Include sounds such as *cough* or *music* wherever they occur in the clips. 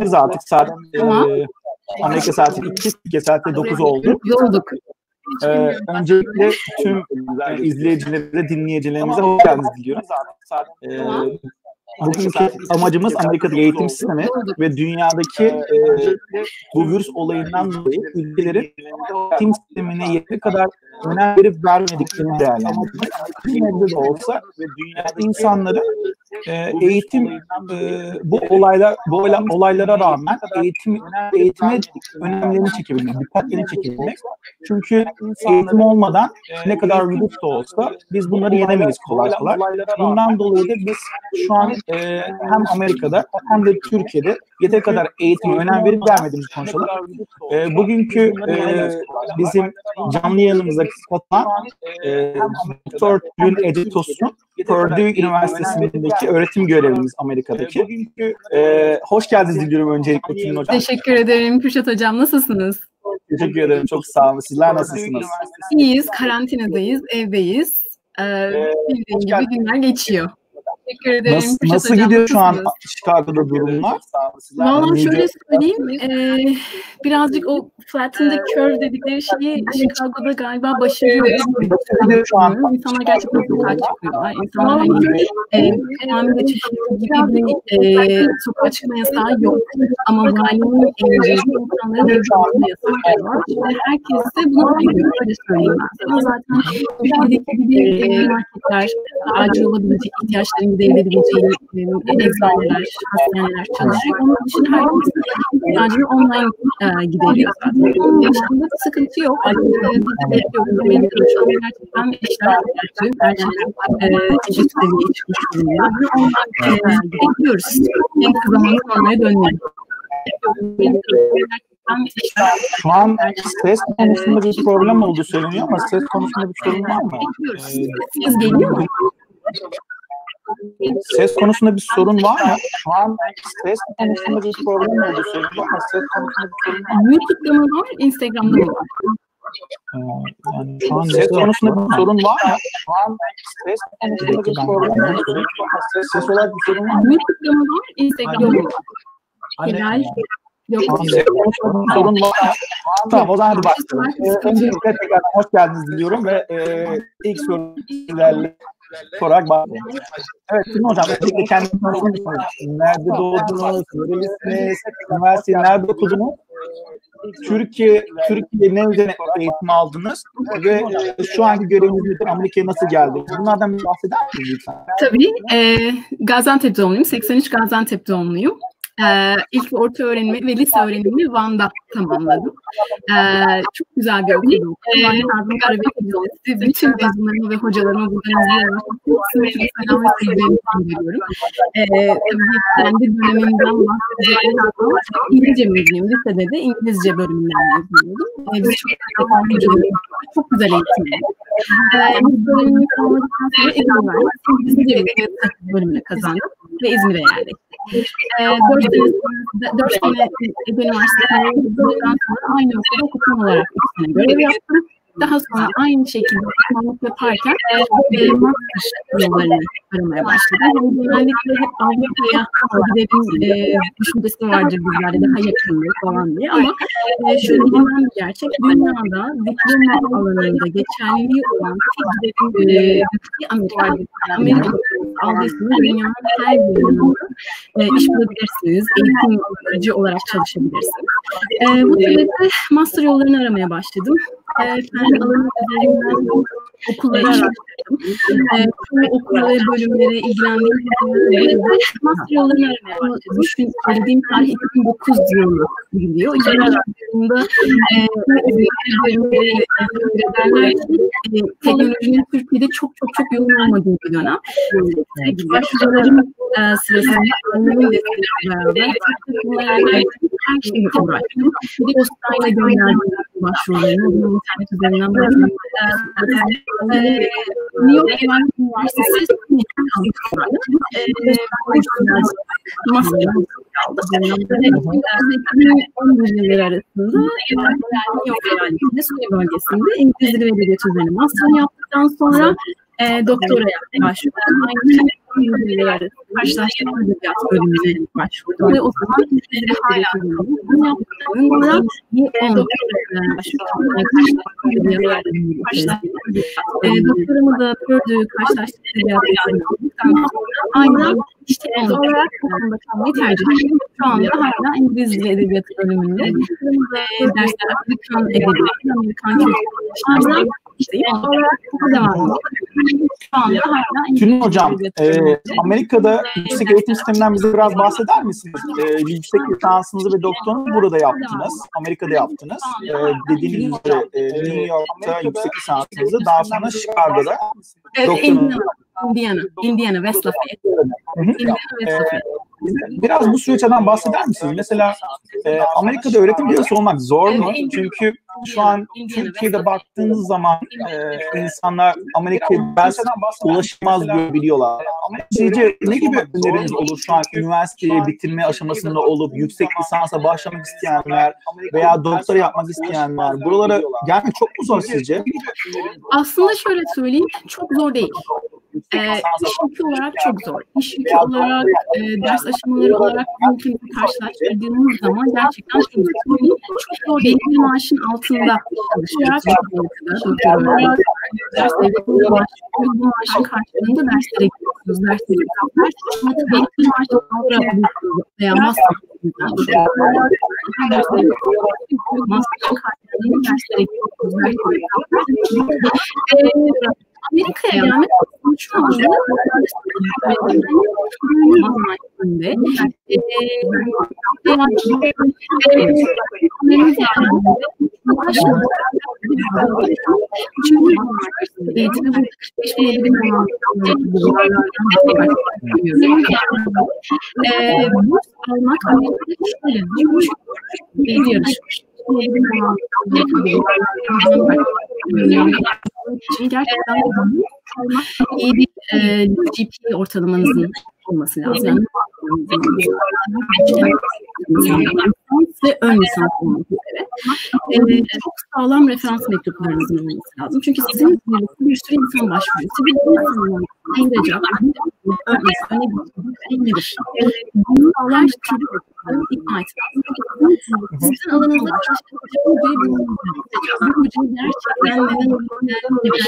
Biz artık saat e, Amerika saati 2, Türkiye saati 9 oldu. Yolduk. Ee, öncelikle tüm e, izleyicilerimize, dinleyicilerimize hoş geldiniz diliyoruz. Ee, bugünkü amacımız Amerika'daki eğitim sistemi ve dünyadaki e, bu virüs olayından dolayı ülkelerin eğitim sistemine yeteri kadar önem verip vermediklerini değerlendirmek. Nebze de olsa dünyada insanları e, eğitim e, bu olaylar bu olay- olaylara rağmen eğitim eğitime önemlerini çekebilmek, dikkatlerini çekebilmek. Çünkü eğitim olmadan ne kadar virüs de olsa biz bunları yenemeyiz kolay kolay. Bundan dolayı da biz şu an e, hem Amerika'da hem de Türkiye'de yeteri kadar eğitime önem verip vermediğimizi konuşalım. E, bugünkü e, bizim canlı yayınımıza katılan e, Doktor Tosun, Purdue Üniversitesi'ndeki öğretim görevlimiz Amerika'daki. E, hoş geldiniz diliyorum öncelikle Tülin Hocam. Teşekkür ederim Kürşat Hocam. Nasılsınız? Teşekkür ederim. Çok sağ olun. Sizler nasılsınız? İyiyiz, karantinadayız, evdeyiz. Ee, bildiğin gibi günler geçiyor. Teşekkür ederim Nasıl, Kürşat nasıl Hocam. gidiyor şu an? Chicago'da durumlar? Valla şöyle söyleyeyim, eee, birazcık o flatten the curve dedikleri şeyi Chicago'da galiba başarıyoruz. Şu an İnsanlar gerçekten sokağa çıkıyorlar. İnsanlar hani eee hamile çocuk gibi bir eee sokağa çıkma yasağı yok. Ama valinin emri insanların evde yasağı var. Ve herkes de buna uyuyor. Öyle söyleyeyim ben sana. Zaten Türkiye'deki gibi marketler, acil olabilecek ihtiyaçların giderebileceği eee, eczaneler, hastaneler çalışıyor. Onun dışında herkes ihtiyacını online eee, gideriyor zaten. Onun dışında da sıkıntı yok. Amerika'da şu an gerçekten işler kötü. Her şey eee, eşit seviyeye çıkmış durumda. Eee, bekliyoruz. En kısa zamanda normale dönmeyi. Şu an ses konusunda bir problem olduğu söyleniyor ama ses konusunda bir sorun var mı? Ee, Siz geliyor mu? Ses konusunda bir sorun var mı? Şu an ses konusunda bir problem olduğu söyleniyor ama ses konusunda bir sorun var mı? YouTube'da mı var, Instagram'da mı var? Ee, Yani şu an ses konusunda bir sorun var mı? Şu an ses konusunda bir problem olduğu söyleniyor ama ses, ses olarak bir sorun var mı? YouTube'da mı var, Instagram'da mı var? Yok. Konusunda bir sorun var mı? Tamam o zaman hadi başlayalım. Ee, öncelikle tekrar hoş geldiniz diliyorum ve e, ilk soru ilerle sorarak başlayalım. Evet Tülin Hocam öncelikle kendinizi? Nerede doğdunuz? Nerelisiniz? Üniversiteyi nerede okudunuz? Türkiye, Türkiye ne üzerine eğitim aldınız ve e, şu anki göreviniz nedir? Amerika'ya nasıl geldiniz? Bunlardan bir bahseder misiniz lütfen? Tabii. E, Gaziantep doğumluyum. 83 Gaziantep doğumluyum. E, ilk orta öğrenimi ve lise öğrenimini Van'da tamamladım. E, çok güzel bir okuldu. Van'da Nazım Karabek Lisesi. Bütün mezunlarımı ve hocalarımı buradan izliyorum. Hepsine selam ve sevgilerimi gönderiyorum. E, tabii kendi dönemimden bahsedecek olursam İngilizce mezunuyum. Lisede de İngilizce bölümünden mezunuyum. E, biz çok. Çok güzel eğitim aldık. E, bölümünü tamamladıktan sonra İngilizce ve bölümünü kazandım ve İzmir'e yerleştim. E, dört sene, dört Ege sonra aynı okulda okutman olarak üç sene görev yaptım. Daha sonra aynı şekilde uzmanlık yaparken e, master yollarını aramaya başladım. Yani genellikle hep Avrupa'ya gidelim e, düşüncesi vardır bizlerde daha yakındır falan diye ama e, şu bilinen bir gerçek dünyada diploma alanında geçerliliği olan tek e, ülke Amerika. Amerika aldıysanız dünyanın her bir yanında e, iş bulabilirsiniz. Eğitim aracı olarak çalışabilirsiniz. E, bu sebeple master yollarını aramaya başladım. E, kendi alanım üzerinden okulları araştırdım. E, tüm okul ve bölümlere ilgilendiğim üzerinde master yollarını aramaya başladım. Şu söylediğim tarih 2009 yılı gidiyor. E, derler ki e, teknolojinin Türkiye'de çok çok çok yoğun olmadığı bir dönem. Başvurularım e, sırasında annemin desteğiyle beraber her şeyi uğraştım. Bir de postayla gönderdim başvurularımı. Bunu internet üzerinden başvurdum. E, New York Üniversitesi master aldı. Ve 2011 yılları arasında New York bölgesinde İngiliz Dili ve Edebiyatı üzerine master yaptıktan sonra e, başvurdum. Aynı İngilizce karşılaştırma edebiyat bölümüne başvurdum ve o zaman İngilizce hala yaptığım olarak bir on Doktoramı da Purdue karşılaştırma edebiyatı aldıktan sonra aynı işte olarak kafamda kalmayı tercih ettim. Şu anda hala İngilizce edebiyatı bölümünde e, dersler Amerikan edebiyatı, Amerikan kültürü işte devam Tülin Hocam, e, Amerika'da yüksek eğitim sisteminden bize biraz bahseder misiniz? E, yüksek lisansınızı ve doktorunuzu burada yaptınız, Amerika'da yaptınız. E, dediğiniz üzere e, New York'ta yüksek lisansınızı, daha sonra Chicago'da doktorunuzu. Indiana, Indiana, West Lafayette. Indiana, West Lafayette. Biraz bu süreçten bahseder misiniz? Mesela e, Amerika'da öğretim üyesi olmak zor mu? Çünkü şu an Türkiye'de baktığınız zaman e, insanlar Amerika'ya ders ulaşılmaz görebiliyorlar. Sizce ne gibi öneriniz olur şu an üniversiteyi bitirme aşamasında olup yüksek lisansa başlamak isteyenler veya doktora yapmak isteyenler buralara gelmek çok mu zor sizce? Aslında şöyle söyleyeyim, çok zor değil. E, iş yükü olarak çok zor. İş yükü olarak, e, ders aşamaları olarak mümkün karşılaştırdığımız zaman gerçekten çok zor. Çok zor. Bir maaşın altında çalışarak çok zor doktor olarak başlıyor. Bu maaşın karşılığında derslere gidiyorsunuz. Derslere gidiyorsunuz. Bir maaşın altında veya master master'ın karşılığında derslere gidiyorsunuz. Derslere gidiyorsunuz. Amerika'ya gelmek şu anda mahallinde çünkü eğitimi burada 45 bin 50 bin burs almak şöyle bir yarışmış. Şimdi gerçekten iyi bir e, GP ortalamanızın olması lazım. Yani ve ön lisans üzere. E, çok sağlam referans mektuplarınızın olması lazım. Çünkü sizin bir sürü insan başvuruyor. Sivil insanlar İngilizce, öne nedir? Bunu sağlam ikna etmek. Sizin alanınızda hocayı bulmanız Bu hocayı gerçekten neden olduğunu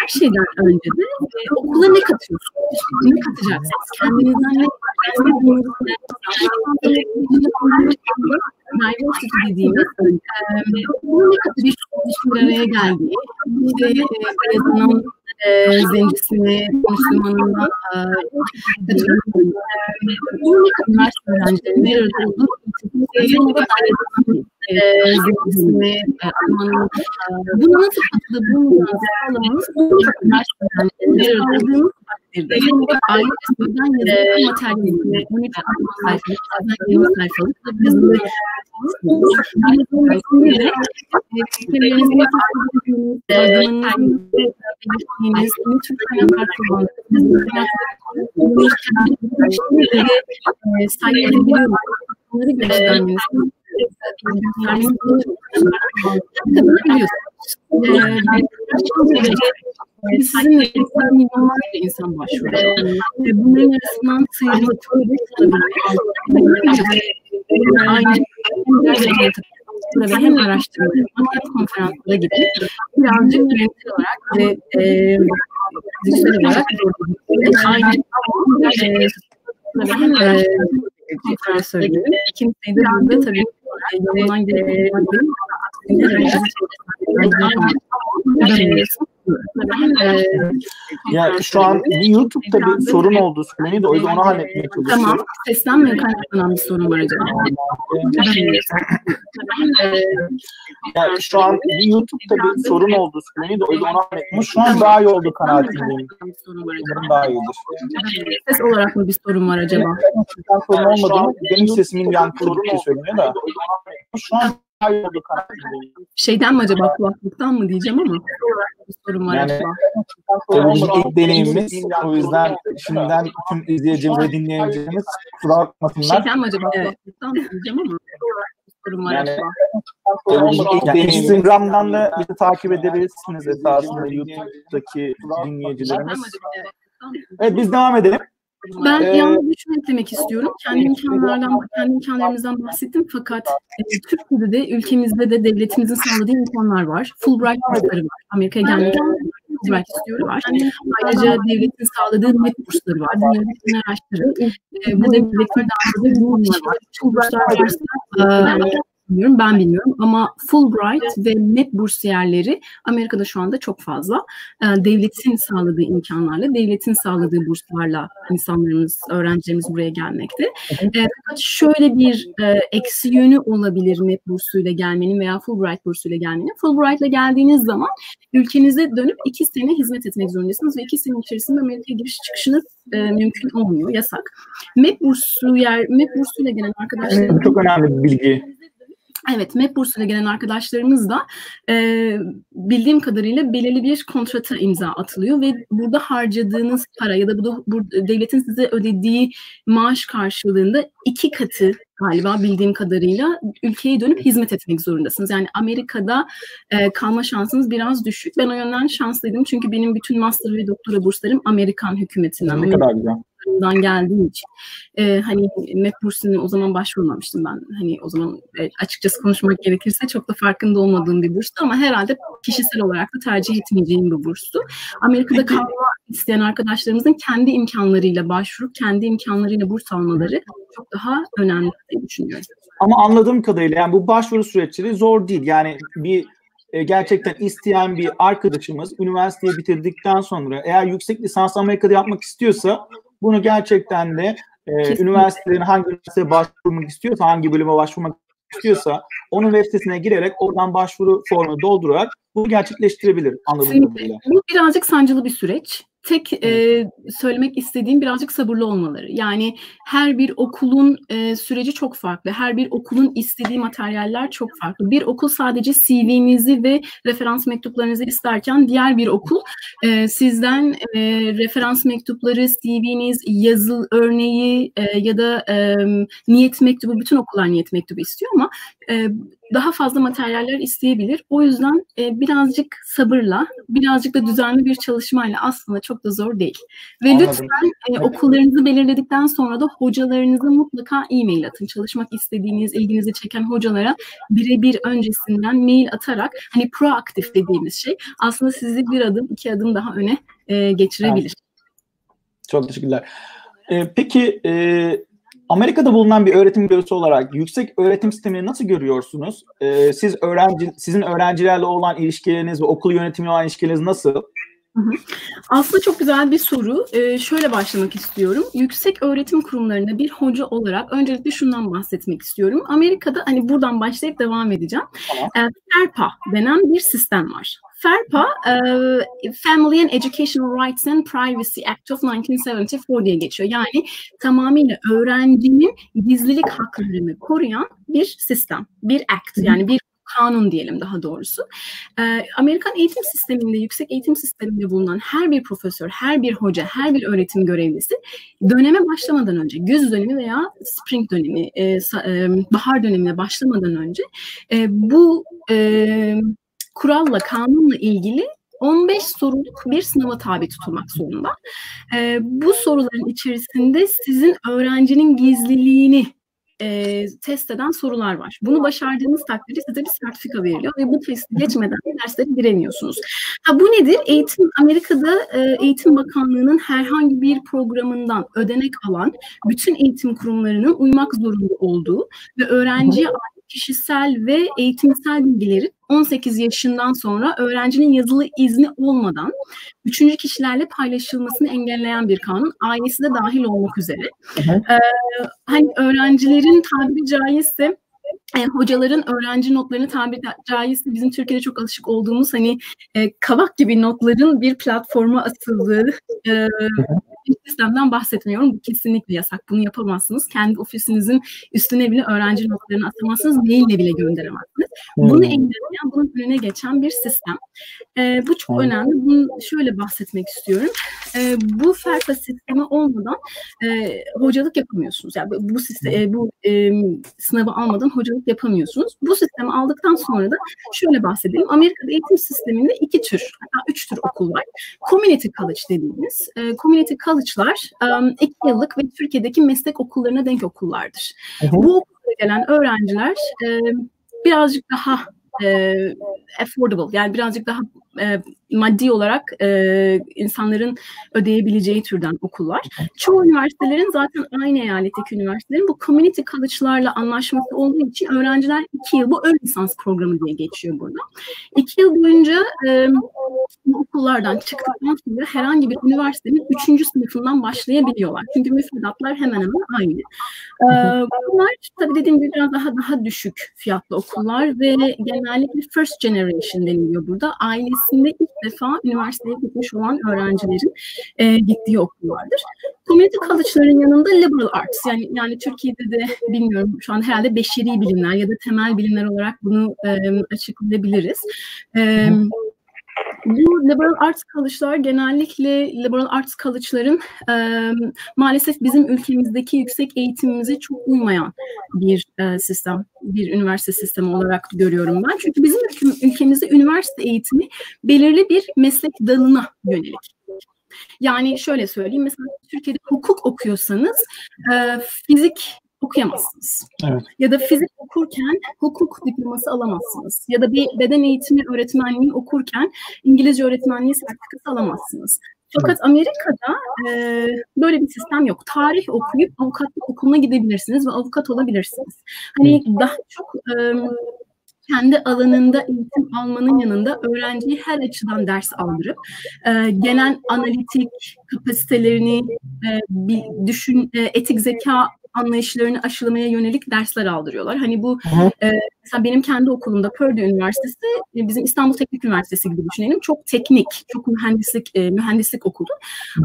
her şeyden önce de e, okula ne katıyorsunuz? Ne katacaksınız? Kendinizden ne diversity dediğimiz e, okulun ne katı bir araya geldiği, işte e, beyazının e, zencisini, Müslümanından e, üniversite öğrencilerinin bir olduğu zencisini, Almanın bunu nasıl katıda bulunacağınızı sağlamanız olduğu takdirde ailesinden yazılı materyalini 12 sayfalık, bazen 20 sayfalık yazılı sayfaları göstermeniz Sizin elinizden milyonlarca insan başvuruyor. Bunların arasından sıyrılıp aynı ve hem araştırma hem konferanslara gidip birazcık yönetim olarak ve e, fiziksel olarak aynı hem e, konferans söyleyelim. İkincisi de burada tabii yolundan gelen ya şu an YouTube'da bir sorun olduğu söyleniyor da o yüzden onu halletmeye çalışıyorum. Tamam. Sesten mi kaynaklanan bir sorun var acaba? ya şu an YouTube'da bir sorun olduğu söyleniyor da o yüzden onu halletmeye Şu an daha iyi oldu kanaatindeyim. Umarım daha iyidir. Ses olarak mı bir sorun var acaba? sorun olmadı mı? Benim sesimin yankılı bir şey söyleniyor da. Şu an Şeyden mi acaba kulaklıktan mı diyeceğim ama bir sorun var yani, acaba. Tabii ilk deneyimimiz. O yüzden şimdiden tüm izleyicimiz ve dinleyicilerimiz kusura bakmasınlar. Şeyden mi acaba kulaklıktan mı diyeceğim ama bir sorun var Yani- acaba. Yani Instagram'dan da bizi takip edebilirsiniz esasında YouTube'daki dinleyicilerimiz. Evet biz devam edelim. Ben ee, yalnız bir şunu eklemek istiyorum. Kendi imkanlardan, kendi imkanlarımızdan bahsettim fakat e, Türkiye'de de ülkemizde de devletimizin sağladığı imkanlar var. Fulbright bursları var. Amerika'ya gelmek Fulbright istiyorum var. Ayrıca devletin sağladığı MEP bursları var. Bunları araştırın. E, bu devletin sağladığı bu burslar varsa e, bilmiyorum, ben bilmiyorum ama Fulbright ve MEP bursiyerleri Amerika'da şu anda çok fazla. E, devletin sağladığı imkanlarla, devletin sağladığı burslarla insanlarımız, öğrencilerimiz buraya gelmekte. E, fakat şöyle bir e, eksi yönü olabilir MEP bursuyla gelmenin veya Fulbright bursuyla gelmenin. Fulbright'la geldiğiniz zaman ülkenize dönüp iki sene hizmet etmek zorundasınız ve iki sene içerisinde Amerika'ya giriş çıkışınız e, mümkün olmuyor, yasak. MEP bursu yer, MEP bursuyla gelen arkadaşlar çok önemli bir bilgi. Evet, MEP bursuyla gelen arkadaşlarımız da e, bildiğim kadarıyla belirli bir kontrata imza atılıyor ve burada harcadığınız para ya da bu, bu devletin size ödediği maaş karşılığında iki katı galiba bildiğim kadarıyla ülkeye dönüp hizmet etmek zorundasınız. Yani Amerika'da e, kalma şansınız biraz düşük. Ben o yönden şanslıydım çünkü benim bütün master ve doktora burslarım Amerikan hükümetinden. Ne kadar güzel kurumdan geldiğim için e, hani MEP bursuna o zaman başvurmamıştım ben. Hani o zaman e, açıkçası konuşmak gerekirse çok da farkında olmadığım bir burstu ama herhalde kişisel olarak da tercih etmeyeceğim bir burstu. Amerika'da kalma isteyen arkadaşlarımızın kendi imkanlarıyla başvurup kendi imkanlarıyla burs almaları çok daha önemli diye düşünüyorum. Ama anladığım kadarıyla yani bu başvuru süreçleri zor değil. Yani bir e, gerçekten isteyen bir arkadaşımız üniversiteyi bitirdikten sonra eğer yüksek lisans Amerika'da yapmak istiyorsa bunu gerçekten de e, üniversitelerin hangi üniversiteye başvurmak istiyorsa, hangi bölüme başvurmak istiyorsa onun web sitesine girerek oradan başvuru formunu doldurarak bunu gerçekleştirebilir anladığım kadarıyla. Bu birazcık sancılı bir süreç tek e, söylemek istediğim birazcık sabırlı olmaları. Yani her bir okulun e, süreci çok farklı. Her bir okulun istediği materyaller çok farklı. Bir okul sadece CV'nizi ve referans mektuplarınızı isterken diğer bir okul e, sizden e, referans mektupları, CV'niz, yazı örneği e, ya da e, niyet mektubu, bütün okullar niyet mektubu istiyor ama e, daha fazla materyaller isteyebilir. O yüzden e, birazcık sabırla, birazcık da düzenli bir çalışmayla aslında çok da zor değil. Ve Anladım. lütfen e, okullarınızı belirledikten sonra da hocalarınıza mutlaka e-mail atın. Çalışmak istediğiniz, ilginizi çeken hocalara birebir öncesinden mail atarak hani proaktif dediğimiz şey aslında sizi bir adım, iki adım daha öne e, geçirebilir. Evet. Çok teşekkürler. Ee, peki e, Amerika'da bulunan bir öğretim görevlisi olarak yüksek öğretim sistemini nasıl görüyorsunuz? Ee, siz öğrenci, sizin öğrencilerle olan ilişkileriniz ve okul yönetimiyle olan ilişkileriniz nasıl? Aslında çok güzel bir soru. Ee, şöyle başlamak istiyorum. Yüksek öğretim kurumlarında bir hoca olarak öncelikle şundan bahsetmek istiyorum. Amerika'da hani buradan başlayıp devam edeceğim. Ee, FERPA denen bir sistem var. FERPA, e, Family and Educational Rights and Privacy Act of 1974 diye geçiyor. Yani tamamıyla öğrencinin gizlilik haklarını koruyan bir sistem, bir act yani bir kanun diyelim daha doğrusu. E, Amerikan eğitim sisteminde, yüksek eğitim sisteminde bulunan her bir profesör, her bir hoca, her bir öğretim görevlisi döneme başlamadan önce, göz dönemi veya spring dönemi, e, e, bahar dönemine başlamadan önce e, bu e, kuralla, kanunla ilgili 15 soruluk bir sınava tabi tutulmak zorunda. E, bu soruların içerisinde sizin öğrencinin gizliliğini e, test eden sorular var. Bunu başardığınız takdirde size bir sertifika veriliyor ve bu testi geçmeden derslere giremiyorsunuz. Ha, bu nedir? Eğitim Amerika'da e, Eğitim Bakanlığı'nın herhangi bir programından ödenek alan bütün eğitim kurumlarının uymak zorunda olduğu ve öğrenciye kişisel ve eğitimsel bilgilerin 18 yaşından sonra öğrencinin yazılı izni olmadan üçüncü kişilerle paylaşılmasını engelleyen bir kanun. Ailesi de dahil olmak üzere. Ee, hani öğrencilerin tabiri caizse e, hocaların öğrenci notlarını tabiri caizse bizim Türkiye'de çok alışık olduğumuz hani e, kavak gibi notların bir platforma atıldığı e, bir sistemden bahsetmiyorum. Bu kesinlikle yasak. Bunu yapamazsınız. Kendi ofisinizin üstüne bile öğrenci notlarını atamazsınız. Maille bile gönderemezsiniz. Bunu hmm. engelleyen, bunun önüne geçen bir sistem. E, bu çok önemli. Bunu şöyle bahsetmek istiyorum. E, bu felsefe sistemi olmadan e, hocalık yapamıyorsunuz. Yani bu sistem, e, bu e, sınavı almadan hocalık yapamıyorsunuz. Bu sistemi aldıktan sonra da şöyle bahsedelim. Amerika'da eğitim sisteminde iki tür, hatta üç tür okul var. Community College dediğimiz. E, community College'lar um, iki yıllık ve Türkiye'deki meslek okullarına denk okullardır. Hı hı. Bu okullara gelen öğrenciler e, birazcık daha e, affordable yani birazcık daha e, maddi olarak e, insanların ödeyebileceği türden okullar. Çoğu üniversitelerin zaten aynı eyaletteki üniversitelerin bu community college'larla anlaşması olduğu için öğrenciler iki yıl bu ön lisans programı diye geçiyor burada. İki yıl boyunca e, bu okullardan çıktıktan sonra herhangi bir üniversitenin üçüncü sınıfından başlayabiliyorlar. Çünkü müfredatlar hemen hemen aynı. E, bunlar tabii dediğim gibi biraz daha daha düşük fiyatlı okullar ve genellikle first generation deniliyor burada. Ailesinde ilk defa üniversiteye gitmiş olan öğrencilerin e, gittiği okullardır. Community college'ların yanında liberal arts yani yani Türkiye'de de bilmiyorum şu an herhalde beşeri bilimler ya da temel bilimler olarak bunu e, açıklayabiliriz. E, bu liberal arts college'lar genellikle liberal arts college'ların e, maalesef bizim ülkemizdeki yüksek eğitimimize çok uymayan bir e, sistem, bir üniversite sistemi olarak görüyorum ben. Çünkü bizim ülkemizde üniversite eğitimi belirli bir meslek dalına yönelik. Yani şöyle söyleyeyim mesela Türkiye'de hukuk okuyorsanız e, fizik okuyamazsınız. Evet. Ya da fizik okurken hukuk diploması alamazsınız. Ya da bir beden eğitimi öğretmenliği okurken İngilizce öğretmenliği sertifikası alamazsınız. Fakat Amerika'da e, böyle bir sistem yok. Tarih okuyup avukatlık okuluna gidebilirsiniz ve avukat olabilirsiniz. Hani daha çok e, kendi alanında eğitim almanın yanında öğrenciyi her açıdan ders aldırıp e, genel analitik kapasitelerini e, bir düşün e, etik zeka anlayışlarını aşılamaya yönelik dersler aldırıyorlar. Hani bu e, mesela benim kendi okulumda Purdue Üniversitesi e, bizim İstanbul Teknik Üniversitesi gibi düşünelim. Çok teknik, çok mühendislik e, mühendislik okulu.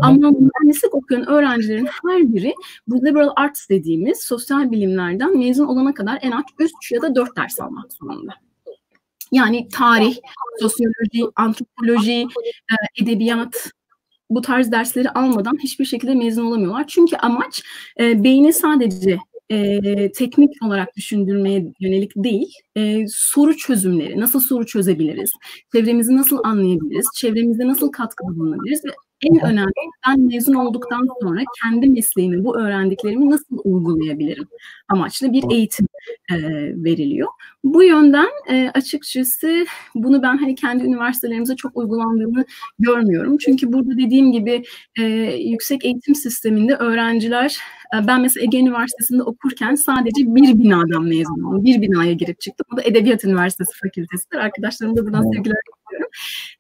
Ama mühendislik okuyan öğrencilerin her biri bu liberal arts dediğimiz sosyal bilimlerden mezun olana kadar en az 3 ya da 4 ders almak zorunda. Yani tarih, sosyoloji, antropoloji, e, edebiyat, bu tarz dersleri almadan hiçbir şekilde mezun olamıyorlar. Çünkü amaç e, beyni sadece e, teknik olarak düşündürmeye yönelik değil, e, soru çözümleri, nasıl soru çözebiliriz, çevremizi nasıl anlayabiliriz, çevremizde nasıl katkı bulunabiliriz ve en önemli ben mezun olduktan sonra kendi mesleğimi, bu öğrendiklerimi nasıl uygulayabilirim amaçlı bir eğitim e, veriliyor. Bu yönden e, açıkçası bunu ben hani kendi üniversitelerimize çok uygulandığını görmüyorum. Çünkü burada dediğim gibi e, yüksek eğitim sisteminde öğrenciler e, ben mesela Ege Üniversitesi'nde okurken sadece bir binadan mezun oldum. Bir binaya girip çıktım. Bu da Edebiyat Üniversitesi Fakültesidir. Arkadaşlarım da buradan sevgiler.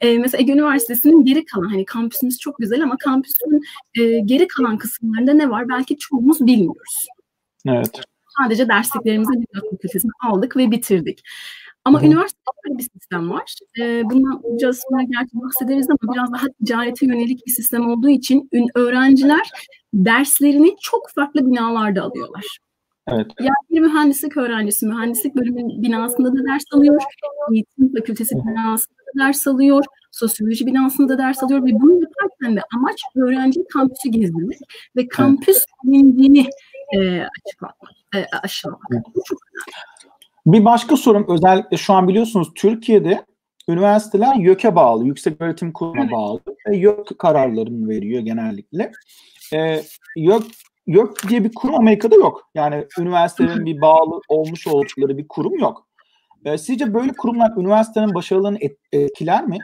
E, mesela Ege Üniversitesi'nin geri kalan hani kampüsümüz çok güzel ama kampüsün e, geri kalan kısımlarında ne var? Belki çoğumuz bilmiyoruz. Evet. Sadece dersliklerimizi Edebiyat Fakültesi'ne aldık ve bitirdik. Ama Hı-hı. üniversitede böyle bir sistem var. Ee, bundan biraz sonra gerçi bahsederiz ama biraz daha ticarete yönelik bir sistem olduğu için öğrenciler derslerini çok farklı binalarda alıyorlar. Evet. Yani bir mühendislik öğrencisi mühendislik bölümü binasında da ders alıyor, eğitim fakültesi binasında da ders alıyor, sosyoloji binasında da ders alıyor ve bunu yaparken de amaç öğrenci kampüsü gezdirmek ve kampüs bilincini e, açıklamak, e, aşılamak. Bu çok önemli. Bir başka sorum özellikle şu an biliyorsunuz Türkiye'de üniversiteler YÖK'e bağlı, Yüksek Öğretim Kurumu'na bağlı ve YÖK kararlarını veriyor genellikle. Ee, YÖK, YÖK diye bir kurum Amerika'da yok. Yani üniversitelerin bir bağlı olmuş oldukları bir kurum yok. Ee, sizce böyle kurumlar üniversitenin başarılarını etkiler mi?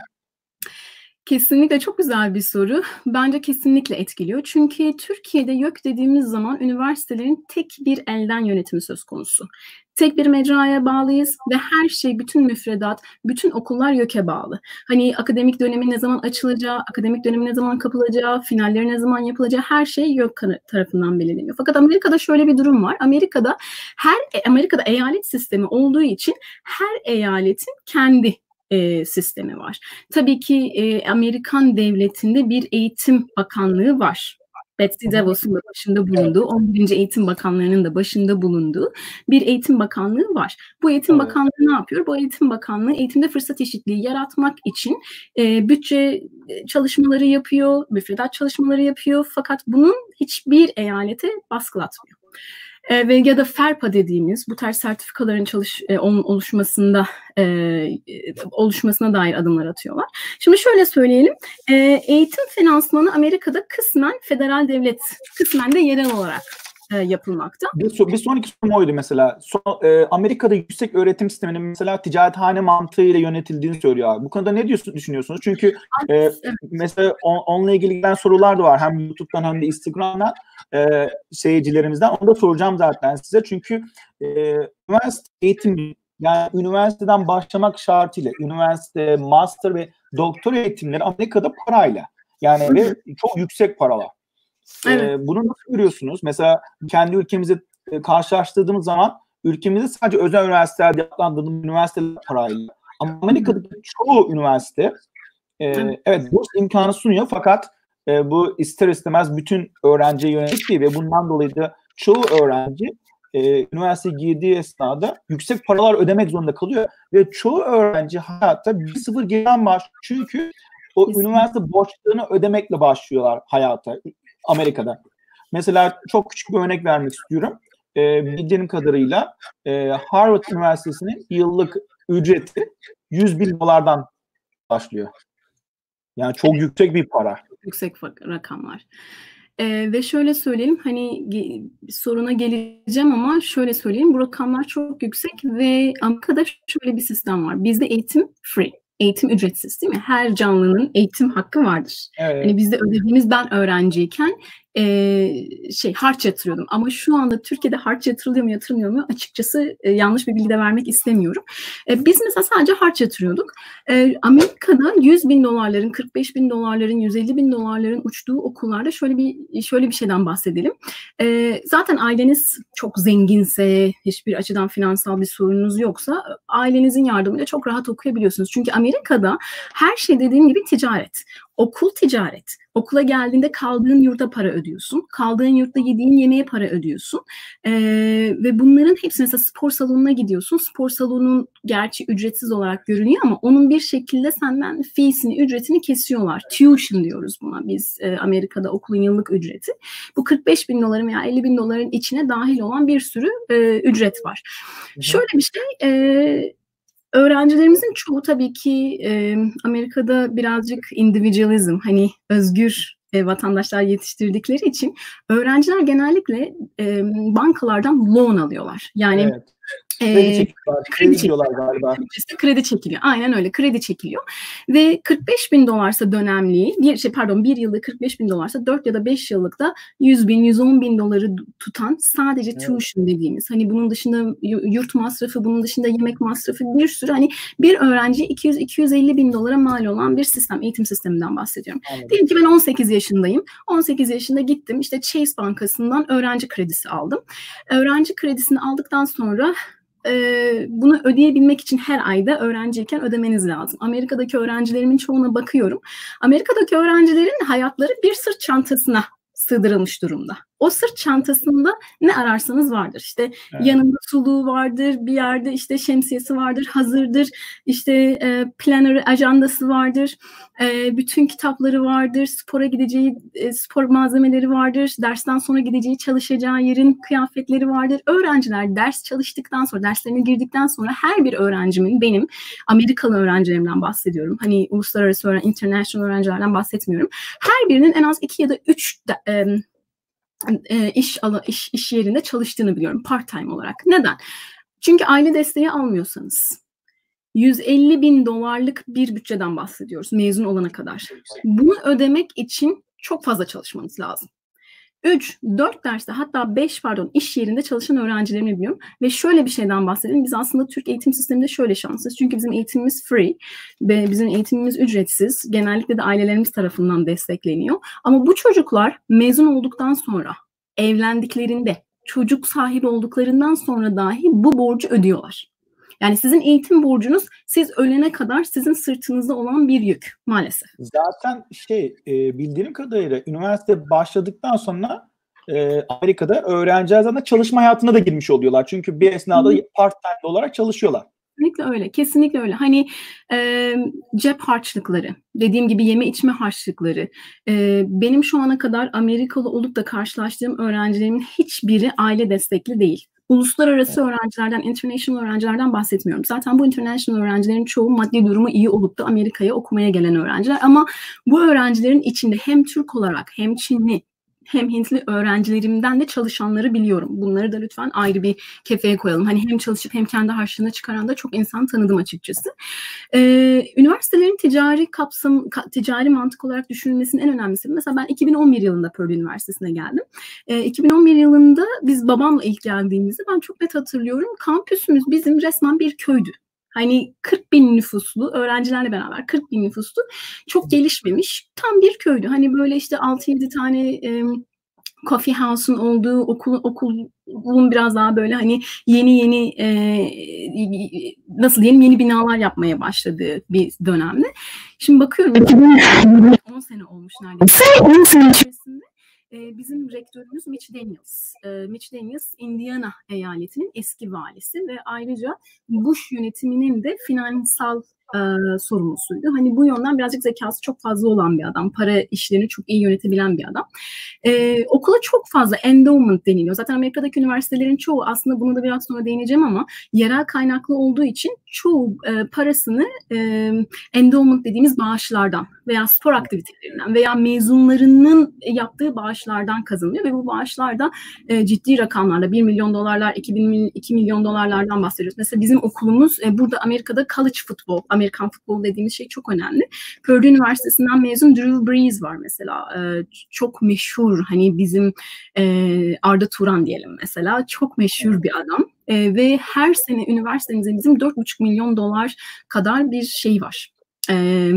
Kesinlikle çok güzel bir soru. Bence kesinlikle etkiliyor. Çünkü Türkiye'de YÖK dediğimiz zaman üniversitelerin tek bir elden yönetimi söz konusu. Tek bir mecraya bağlıyız ve her şey, bütün müfredat, bütün okullar YÖK'e bağlı. Hani akademik dönemi ne zaman açılacağı, akademik dönemi ne zaman kapılacağı, finalleri ne zaman yapılacağı her şey YÖK tarafından belirleniyor. Fakat Amerika'da şöyle bir durum var. Amerika'da her Amerika'da eyalet sistemi olduğu için her eyaletin kendi e, sistemi var. Tabii ki e, Amerikan devletinde bir eğitim bakanlığı var. Betsy DeVos'un da başında bulunduğu, 11. Eğitim Bakanlığı'nın da başında bulunduğu bir eğitim bakanlığı var. Bu eğitim evet. bakanlığı ne yapıyor? Bu eğitim bakanlığı eğitimde fırsat eşitliği yaratmak için e, bütçe çalışmaları yapıyor, müfredat çalışmaları yapıyor. Fakat bunun hiçbir eyalete baskılatmıyor e, ve ya da FERPA dediğimiz bu tarz sertifikaların çalış e, oluşmasında e, oluşmasına dair adımlar atıyorlar. Şimdi şöyle söyleyelim, e, eğitim finansmanı Amerika'da kısmen federal devlet, kısmen de yerel olarak e, yapılmakta. Bir, bir sonraki sorum oydu mesela. So, e, Amerika'da yüksek öğretim sisteminin mesela ticarethane mantığıyla yönetildiğini söylüyor abi. Bu konuda ne diyorsun, düşünüyorsunuz? Çünkü e, evet. mesela on, onunla ilgili gelen sorular da var. Hem YouTube'dan hem de Instagram'dan e, seyircilerimizden. Onu da soracağım zaten size. Çünkü e, üniversite eğitim yani üniversiteden başlamak şartıyla üniversite, master ve doktor eğitimleri Amerika'da parayla. Yani ve çok yüksek paralar. Evet. E, bunu nasıl görüyorsunuz? Mesela kendi ülkemizi e, karşılaştırdığımız zaman ülkemizde sadece özel üniversitelerde yapılandırılan üniversiteler parayla. Ama Amerika'daki çoğu üniversite e, evet burs imkanı sunuyor fakat e, bu ister istemez bütün öğrenciye yönelik değil ve bundan dolayı da çoğu öğrenci e, üniversiteye girdiği esnada yüksek paralar ödemek zorunda kalıyor ve çoğu öğrenci hayatta bir sıfır geriden başlıyor. Çünkü o Kesinlikle. üniversite borçlarını ödemekle başlıyorlar hayata Amerika'da. Mesela çok küçük bir örnek vermek istiyorum. E, bildiğim kadarıyla e, Harvard Üniversitesi'nin yıllık ücreti 100 bin dolardan başlıyor. Yani çok yüksek bir para. Yüksek rakamlar. Ee, ve şöyle söyleyeyim hani soruna geleceğim ama şöyle söyleyeyim bu rakamlar çok yüksek ve Amerika'da şöyle bir sistem var. Bizde eğitim free eğitim ücretsiz değil mi? Her canlının eğitim hakkı vardır. Evet. Hani bizde ödediğimiz ben öğrenciyken e, şey harç yatırıyordum. Ama şu anda Türkiye'de harç yatırılıyor mu yatırılmıyor mu açıkçası e, yanlış bir bilgi de vermek istemiyorum. E, biz mesela sadece harç yatırıyorduk. E, Amerika'da 100 bin dolarların, 45 bin dolarların, 150 bin dolarların uçtuğu okullarda şöyle bir şöyle bir şeyden bahsedelim. E, zaten aileniz çok zenginse, hiçbir açıdan finansal bir sorununuz yoksa ailenizin yardımıyla çok rahat okuyabiliyorsunuz. Çünkü Amerika'da her şey dediğim gibi ticaret. Okul ticaret. Okula geldiğinde kaldığın yurda para ödüyorsun. Kaldığın yurtta yediğin yemeğe para ödüyorsun. Ee, ve bunların hepsi mesela spor salonuna gidiyorsun. Spor salonun gerçi ücretsiz olarak görünüyor ama onun bir şekilde senden feesini, ücretini kesiyorlar. Tuition diyoruz buna biz e, Amerika'da okulun yıllık ücreti. Bu 45 bin doların veya 50 bin doların içine dahil olan bir sürü e, ücret var. Şöyle bir şey, e, Öğrencilerimizin çoğu tabii ki e, Amerika'da birazcık individualizm hani özgür e, vatandaşlar yetiştirdikleri için öğrenciler genellikle e, bankalardan loan alıyorlar. Yani evet. Kredi çekiyorlar. Kredi galiba. Kredi çekiliyor. Aynen öyle. Kredi çekiliyor. Ve 45 bin dolarsa dönemliği, bir şey pardon bir yılda 45 bin dolarsa 4 ya da 5 yıllıkta 100 bin, 110 bin doları tutan sadece evet. tuition dediğimiz. Hani bunun dışında yurt masrafı, bunun dışında yemek masrafı bir sürü hani bir öğrenci 200-250 bin dolara mal olan bir sistem, eğitim sisteminden bahsediyorum. Anladım. Diyelim ki ben 18 yaşındayım. 18 yaşında gittim işte Chase Bankası'ndan öğrenci kredisi aldım. Öğrenci kredisini aldıktan sonra e, bunu ödeyebilmek için her ayda öğrenciyken ödemeniz lazım. Amerika'daki öğrencilerimin çoğuna bakıyorum. Amerika'daki öğrencilerin hayatları bir sırt çantasına sığdırılmış durumda. O sırt çantasında ne ararsanız vardır. İşte evet. yanında suluğu vardır, bir yerde işte şemsiyesi vardır, hazırdır. İşte e, planner ajandası vardır. E, bütün kitapları vardır. Spora gideceği e, spor malzemeleri vardır. Dersten sonra gideceği çalışacağı yerin kıyafetleri vardır. Öğrenciler ders çalıştıktan sonra, derslerine girdikten sonra her bir öğrencimin benim Amerikalı öğrencilerimden bahsediyorum. Hani uluslararası öğren, international öğrencilerden bahsetmiyorum. Her birinin en az iki ya da üç de, e, e, iş, ala, iş, iş yerinde çalıştığını biliyorum part time olarak. Neden? Çünkü aile desteği almıyorsanız 150 bin dolarlık bir bütçeden bahsediyoruz mezun olana kadar. Bunu ödemek için çok fazla çalışmanız lazım. 3, 4 derste hatta 5 pardon iş yerinde çalışan öğrencilerimi biliyorum. Ve şöyle bir şeyden bahsedelim. Biz aslında Türk eğitim sisteminde şöyle şanslıyız. Çünkü bizim eğitimimiz free ve bizim eğitimimiz ücretsiz. Genellikle de ailelerimiz tarafından destekleniyor. Ama bu çocuklar mezun olduktan sonra evlendiklerinde çocuk sahibi olduklarından sonra dahi bu borcu ödüyorlar. Yani sizin eğitim borcunuz siz ölene kadar sizin sırtınızda olan bir yük maalesef. Zaten şey e, bildiğim kadarıyla üniversite başladıktan sonra e, Amerika'da öğrenciler zaten çalışma hayatına da girmiş oluyorlar. Çünkü bir esnada part time olarak çalışıyorlar. Kesinlikle öyle. Kesinlikle öyle. Hani e, cep harçlıkları, dediğim gibi yeme içme harçlıkları. E, benim şu ana kadar Amerikalı olup da karşılaştığım öğrencilerimin hiçbiri aile destekli değil. Uluslararası öğrencilerden, international öğrencilerden bahsetmiyorum. Zaten bu international öğrencilerin çoğu maddi durumu iyi olup da Amerika'ya okumaya gelen öğrenciler. Ama bu öğrencilerin içinde hem Türk olarak hem Çinli hem Hintli öğrencilerimden de çalışanları biliyorum. Bunları da lütfen ayrı bir kefeye koyalım. Hani hem çalışıp hem kendi harçlığına çıkaran da çok insan tanıdım açıkçası. Ee, üniversitelerin ticari kapsam, ka, ticari mantık olarak düşünülmesinin en önemlisi. Mesela ben 2011 yılında Purdue Üniversitesi'ne geldim. Ee, 2011 yılında biz babamla ilk geldiğimizde ben çok net hatırlıyorum. Kampüsümüz bizim resmen bir köydü. Hani 40 bin nüfuslu öğrencilerle beraber 40 bin nüfuslu çok gelişmemiş tam bir köydü. Hani böyle işte 6-7 tane e, coffee house'un olduğu okul okulun biraz daha böyle hani yeni yeni e, nasıl diyelim yeni binalar yapmaya başladığı bir dönemde. Şimdi bakıyorum 10 sene olmuş neredeyse. 10 sene içerisinde e, bizim rektörümüz Mitch Daniels. E, Mitch Daniels Indiana eyaletinin eski valisi ve ayrıca Bush yönetiminin de finansal e, sorumlusuydu. Hani bu yönden birazcık zekası çok fazla olan bir adam. Para işlerini çok iyi yönetebilen bir adam. E, okula çok fazla endowment deniliyor. Zaten Amerika'daki üniversitelerin çoğu aslında bunu da biraz sonra değineceğim ama yerel kaynaklı olduğu için çoğu e, parasını e, endowment dediğimiz bağışlardan veya spor aktivitelerinden veya mezunlarının yaptığı bağışlardan kazanıyor ve bu bağışlarda e, ciddi rakamlarla 1 milyon dolarlar, 2, bin, 2 milyon dolarlardan bahsediyoruz. Mesela bizim okulumuz e, burada Amerika'da college football, Amerikan futbol dediğimiz şey çok önemli. Purdue Üniversitesi'nden mezun Drew Brees var mesela. E, çok meşhur hani bizim e, Arda Turan diyelim mesela. Çok meşhur bir adam. E, ve her sene üniversitemizde bizim 4,5 milyon dolar kadar bir şey var. E,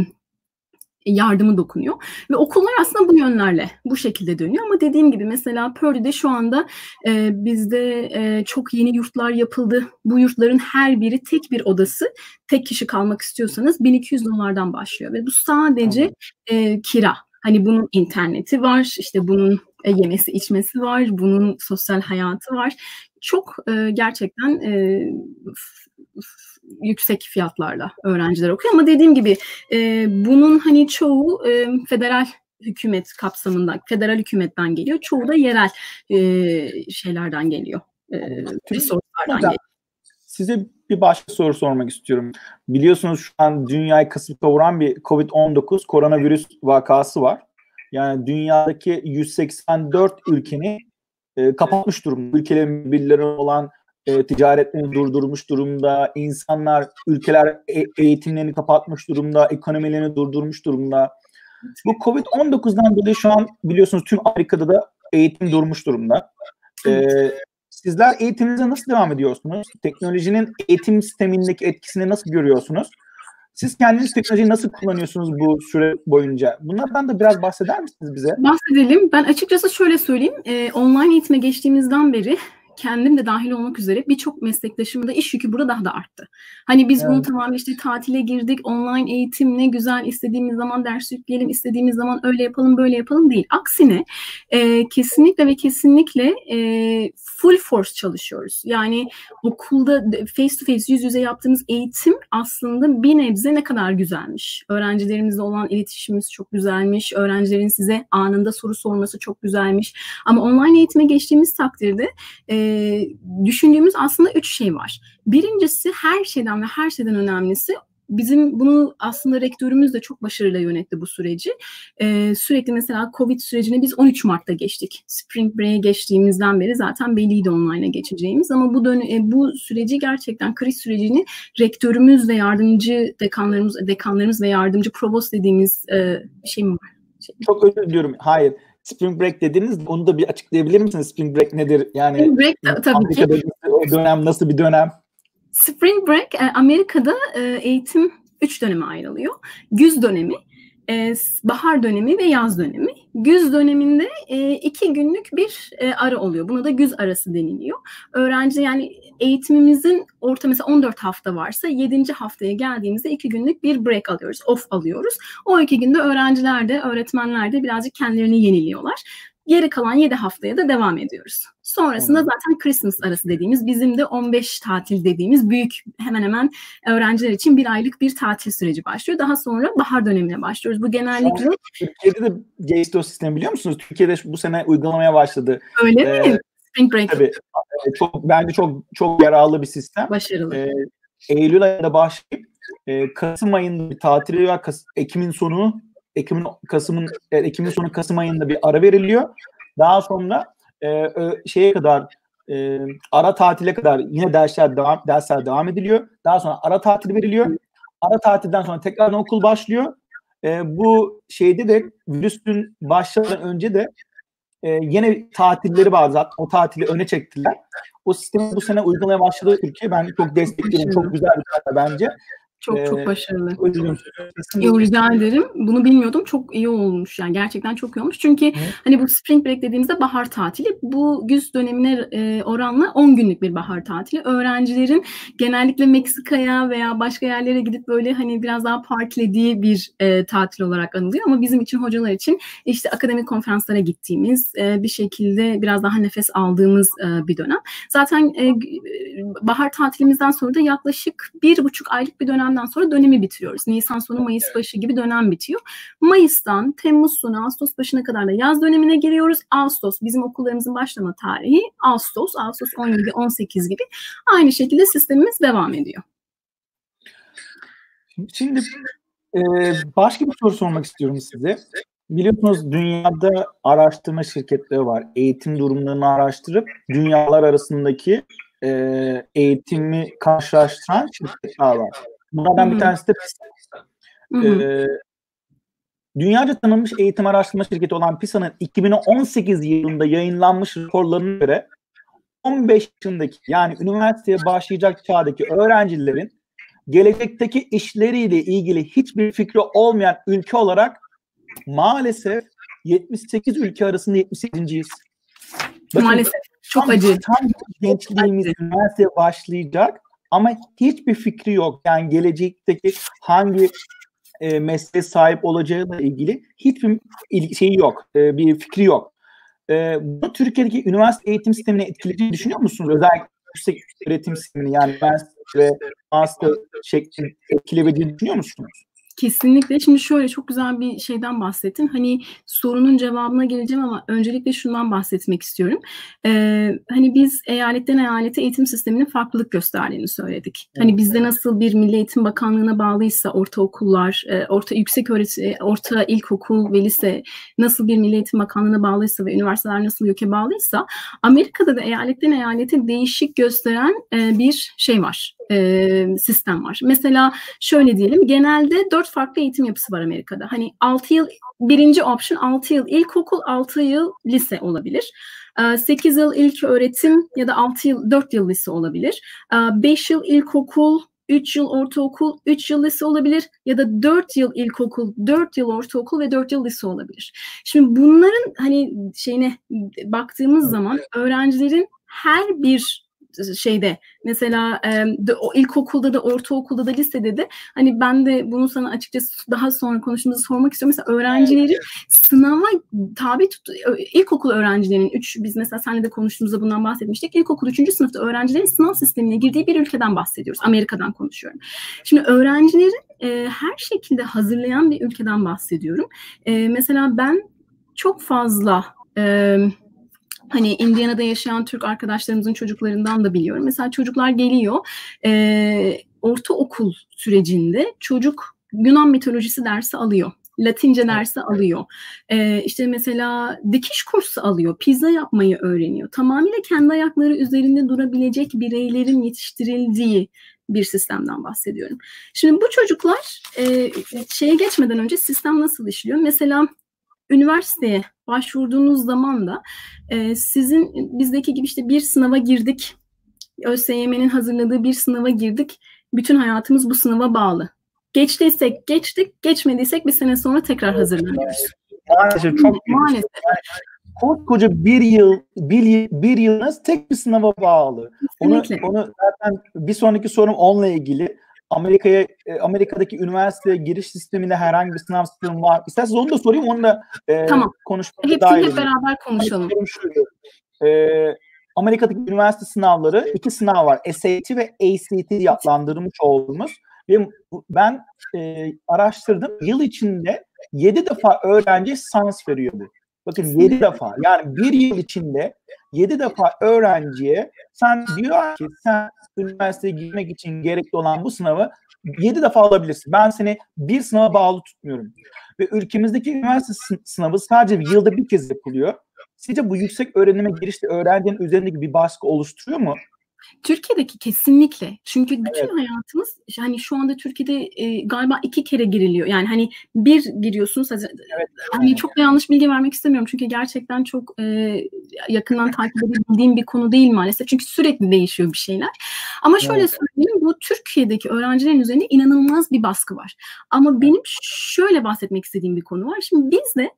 yardımı dokunuyor. Ve okullar aslında bu yönlerle, bu şekilde dönüyor. Ama dediğim gibi mesela Purdue'de şu anda e, bizde e, çok yeni yurtlar yapıldı. Bu yurtların her biri tek bir odası. Tek kişi kalmak istiyorsanız 1200 dolardan başlıyor. Ve bu sadece e, kira. Hani bunun interneti var, işte bunun e, yemesi içmesi var, bunun sosyal hayatı var. Çok e, gerçekten e, yüksek fiyatlarla öğrenciler okuyor. Ama dediğim gibi e, bunun hani çoğu e, federal hükümet kapsamında, federal hükümetten geliyor. Çoğu da yerel e, şeylerden geliyor. E, resurslardan geliyor. Size bir başka soru sormak istiyorum. Biliyorsunuz şu an dünyayı kasıp kavuran bir COVID-19 koronavirüs vakası var. Yani dünyadaki 184 ülkeni e, kapatmış durumda. Ülkelerin birbirleri olan e, ticaretlerini durdurmuş durumda. İnsanlar, ülkeler e, eğitimlerini kapatmış durumda, ekonomilerini durdurmuş durumda. Bu Covid-19'dan dolayı şu an biliyorsunuz tüm Amerika'da da eğitim durmuş durumda. E, sizler eğitiminize nasıl devam ediyorsunuz? Teknolojinin eğitim sistemindeki etkisini nasıl görüyorsunuz? Siz kendiniz teknolojiyi nasıl kullanıyorsunuz bu süre boyunca? Bunlardan da biraz bahseder misiniz bize? Bahsedelim. Ben açıkçası şöyle söyleyeyim. E, online eğitime geçtiğimizden beri kendim de dahil olmak üzere birçok meslektaşımın da iş yükü burada daha da arttı. Hani biz evet. bunu tamamen işte tatile girdik, online eğitim ne güzel, istediğimiz zaman ders yükleyelim, istediğimiz zaman öyle yapalım, böyle yapalım değil. Aksine e, kesinlikle ve kesinlikle e, full force çalışıyoruz. Yani okulda face to face yüz yüze yaptığımız eğitim aslında bir nebze ne kadar güzelmiş. Öğrencilerimizle olan iletişimimiz çok güzelmiş. Öğrencilerin size anında soru sorması çok güzelmiş. Ama online eğitime geçtiğimiz takdirde e, düşündüğümüz aslında üç şey var. Birincisi her şeyden ve her şeyden önemlisi bizim bunu aslında rektörümüz de çok başarıyla yönetti bu süreci. Ee, sürekli mesela Covid sürecini biz 13 Mart'ta geçtik. Spring Break'e geçtiğimizden beri zaten belliydi online'a geçeceğimiz ama bu dön e, bu süreci gerçekten kriz sürecini rektörümüz ve yardımcı dekanlarımız dekanlarımız ve yardımcı provost dediğimiz e, şey mi var? Şey. Çok özür diliyorum. Hayır. Spring Break dediniz. Onu da bir açıklayabilir misiniz? Spring Break nedir? Yani Spring Break tabii ki. O dönem nasıl bir dönem? Spring Break e, Amerika'da e, eğitim üç döneme ayrılıyor. Güz dönemi, e, bahar dönemi ve yaz dönemi. Güz döneminde iki günlük bir ara oluyor. Buna da güz arası deniliyor. Öğrenci yani eğitimimizin orta mesela 14 hafta varsa 7. haftaya geldiğimizde iki günlük bir break alıyoruz, off alıyoruz. O iki günde öğrenciler de öğretmenler de birazcık kendilerini yeniliyorlar. Geri kalan 7 haftaya da devam ediyoruz. Sonrasında zaten Christmas arası dediğimiz bizim de 15 tatil dediğimiz büyük hemen hemen öğrenciler için bir aylık bir tatil süreci başlıyor. Daha sonra bahar dönemine başlıyoruz. Bu genellikle... Türkiye'de de geçti o sistemi biliyor musunuz? Türkiye'de bu sene uygulamaya başladı. Öyle ee, mi? Spring Break. Tabii. Çok, bence çok çok yararlı bir sistem. Başarılı. Ee, Eylül ayında başlayıp e, Kasım ayında bir tatili var. Kas, Ekim'in sonu Ekim'in Kasım'ın e, Ekim'in sonu Kasım ayında bir ara veriliyor. Daha sonra e, şeye kadar e, ara tatile kadar yine dersler devam dersler devam ediliyor. Daha sonra ara tatil veriliyor. Ara tatilden sonra tekrardan okul başlıyor. E, bu şeyde de virüsün başlamadan önce de e, yine tatilleri var zaten. O tatili öne çektiler. O sistemi bu sene uygulamaya başladı Türkiye. Ben çok destekledim. Çok güzel bir karar bence. Çok ee, çok başarılı. Yo, rica ederim. Bunu bilmiyordum. Çok iyi olmuş. Yani gerçekten çok iyi olmuş. Çünkü Hı. hani bu spring break dediğimizde bahar tatili. Bu güz dönemine e, oranla 10 günlük bir bahar tatili. Öğrencilerin genellikle Meksika'ya veya başka yerlere gidip böyle hani biraz daha partilediği bir e, tatil olarak anılıyor. Ama bizim için hocalar için işte akademik konferanslara gittiğimiz e, bir şekilde biraz daha nefes aldığımız e, bir dönem. Zaten e, bahar tatilimizden sonra da yaklaşık bir buçuk aylık bir dönem dönemden sonra dönemi bitiriyoruz. Nisan sonu Mayıs başı gibi dönem bitiyor. Mayıs'tan Temmuz sonu Ağustos başına kadar da yaz dönemine giriyoruz. Ağustos bizim okullarımızın başlama tarihi Ağustos, Ağustos 17-18 gibi aynı şekilde sistemimiz devam ediyor. Şimdi e, başka bir soru sormak istiyorum size. Biliyorsunuz dünyada araştırma şirketleri var. Eğitim durumlarını araştırıp dünyalar arasındaki e, eğitimi karşılaştıran şirketler var. Bunlardan bir tanesi de PISA. Ee, dünyaca tanınmış eğitim araştırma şirketi olan PISA'nın 2018 yılında yayınlanmış raporlarına göre 15 yaşındaki yani üniversiteye başlayacak çağdaki öğrencilerin gelecekteki işleriyle ilgili hiçbir fikri olmayan ülke olarak maalesef 78 ülke arasında 78.yiz. Maalesef çok acı. Tam gençliğimiz üniversiteye başlayacak ama hiçbir fikri yok. Yani gelecekteki hangi e, mesleğe sahip olacağıyla ilgili hiçbir şeyi yok, e, bir fikri yok. E, bu Türkiye'deki üniversite eğitim sistemini etkileyeceğini düşünüyor musunuz? Özellikle yüksek öğretim sistemini yani üniversite ve master şeklinde etkileyebileceğini düşünüyor musunuz? Kesinlikle. Şimdi şöyle çok güzel bir şeyden bahsettin. Hani sorunun cevabına geleceğim ama öncelikle şundan bahsetmek istiyorum. Ee, hani biz eyaletten eyalete eğitim sisteminin farklılık gösterdiğini söyledik. Hani bizde nasıl bir Milli Eğitim Bakanlığı'na bağlıysa ortaokullar, e, orta yüksek öğretim, e, orta ilkokul ve lise nasıl bir Milli Eğitim Bakanlığı'na bağlıysa ve üniversiteler nasıl YÖK'e bağlıysa Amerika'da da eyaletten eyalete değişik gösteren e, bir şey var. E, sistem var. Mesela şöyle diyelim genelde dört farklı eğitim yapısı var Amerika'da. Hani 6 yıl birinci option 6 yıl ilkokul 6 yıl lise olabilir. 8 ee, yıl ilk öğretim ya da 6 yıl 4 yıl lise olabilir. 5 ee, yıl ilkokul 3 yıl ortaokul, 3 yıl lise olabilir ya da 4 yıl ilkokul, 4 yıl ortaokul ve 4 yıl lise olabilir. Şimdi bunların hani şeyine baktığımız zaman öğrencilerin her bir şeyde mesela e, de, o ilkokulda da ortaokulda da lisede de hani ben de bunu sana açıkçası daha sonra konuştuğumuzda sormak istiyorum. Mesela öğrencileri sınava tabi tut ilkokul öğrencilerinin 3 biz mesela seninle de konuştuğumuzda bundan bahsetmiştik. İlkokul 3. sınıfta öğrencilerin sınav sistemine girdiği bir ülkeden bahsediyoruz. Amerika'dan konuşuyorum. Şimdi öğrencilerin e, her şekilde hazırlayan bir ülkeden bahsediyorum. E, mesela ben çok fazla e, Hani Indiana'da yaşayan Türk arkadaşlarımızın çocuklarından da biliyorum. Mesela çocuklar geliyor e, ortaokul sürecinde çocuk Yunan mitolojisi dersi alıyor. Latince dersi alıyor. Ee, işte mesela dikiş kursu alıyor. Pizza yapmayı öğreniyor. Tamamıyla kendi ayakları üzerinde durabilecek bireylerin yetiştirildiği bir sistemden bahsediyorum. Şimdi bu çocuklar e, şeye geçmeden önce sistem nasıl işliyor? Mesela üniversiteye başvurduğunuz zaman da e, sizin bizdeki gibi işte bir sınava girdik. ÖSYM'nin hazırladığı bir sınava girdik. Bütün hayatımız bu sınava bağlı. Geçtiysek geçtik, geçmediysek bir sene sonra tekrar hazırlanıyoruz. Maalesef çok maalesef. koskoca bir yıl bir, bir yılınız tek bir sınava bağlı. Onu, onu zaten bir sonraki sorum onunla ilgili. Amerika'ya e, Amerika'daki üniversite giriş sisteminde herhangi bir sınav sistemi var. İsterseniz onu da sorayım, onu da e, tamam. konuşmaya Hepsini dair. hep beraber konuşalım. E, Amerika'daki üniversite sınavları iki sınav var. SAT ve ACT diye adlandırılmış olduğumuz. Ve ben e, araştırdım. Yıl içinde 7 defa öğrenci sans veriyordu. Bakın 7 defa. Yani bir yıl içinde 7 defa öğrenciye sen diyor ki sen üniversiteye girmek için gerekli olan bu sınavı 7 defa alabilirsin. Ben seni bir sınava bağlı tutmuyorum. Ve ülkemizdeki üniversite sınavı sadece yılda bir kez yapılıyor. Sizce bu yüksek öğrenime girişte öğrencinin üzerindeki bir baskı oluşturuyor mu? Türkiye'deki kesinlikle. Çünkü bütün evet. hayatımız hani şu anda Türkiye'de e, galiba iki kere giriliyor. Yani hani bir giriyorsunuz. Evet. Hani çok da yanlış bilgi vermek istemiyorum. Çünkü gerçekten çok e, yakından takip edebildiğim bir konu değil maalesef. Çünkü sürekli değişiyor bir şeyler. Ama şöyle evet. söyleyeyim bu Türkiye'deki öğrencilerin üzerinde inanılmaz bir baskı var. Ama benim şöyle bahsetmek istediğim bir konu var. Şimdi bizde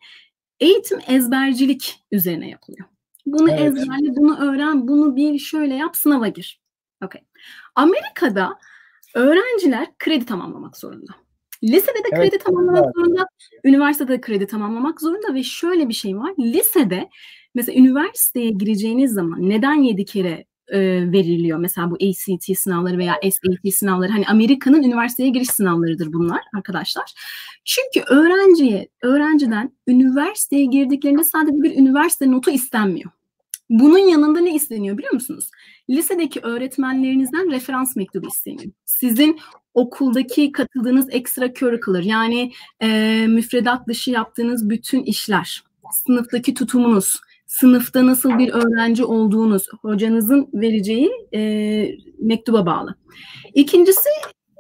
eğitim ezbercilik üzerine yapılıyor. Bunu evet. ezberle, bunu öğren, bunu bir şöyle yap, sınava gir. Okay. Amerika'da öğrenciler kredi tamamlamak zorunda. Lisede de kredi evet, tamamlamak evet. zorunda, üniversitede de kredi tamamlamak zorunda ve şöyle bir şey var. Lisede mesela üniversiteye gireceğiniz zaman neden yedi kere e, veriliyor? Mesela bu ACT sınavları veya SAT sınavları. Hani Amerika'nın üniversiteye giriş sınavlarıdır bunlar arkadaşlar. Çünkü öğrenciye, öğrenciden üniversiteye girdiklerinde sadece bir üniversite notu istenmiyor. Bunun yanında ne isteniyor biliyor musunuz? Lisedeki öğretmenlerinizden referans mektubu isteniyor. Sizin okuldaki katıldığınız ekstra curricular yani e, müfredat dışı yaptığınız bütün işler, sınıftaki tutumunuz, sınıfta nasıl bir öğrenci olduğunuz, hocanızın vereceği e, mektuba bağlı. İkincisi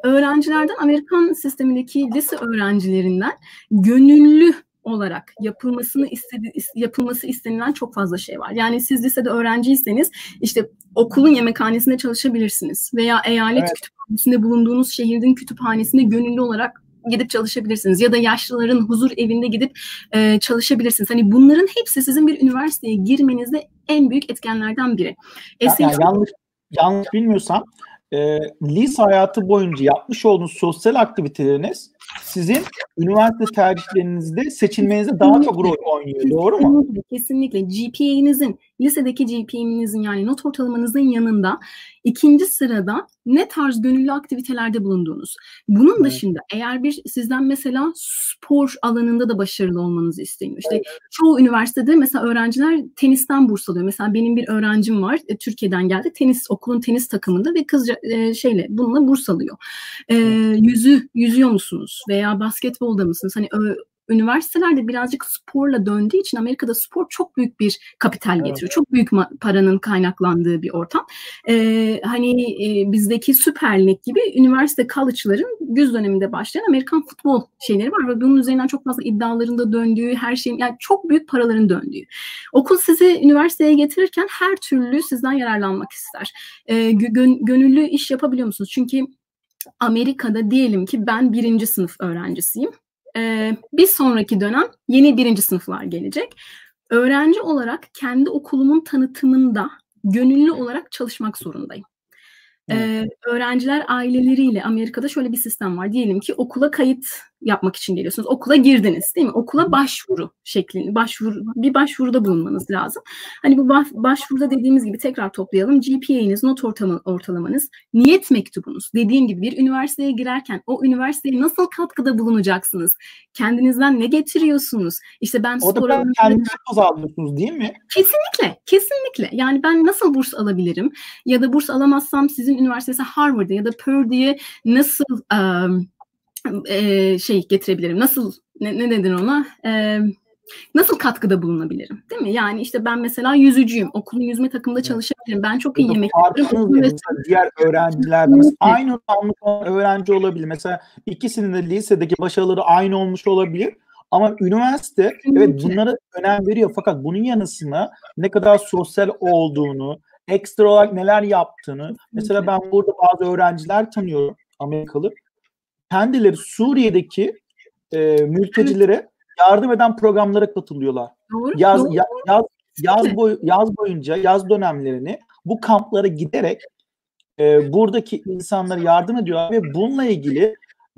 öğrencilerden Amerikan sistemindeki lise öğrencilerinden gönüllü olarak yapılmasını istedi, yapılması istenilen çok fazla şey var. Yani siz lisede öğrenciyseniz işte okulun yemekhanesinde çalışabilirsiniz veya eyalet evet. kütüphanesinde bulunduğunuz şehrin kütüphanesinde gönüllü olarak gidip çalışabilirsiniz ya da yaşlıların huzur evinde gidip e, çalışabilirsiniz. Hani bunların hepsi sizin bir üniversiteye girmenizde en büyük etkenlerden biri. Ya, yani yanlış yanlış bilmiyorsam e, lise hayatı boyunca yapmış olduğunuz sosyal aktiviteleriniz sizin üniversite tercihlerinizde seçilmenizde daha çok rol oynuyor. Doğru mu? Kesinlikle. GPA'nizin, lisedeki GPA'nizin yani not ortalamanızın yanında ikinci sırada ne tarz gönüllü aktivitelerde bulunduğunuz. Bunun evet. dışında eğer bir sizden mesela spor alanında da başarılı olmanızı isteniyor. İşte evet. çoğu üniversitede mesela öğrenciler tenisten burs alıyor. Mesela benim bir öğrencim var. E, Türkiye'den geldi. Tenis okulun tenis takımında ve kız e, şeyle bununla burs alıyor. E, yüzü yüzüyor musunuz veya basketbolda mısınız? Hani üniversitelerde birazcık sporla döndüğü için Amerika'da spor çok büyük bir kapital getiriyor. Evet. Çok büyük paranın kaynaklandığı bir ortam. Ee, hani e, bizdeki Süper Lig gibi üniversite college'ların güz döneminde başlayan Amerikan futbol şeyleri var ve bunun üzerinden çok fazla iddialarında döndüğü, her şeyin yani çok büyük paraların döndüğü. Okul sizi üniversiteye getirirken her türlü sizden yararlanmak ister. Ee, gön, gönüllü iş yapabiliyor musunuz? Çünkü Amerika'da diyelim ki ben birinci sınıf öğrencisiyim e, bir sonraki dönem yeni birinci sınıflar gelecek. Öğrenci olarak kendi okulumun tanıtımında gönüllü olarak çalışmak zorundayım. Ee, öğrenciler aileleriyle Amerika'da şöyle bir sistem var. Diyelim ki okula kayıt yapmak için geliyorsunuz. Okula girdiniz değil mi? Okula başvuru şeklinde başvuru bir başvuruda bulunmanız lazım. Hani bu başvuruda dediğimiz gibi tekrar toplayalım. GPA'niz, not ortalama, ortalamanız, niyet mektubunuz. Dediğim gibi bir üniversiteye girerken o üniversiteye nasıl katkıda bulunacaksınız? Kendinizden ne getiriyorsunuz? İşte ben o spor alanında... kendinizi alıyorsunuz değil mi? Kesinlikle, kesinlikle. Yani ben nasıl burs alabilirim? Ya da burs alamazsam sizin üniversitesi Harvard'ı ya da Purdue'ye nasıl um, e, şey getirebilirim? Nasıl ne, ne dedin ona? E, nasıl katkıda bulunabilirim? Değil mi? Yani işte ben mesela yüzücüyüm. Okulun yüzme takımında çalışabilirim. Ben çok iyi yemek yaparım. Diğer öğrencilerden aynı anlık öğrenci olabilir. Mesela ikisinin de lisedeki başarıları aynı olmuş olabilir. Ama üniversite evet bunlara önem veriyor fakat bunun yanısına ne kadar sosyal olduğunu, ekstra olarak neler yaptığını. Mesela ben burada bazı öğrenciler tanıyorum Amerikalı kendileri Suriye'deki e, mültecilere yardım eden programlara katılıyorlar. Doğru, yaz, doğru. yaz yaz boy yaz boyunca yaz dönemlerini bu kamplara giderek e, buradaki insanlara yardım ediyor ve bununla ilgili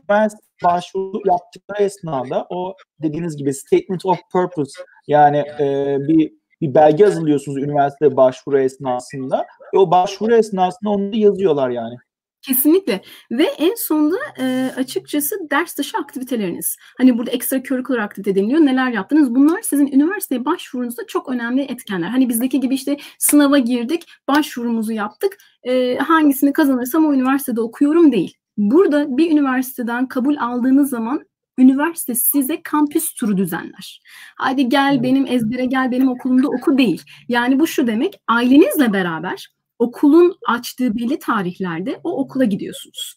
ben başvuru yaptıkları esnada o dediğiniz gibi statement of purpose yani e, bir bir belge hazırlıyorsunuz üniversite başvuru esnasında ve o başvuru esnasında onu da yazıyorlar yani. Kesinlikle ve en sonunda e, açıkçası ders dışı aktiviteleriniz. Hani burada ekstra curricular aktivite deniliyor. Neler yaptınız? Bunlar sizin üniversiteye başvurunuzda çok önemli etkenler. Hani bizdeki gibi işte sınava girdik, başvurumuzu yaptık. E, hangisini kazanırsam o üniversitede okuyorum değil. Burada bir üniversiteden kabul aldığınız zaman üniversite size kampüs turu düzenler. Hadi gel benim ezbere gel benim okulumda oku değil. Yani bu şu demek ailenizle beraber okulun açtığı belli tarihlerde o okula gidiyorsunuz.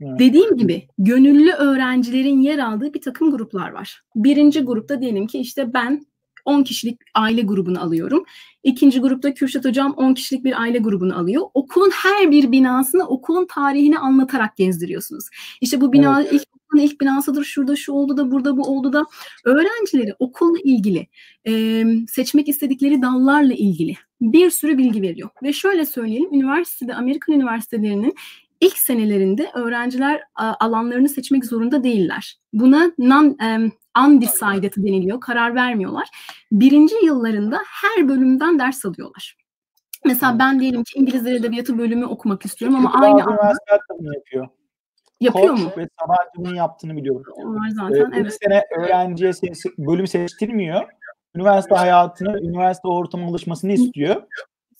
Evet. Dediğim gibi gönüllü öğrencilerin yer aldığı bir takım gruplar var. Birinci grupta diyelim ki işte ben 10 kişilik aile grubunu alıyorum. İkinci grupta Kürşat Hocam 10 kişilik bir aile grubunu alıyor. Okulun her bir binasını okulun tarihini anlatarak gezdiriyorsunuz. İşte bu bina evet. ilk okulun ilk binasıdır, şurada şu oldu da burada bu oldu da. Öğrencileri okulla ilgili, e, seçmek istedikleri dallarla ilgili bir sürü bilgi veriyor. Ve şöyle söyleyelim, üniversitede, Amerikan üniversitelerinin ilk senelerinde öğrenciler alanlarını seçmek zorunda değiller. Buna non um, undecided deniliyor, karar vermiyorlar. Birinci yıllarında her bölümden ders alıyorlar. Mesela ben diyelim ki İngiliz Edebiyatı bölümü okumak istiyorum ama aynı anda... yapıyor. Yapıyor Koç mu? ve bunu yaptığını biliyorum. Onlar zaten ee, evet. sene öğrenciye bölüm seçtirmiyor. Üniversite hayatını, üniversite ortamına alışmasını istiyor.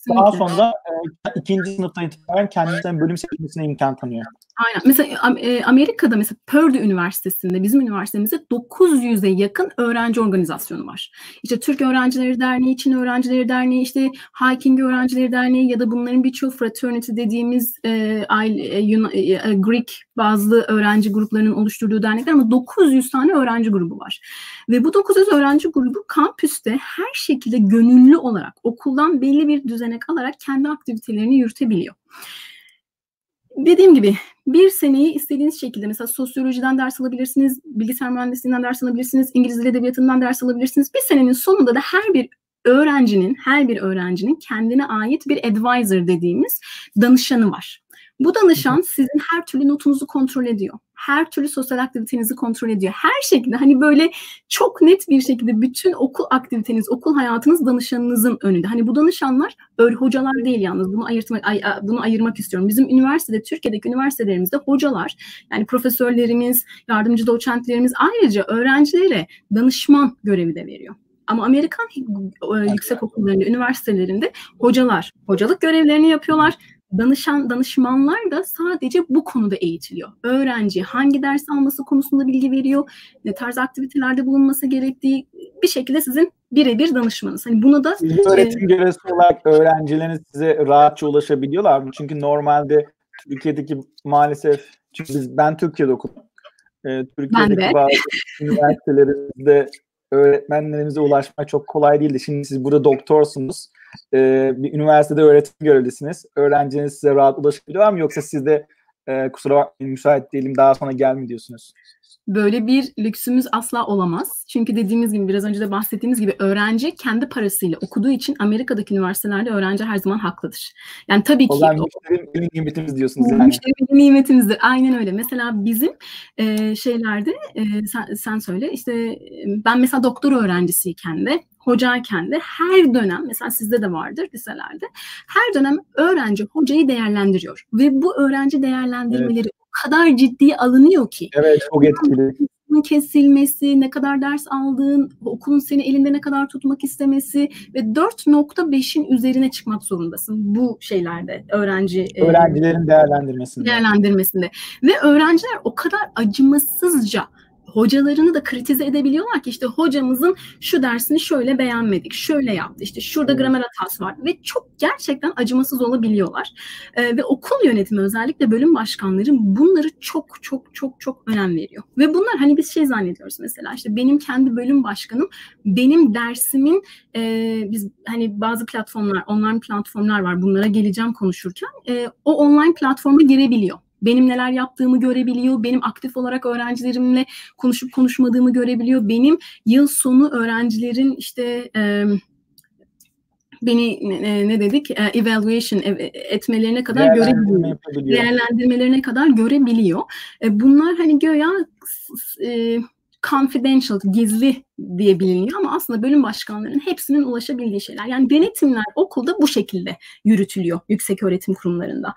Daha sonra e, ikinci sınıftan itibaren kendisinden bölüm seçmesine imkan tanıyor. Aynen. Mesela e, Amerika'da mesela Purdue Üniversitesi'nde bizim üniversitemizde 900'e yakın öğrenci organizasyonu var. İşte Türk Öğrencileri Derneği, Çin Öğrencileri Derneği, işte Hiking Öğrencileri Derneği ya da bunların birçoğu fraternity dediğimiz e, e, e, Greek bazı öğrenci gruplarının oluşturduğu dernekler ama 900 tane öğrenci grubu var. Ve bu 900 öğrenci grubu kampüste her şekilde gönüllü olarak okuldan belli bir düzenek alarak kendi aktivitelerini yürütebiliyor dediğim gibi bir seneyi istediğiniz şekilde mesela sosyolojiden ders alabilirsiniz, bilgisayar mühendisliğinden ders alabilirsiniz, İngiliz dil edebiyatından ders alabilirsiniz. Bir senenin sonunda da her bir öğrencinin, her bir öğrencinin kendine ait bir advisor dediğimiz danışanı var. Bu danışan sizin her türlü notunuzu kontrol ediyor. Her türlü sosyal aktivitenizi kontrol ediyor. Her şekilde hani böyle çok net bir şekilde bütün okul aktiviteniz, okul hayatınız danışanınızın önünde. Hani bu danışanlar öyle hocalar değil yalnız. Bunu ayırtmak ay, bunu ayırmak istiyorum. Bizim üniversitede Türkiye'deki üniversitelerimizde hocalar yani profesörlerimiz, yardımcı doçentlerimiz ayrıca öğrencilere danışman görevi de veriyor. Ama Amerikan e, yüksek okullarında, üniversitelerinde hocalar hocalık görevlerini yapıyorlar danışan danışmanlar da sadece bu konuda eğitiliyor. Öğrenci hangi ders alması konusunda bilgi veriyor, ne tarz aktivitelerde bulunması gerektiği bir şekilde sizin birebir danışmanız. Hani bunu da Siz öğretim e, görevlisi olarak öğrencileriniz size rahatça ulaşabiliyorlar mı? Çünkü normalde Türkiye'deki maalesef çünkü biz ben Türkiye'de okudum. Ee, Türkiye'deki bazı *laughs* üniversitelerimizde öğretmenlerimize ulaşmak çok kolay değildi. Şimdi siz burada doktorsunuz e, bir üniversitede öğretim görevlisiniz. Öğrenciniz size rahat ulaşabiliyor mu yoksa siz de e, kusura bakmayın müsait değilim daha sonra gel mi diyorsunuz? Böyle bir lüksümüz asla olamaz. Çünkü dediğimiz gibi biraz önce de bahsettiğimiz gibi öğrenci kendi parasıyla okuduğu için Amerika'daki üniversitelerde öğrenci her zaman haklıdır. Yani tabii ki... O zaman müşteri nimetimiz diyorsunuz yani. Müşteri nimetimizdir. Aynen öyle. Mesela bizim e, şeylerde e, sen, sen söyle işte ben mesela doktor öğrencisiyken de hocayken de her dönem mesela sizde de vardır liselerde her dönem öğrenci hocayı değerlendiriyor ve bu öğrenci değerlendirmeleri evet. o kadar ciddi alınıyor ki. Evet çok etkili kesilmesi, ne kadar ders aldığın, okulun seni elinde ne kadar tutmak istemesi ve 4.5'in üzerine çıkmak zorundasın bu şeylerde öğrenci e, öğrencilerin değerlendirmesinde. Değerlendirmesinde ve öğrenciler o kadar acımasızca hocalarını da kritize edebiliyorlar ki işte hocamızın şu dersini şöyle beğenmedik, şöyle yaptı, işte şurada gramer hatası var ve çok gerçekten acımasız olabiliyorlar. Ee, ve okul yönetimi özellikle bölüm başkanları bunları çok çok çok çok önem veriyor. Ve bunlar hani biz şey zannediyoruz mesela işte benim kendi bölüm başkanım benim dersimin e, biz hani bazı platformlar, online platformlar var bunlara geleceğim konuşurken e, o online platforma girebiliyor Benim neler yaptığımı görebiliyor. Benim aktif olarak öğrencilerimle konuşup konuşmadığımı görebiliyor. Benim yıl sonu öğrencilerin işte e, beni ne, ne dedik e, evaluation etmelerine kadar görebiliyor. Değerlendirmelerine kadar görebiliyor. E, bunlar hani göya e, confidential, gizli diye biliniyor ama aslında bölüm başkanlarının hepsinin ulaşabildiği şeyler. Yani denetimler okulda bu şekilde yürütülüyor yüksek öğretim kurumlarında.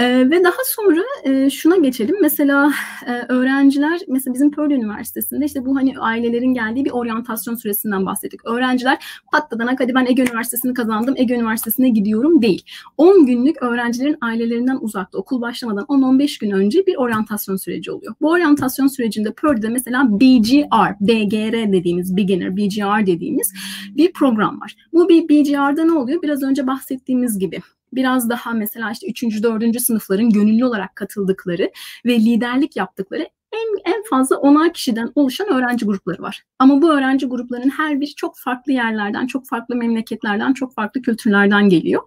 Ee, ve daha sonra e, şuna geçelim. Mesela e, öğrenciler, mesela bizim Purdue Üniversitesi'nde işte bu hani ailelerin geldiği bir oryantasyon süresinden bahsettik. Öğrenciler patladanak hadi ben Ege Üniversitesi'ni kazandım, Ege Üniversitesi'ne gidiyorum değil. 10 günlük öğrencilerin ailelerinden uzakta okul başlamadan 10-15 gün önce bir oryantasyon süreci oluyor. Bu oryantasyon sürecinde Purdue'de mesela BGR, BGR dediğimiz beginner, BGR dediğimiz bir program var. Bu bir BGR'da ne oluyor? Biraz önce bahsettiğimiz gibi biraz daha mesela işte 3. 4. sınıfların gönüllü olarak katıldıkları ve liderlik yaptıkları en, en fazla 10'ar kişiden oluşan öğrenci grupları var. Ama bu öğrenci gruplarının her biri çok farklı yerlerden, çok farklı memleketlerden, çok farklı kültürlerden geliyor.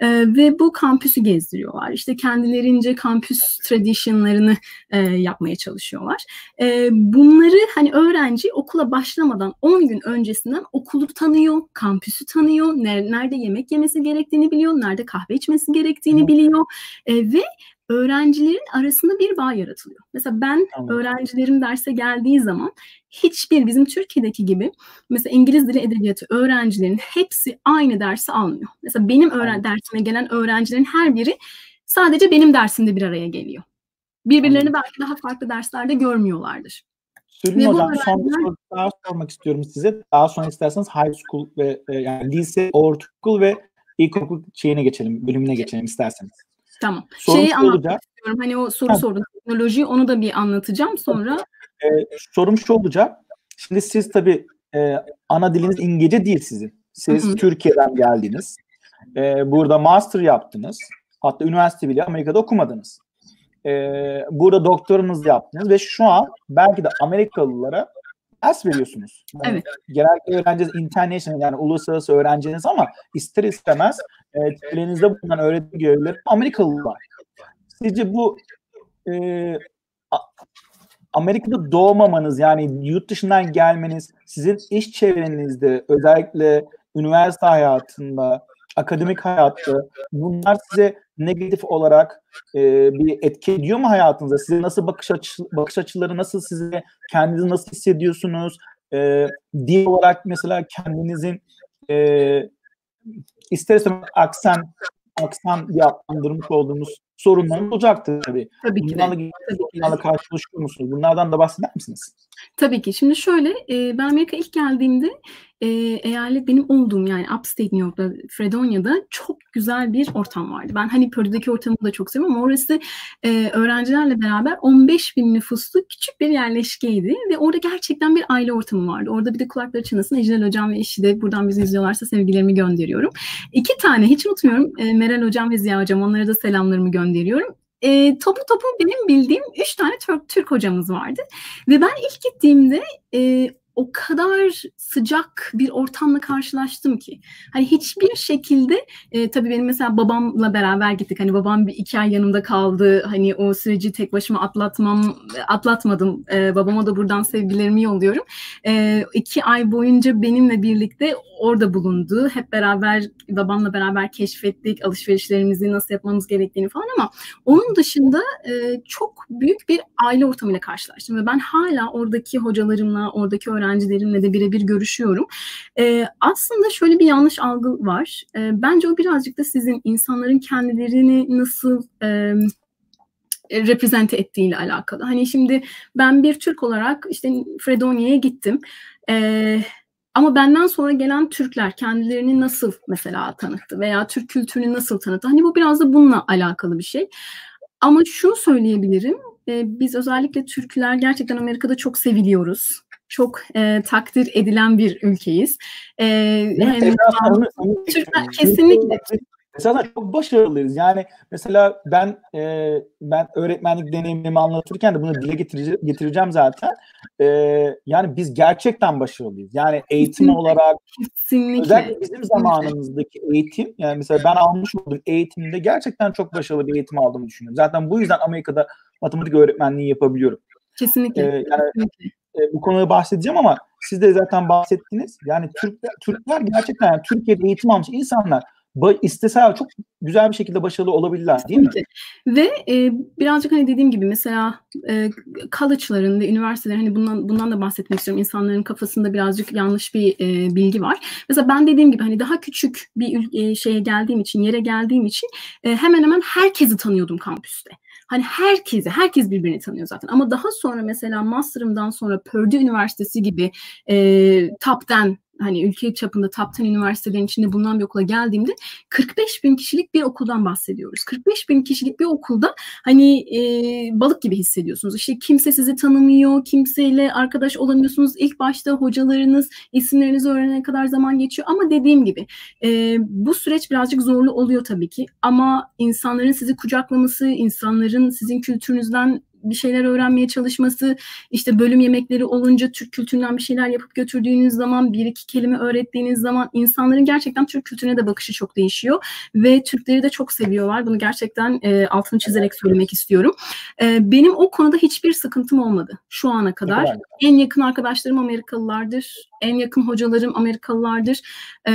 E, ve bu kampüsü gezdiriyorlar. İşte kendilerince kampüs traditionlarını e, yapmaya çalışıyorlar. E, bunları hani öğrenci okula başlamadan 10 gün öncesinden okulu tanıyor, kampüsü tanıyor, nerede yemek yemesi gerektiğini biliyor, nerede kahve içmesi gerektiğini biliyor e, ve öğrencilerin arasında bir bağ yaratılıyor. Mesela ben tamam. öğrencilerim derse geldiği zaman hiçbir bizim Türkiye'deki gibi mesela İngiliz dili edebiyatı öğrencilerin hepsi aynı dersi almıyor. Mesela benim öğren dersime gelen öğrencilerin her biri sadece benim dersimde bir araya geliyor. Birbirlerini tamam. belki daha farklı derslerde görmüyorlardır. Sülün Hocam son bir soru daha sormak istiyorum size. Daha sonra isterseniz high school ve e, yani lise, ortaokul ve ilkokul şeyine geçelim, bölümüne geçelim isterseniz. Tamam. Sorum Şeyi anlatmak istiyorum. Hani o soru sordun teknoloji onu da bir anlatacağım sonra. Ee, sorum şu olacak. Şimdi siz tabii e, ana diliniz İngilizce değil sizin. Siz Hı-hı. Türkiye'den geldiniz. E, burada master yaptınız. Hatta üniversite bile Amerika'da okumadınız. E, burada doktoranızı yaptınız ve şu an belki de Amerikalılara ders veriyorsunuz. Yani evet. Genellikle öğrenciniz international yani uluslararası öğrenciniz ama ister istemez e, elinizde bulunan öğretim görevlileri Amerikalılar. Sizce bu e, Amerika'da doğmamanız yani yurt dışından gelmeniz sizin iş çevrenizde özellikle üniversite hayatında akademik hayatta bunlar size negatif olarak e, bir etki ediyor mu hayatınıza? Size nasıl bakış açı, bakış açıları nasıl size kendinizi nasıl hissediyorsunuz? E, dil olarak mesela kendinizin e, ister istemez aksan aksan yaptırmış olduğumuz sorunlar olacaktır tabii. Tabii ki Bunlarla, de. Bunlarla karşılaşıyor musunuz? Bunlardan da bahseder misiniz? Tabii ki. Şimdi şöyle, e, ben Amerika ilk geldiğimde e, eyalet benim olduğum yani Upstate New York'ta, Fredonia'da çok güzel bir ortam vardı. Ben hani Purdue'deki ortamı da çok seviyorum ama orası e, öğrencilerle beraber 15 bin nüfuslu küçük bir yerleşkeydi ve orada gerçekten bir aile ortamı vardı. Orada bir de kulakları çınlasın Ejder Hocam ve eşi de buradan bizi izliyorlarsa sevgilerimi gönderiyorum. İki tane hiç unutmuyorum e, Meral Hocam ve Ziya Hocam onlara da selamlarımı gönderiyorum e, topu topu benim bildiğim üç tane Türk, Türk hocamız vardı. Ve ben ilk gittiğimde e, o kadar sıcak bir ortamla karşılaştım ki. Hani hiçbir şekilde e, tabii benim mesela babamla beraber gittik. Hani babam bir iki ay yanımda kaldı. Hani o süreci tek başıma atlatmam atlatmadım. E, babama da buradan sevgilerimi yolluyorum. E, iki ay boyunca benimle birlikte orada bulundu. Hep beraber babamla beraber keşfettik alışverişlerimizi nasıl yapmamız gerektiğini falan ama onun dışında e, çok büyük bir aile ortamıyla karşılaştım ve ben hala oradaki hocalarımla, oradaki öğrencilerimle de birebir görüşüyorum. E, aslında şöyle bir yanlış algı var. E, bence o birazcık da sizin insanların kendilerini nasıl e, reprezente ettiğiyle alakalı. Hani şimdi ben bir Türk olarak işte Fredonia'ya gittim. Eee ama benden sonra gelen Türkler kendilerini nasıl mesela tanıttı veya Türk kültürünü nasıl tanıttı? Hani bu biraz da bununla alakalı bir şey. Ama şunu söyleyebilirim. E, biz özellikle Türkler gerçekten Amerika'da çok seviliyoruz. Çok e, takdir edilen bir ülkeyiz. E, hem, Türkler kesinlikle Mesela çok başarılıyız. Yani mesela ben e, ben öğretmenlik deneyimimi anlatırken de bunu dile getirece- getireceğim zaten. E, yani biz gerçekten başarılıyız. Yani eğitim Kesinlikle. olarak Kesinlikle. özellikle bizim zamanımızdaki eğitim yani mesela ben almış olduğum eğitimde gerçekten çok başarılı bir eğitim aldığımı düşünüyorum. Zaten bu yüzden Amerika'da matematik öğretmenliği yapabiliyorum. Kesinlikle. Ee, yani Kesinlikle. E, bu konuyu bahsedeceğim ama siz de zaten bahsettiniz. Yani Türkler, Türkler gerçekten yani Türkiye'de eğitim almış insanlar isteseler çok güzel bir şekilde başarılı olabilirler değil mi? Ve e, birazcık hani dediğim gibi mesela e, college'ların ve üniversitelerin hani bundan bundan da bahsetmek istiyorum. İnsanların kafasında birazcık yanlış bir e, bilgi var. Mesela ben dediğim gibi hani daha küçük bir e, şeye geldiğim için, yere geldiğim için e, hemen hemen herkesi tanıyordum kampüste. Hani herkesi, herkes birbirini tanıyor zaten. Ama daha sonra mesela master'ımdan sonra Purdue Üniversitesi gibi e, top 10 hani ülke çapında top 10 üniversitelerin içinde bulunan bir okula geldiğimde 45 bin kişilik bir okuldan bahsediyoruz. 45 bin kişilik bir okulda hani e, balık gibi hissediyorsunuz. İşte kimse sizi tanımıyor, kimseyle arkadaş olamıyorsunuz. İlk başta hocalarınız isimlerinizi öğrenene kadar zaman geçiyor. Ama dediğim gibi e, bu süreç birazcık zorlu oluyor tabii ki. Ama insanların sizi kucaklaması, insanların sizin kültürünüzden bir şeyler öğrenmeye çalışması, işte bölüm yemekleri olunca Türk kültüründen bir şeyler yapıp götürdüğünüz zaman, bir iki kelime öğrettiğiniz zaman insanların gerçekten Türk kültürüne de bakışı çok değişiyor ve Türkleri de çok seviyorlar. Bunu gerçekten e, altını çizerek söylemek istiyorum. E, benim o konuda hiçbir sıkıntım olmadı şu ana kadar. En yakın arkadaşlarım Amerikalılardır, en yakın hocalarım Amerikalılardır e,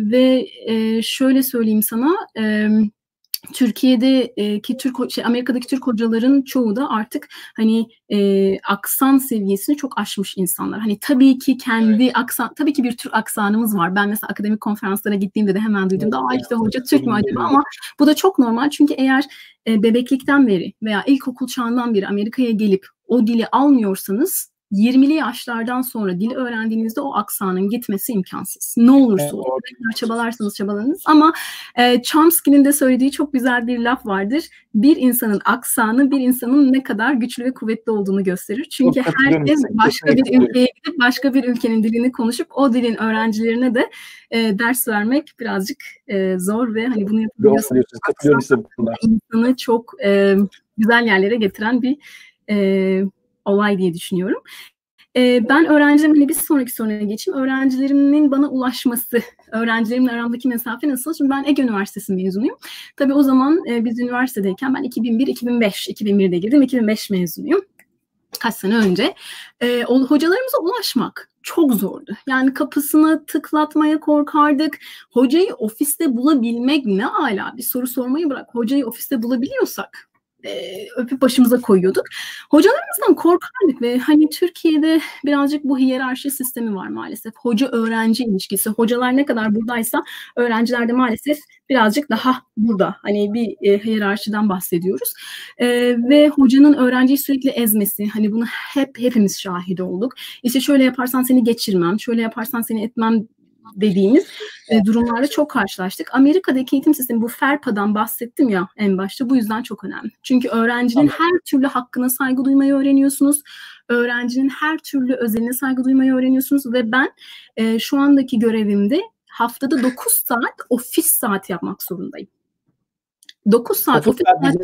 ve e, şöyle söyleyeyim sana. E, Türkiye'deki Türk şey Amerika'daki Türk hocaların çoğu da artık hani e, aksan seviyesini çok aşmış insanlar. Hani tabii ki kendi evet. aksan tabii ki bir Türk aksanımız var. Ben mesela akademik konferanslara gittiğimde de hemen duydum da işte hoca Türk mü acaba ama bu da çok normal çünkü eğer e, bebeklikten beri veya ilkokul çağından beri Amerika'ya gelip o dili almıyorsanız 20'li yaşlardan sonra dil öğrendiğinizde o aksanın gitmesi imkansız. Ne olursa olsun. Çabalarsanız çabalarınız. Ama e, Chomsky'nin de söylediği çok güzel bir laf vardır. Bir insanın aksanı bir insanın ne kadar güçlü ve kuvvetli olduğunu gösterir. Çünkü herkes başka bir ülkeye gidip başka bir ülkenin dilini konuşup o dilin öğrencilerine de e, ders vermek birazcık e, zor ve hani bunu yapabiliyorsanız insanı çok e, güzel yerlere getiren bir e, olay diye düşünüyorum. Ben öğrencilerimin hani bir sonraki soruya geçeyim. Öğrencilerimin bana ulaşması, öğrencilerimle aramdaki mesafe nasıl? Şimdi ben Ege Üniversitesi mezunuyum. Tabii o zaman e, biz üniversitedeyken ben 2001, 2005, 2001'de girdim, 2005 mezunuyum. Kaç sene önce. Hocalarımıza ulaşmak çok zordu. Yani kapısına tıklatmaya korkardık. Hocayı ofiste bulabilmek ne ala bir soru sormayı bırak. Hocayı ofiste bulabiliyorsak e, öpüp başımıza koyuyorduk. Hocalarımızdan korkardık ve hani Türkiye'de birazcık bu hiyerarşi sistemi var maalesef. Hoca öğrenci ilişkisi. Hocalar ne kadar buradaysa öğrenciler de maalesef birazcık daha burada. Hani bir e, hiyerarşiden bahsediyoruz. E, ve hocanın öğrenciyi sürekli ezmesi. Hani bunu hep hepimiz şahit olduk. İşte şöyle yaparsan seni geçirmem, şöyle yaparsan seni etmem dediğimiz e, durumlarla çok karşılaştık. Amerika'daki eğitim sistemi bu FERPA'dan bahsettim ya en başta bu yüzden çok önemli. Çünkü öğrencinin her türlü hakkına saygı duymayı öğreniyorsunuz. Öğrencinin her türlü özeline saygı duymayı öğreniyorsunuz ve ben e, şu andaki görevimde haftada 9 saat ofis saat yapmak zorundayım. 9 saat ofis saat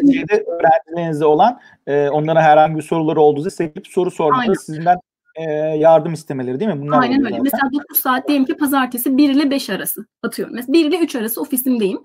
öğrencilerinizde olan e, onlara herhangi bir soruları olduğunda size soru sormaları sizinden e, yardım istemeleri değil mi? Bunlar Aynen öyle. Zaten. Mesela 9 saat diyelim ki pazartesi 1 ile 5 arası atıyorum. Mesela 1 ile 3 arası ofisimdeyim.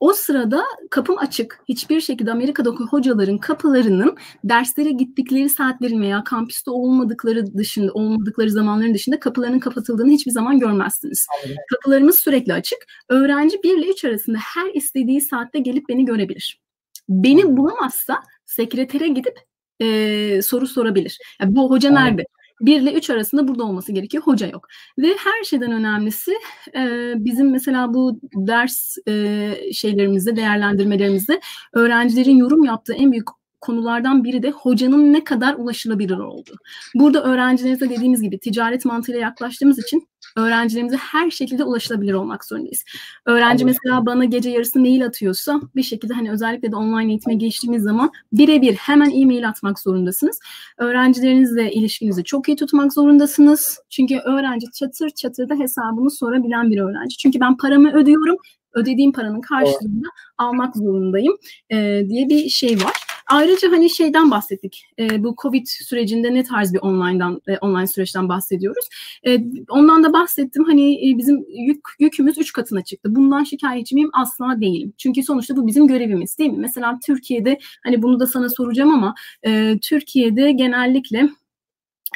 O sırada kapım açık. Hiçbir şekilde Amerika'daki hocaların kapılarının derslere gittikleri saatlerin veya kampüste olmadıkları dışında olmadıkları zamanların dışında kapılarının kapatıldığını hiçbir zaman görmezsiniz. Anladım. Kapılarımız sürekli açık. Öğrenci 1 ile 3 arasında her istediği saatte gelip beni görebilir. Beni bulamazsa sekretere gidip e, soru sorabilir. Yani bu hoca nerede? 1 ile 3 arasında burada olması gerekiyor. Hoca yok. Ve her şeyden önemlisi e, bizim mesela bu ders e, şeylerimizde, değerlendirmelerimizde öğrencilerin yorum yaptığı en büyük konulardan biri de hocanın ne kadar ulaşılabilir oldu. Burada öğrencilerimize dediğimiz gibi ticaret mantığıyla yaklaştığımız için öğrencilerimize her şekilde ulaşılabilir olmak zorundayız. Öğrenci mesela bana gece yarısı mail atıyorsa bir şekilde hani özellikle de online eğitime geçtiğimiz zaman birebir hemen e-mail atmak zorundasınız. Öğrencilerinizle ilişkinizi çok iyi tutmak zorundasınız. Çünkü öğrenci çatır çatır da hesabını sorabilen bir öğrenci. Çünkü ben paramı ödüyorum ödediğim paranın karşılığında almak zorundayım e, diye bir şey var. Ayrıca hani şeyden bahsettik. E, bu Covid sürecinde ne tarz bir online'dan e, online süreçten bahsediyoruz. E, ondan da bahsettim. Hani e, bizim yük, yükümüz üç katına çıktı. Bundan şikayetçi miyim? Asla değilim. Çünkü sonuçta bu bizim görevimiz değil mi? Mesela Türkiye'de hani bunu da sana soracağım ama e, Türkiye'de genellikle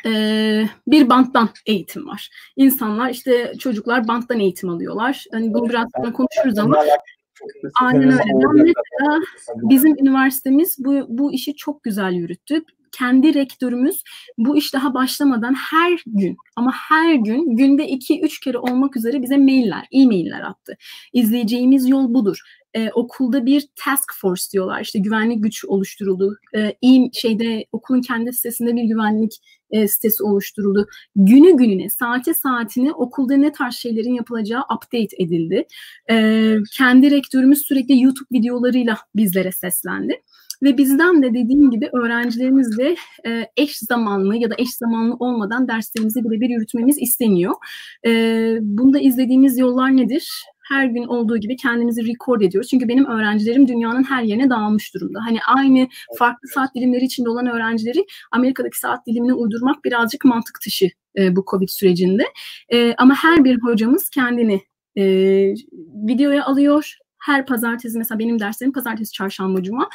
e, bir banttan eğitim var. İnsanlar işte çocuklar banttan eğitim alıyorlar. Hani bunu biraz sonra konuşuruz ama Aynen öyle. Ben mesela bizim üniversitemiz bu, bu işi çok güzel yürüttü. Kendi rektörümüz bu iş daha başlamadan her gün ama her gün günde 2-3 kere olmak üzere bize mailler, e-mailler attı. İzleyeceğimiz yol budur e, okulda bir task force diyorlar. İşte güvenlik güç oluşturuldu. E, iyi şeyde okulun kendi sitesinde bir güvenlik e, sitesi oluşturuldu. Günü gününe, saati saatine okulda ne tarz şeylerin yapılacağı update edildi. E, kendi rektörümüz sürekli YouTube videolarıyla bizlere seslendi. Ve bizden de dediğim gibi öğrencilerimizle e, eş zamanlı ya da eş zamanlı olmadan derslerimizi birebir yürütmemiz isteniyor. E, bunda izlediğimiz yollar nedir? her gün olduğu gibi kendimizi record ediyoruz. Çünkü benim öğrencilerim dünyanın her yerine dağılmış durumda. Hani aynı farklı saat dilimleri içinde olan öğrencileri Amerika'daki saat dilimine uydurmak birazcık mantık dışı e, bu Covid sürecinde. E, ama her bir hocamız kendini e, videoya alıyor, her pazartesi mesela benim derslerim pazartesi, çarşamba, cuma.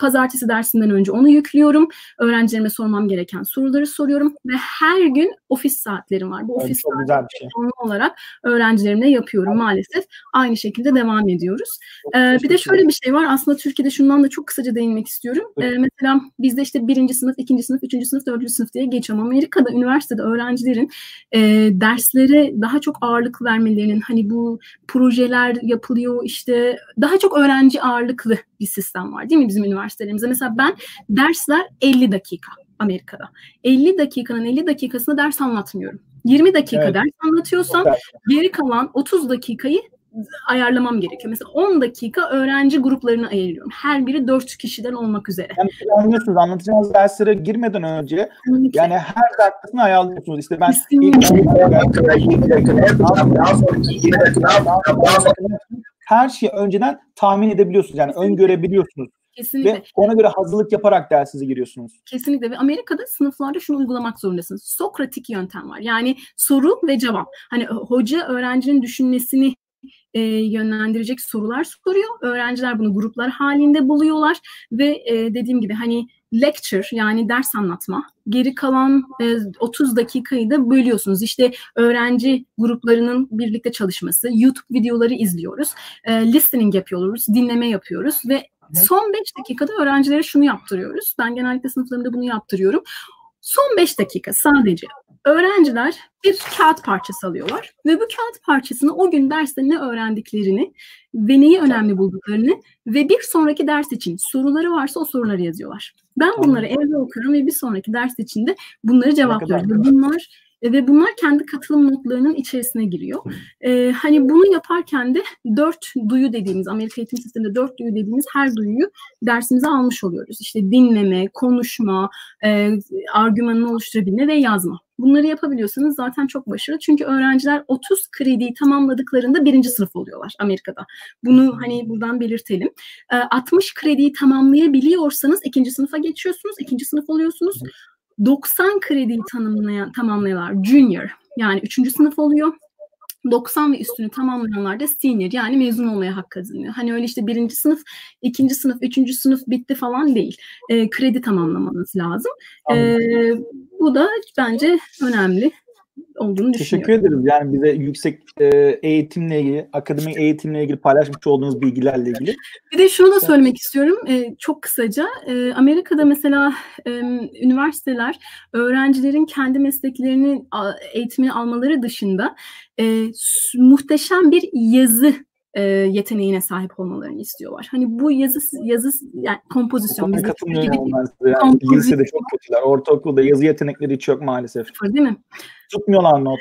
Pazartesi dersinden önce onu yüklüyorum. Öğrencilerime sormam gereken soruları soruyorum ve her gün ofis saatlerim var. Bu ofis evet, saatleri şey. olarak öğrencilerimle yapıyorum maalesef. Aynı şekilde devam ediyoruz. Ee, bir de şöyle bir şey var. Aslında Türkiye'de şundan da çok kısaca değinmek istiyorum. Ee, mesela bizde işte birinci sınıf, ikinci sınıf, üçüncü sınıf, dördüncü sınıf diye geçiyor. Ama Amerika'da üniversitede öğrencilerin e, derslere daha çok ağırlık vermelerinin hani bu projeler yapılıyor işte e, daha çok öğrenci ağırlıklı bir sistem var değil mi bizim üniversitelerimizde? Mesela ben dersler 50 dakika Amerika'da. 50 dakikanın 50 dakikasında ders anlatmıyorum. 20 dakika evet. ders anlatıyorsam geri kalan 30 dakikayı ayarlamam gerekiyor. Mesela 10 dakika öğrenci gruplarına ayırıyorum. Her biri 4 kişiden olmak üzere. Yani planlıyorsunuz anlatacağınız derslere girmeden önce Kesinlikle. yani her dakikasını ayarlıyorsunuz. İşte ben Kesinlikle. ilk her şeyi önceden tahmin edebiliyorsunuz. Yani Kesinlikle. öngörebiliyorsunuz. Kesinlikle. Ve ona göre hazırlık yaparak dersinize giriyorsunuz. Kesinlikle ve Amerika'da sınıflarda şunu uygulamak zorundasınız. Sokratik yöntem var. Yani soru ve cevap. Hani hoca öğrencinin düşünmesini e, yönlendirecek sorular soruyor. Öğrenciler bunu gruplar halinde buluyorlar ve e, dediğim gibi hani lecture yani ders anlatma. Geri kalan e, 30 dakikayı da bölüyorsunuz. İşte öğrenci gruplarının birlikte çalışması, YouTube videoları izliyoruz, e, listening yapıyoruz, dinleme yapıyoruz ve son 5 dakikada öğrencilere şunu yaptırıyoruz. Ben genellikle sınıflarımda bunu yaptırıyorum. Son 5 dakika sadece öğrenciler bir kağıt parçası alıyorlar ve bu kağıt parçasını o gün derste ne öğrendiklerini ve neyi önemli bulduklarını ve bir sonraki ders için soruları varsa o soruları yazıyorlar. Ben bunları evde okuyorum ve bir sonraki ders içinde bunları cevaplıyorum. Bunlar e, ve bunlar kendi katılım notlarının içerisine giriyor. Ee, hani bunu yaparken de dört duyu dediğimiz, Amerika eğitim sisteminde dört duyu dediğimiz her duyuyu dersimize almış oluyoruz. İşte dinleme, konuşma, e, argümanını oluşturabilme ve yazma. Bunları yapabiliyorsanız zaten çok başarılı. Çünkü öğrenciler 30 krediyi tamamladıklarında birinci sınıf oluyorlar Amerika'da. Bunu hani buradan belirtelim. 60 krediyi tamamlayabiliyorsanız ikinci sınıfa geçiyorsunuz. ikinci sınıf oluyorsunuz. 90 krediyi tanımlayan, tamamlayanlar junior yani 3. sınıf oluyor. 90 ve üstünü tamamlayanlar da senior yani mezun olmaya hak kazanıyor. Hani öyle işte birinci sınıf, ikinci sınıf, üçüncü sınıf bitti falan değil. E, kredi tamamlamanız lazım. E, bu da bence önemli olduğunu Teşekkür ederiz. Yani bize yüksek e, eğitimle ilgili, akademik eğitimle ilgili paylaşmış olduğunuz bilgilerle ilgili. Bir de şunu da söylemek istiyorum e, çok kısaca. E, Amerika'da mesela e, üniversiteler öğrencilerin kendi mesleklerini eğitimini almaları dışında e, muhteşem bir yazı e, yeteneğine sahip olmalarını istiyorlar. Hani bu yazı yazı yani kompozisyon. Ben katılmıyorum yani. Kompozisyon. Lisede çok kötüler. Ortaokulda yazı yetenekleri hiç yok maalesef. Değil mi? Tutmuyorlar not.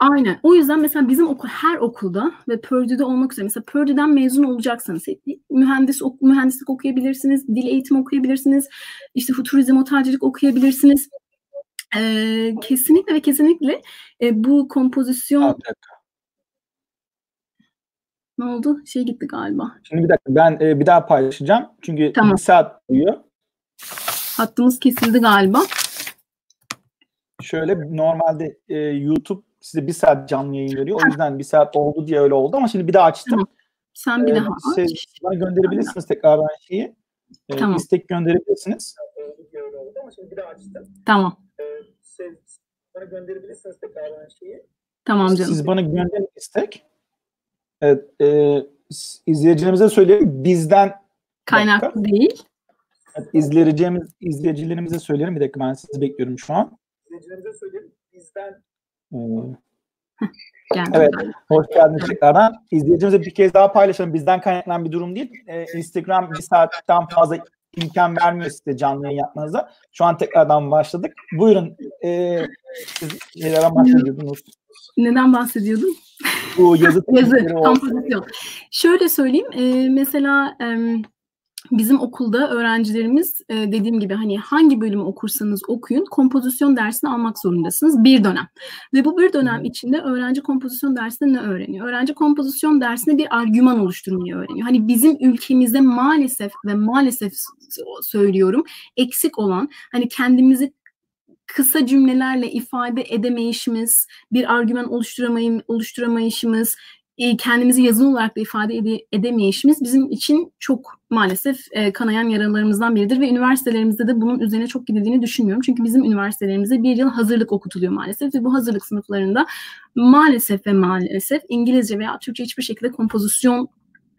Aynen. O yüzden mesela bizim okul her okulda ve Purdue'de olmak üzere mesela Purdue'den mezun olacaksanız mühendis mühendislik okuyabilirsiniz, dil eğitimi okuyabilirsiniz, işte turizm otelcilik okuyabilirsiniz. Ee, kesinlikle ve kesinlikle e, bu kompozisyon Ne oldu? Şey gitti galiba. Şimdi bir dakika ben e, bir daha paylaşacağım. Çünkü tamam. bir saat uyuyor. Hattımız kesildi galiba. Şöyle normalde e, YouTube size bir saat canlı yayın veriyor. O yüzden bir saat oldu diye öyle oldu ama şimdi bir daha açtım. Tamam. Sen bir ee, daha aç. Siz bana gönderebilirsiniz tekrardan şeyi. Ee, tamam. İstek gönderebilirsiniz. Tamam. Siz bana gönderebilirsiniz tekrardan şeyi. Tamam canım. Siz bana gönderin istek. Evet, e, izleyicilerimize söyleyeyim. Bizden kaynaklı değil. Evet, izleyeceğimiz izleyicilerimize söylerim. Bir dakika ben sizi bekliyorum şu an. İzleyicilerimize söyleyelim. Bizden ee, evet, hoş geldiniz tekrardan. İzleyicimize bir kez daha paylaşalım. Bizden kaynaklanan bir durum değil. Ee, Instagram bir saatten fazla imkan vermiyor size canlı yayın yapmanıza. Şu an tekrardan başladık. Buyurun. E, siz nelerden bahsediyordunuz? Neden bahsediyordun? Bu yazı, *laughs* yazı kompozisyon. Şöyle söyleyeyim. E, mesela e, bizim okulda öğrencilerimiz e, dediğim gibi hani hangi bölümü okursanız okuyun kompozisyon dersini almak zorundasınız bir dönem. Ve bu bir dönem içinde öğrenci kompozisyon dersinde ne öğreniyor? Öğrenci kompozisyon dersinde bir argüman oluşturmayı öğreniyor. Hani bizim ülkemizde maalesef ve maalesef söylüyorum eksik olan hani kendimizi kısa cümlelerle ifade edemeyişimiz, bir argüman oluşturamayışımız, e, kendimizi yazılı olarak da ifade ede, edemeyişimiz bizim için çok maalesef e, kanayan yaralarımızdan biridir ve üniversitelerimizde de bunun üzerine çok gidildiğini düşünmüyorum. Çünkü bizim üniversitelerimizde bir yıl hazırlık okutuluyor maalesef ve bu hazırlık sınıflarında maalesef ve maalesef İngilizce veya Türkçe hiçbir şekilde kompozisyon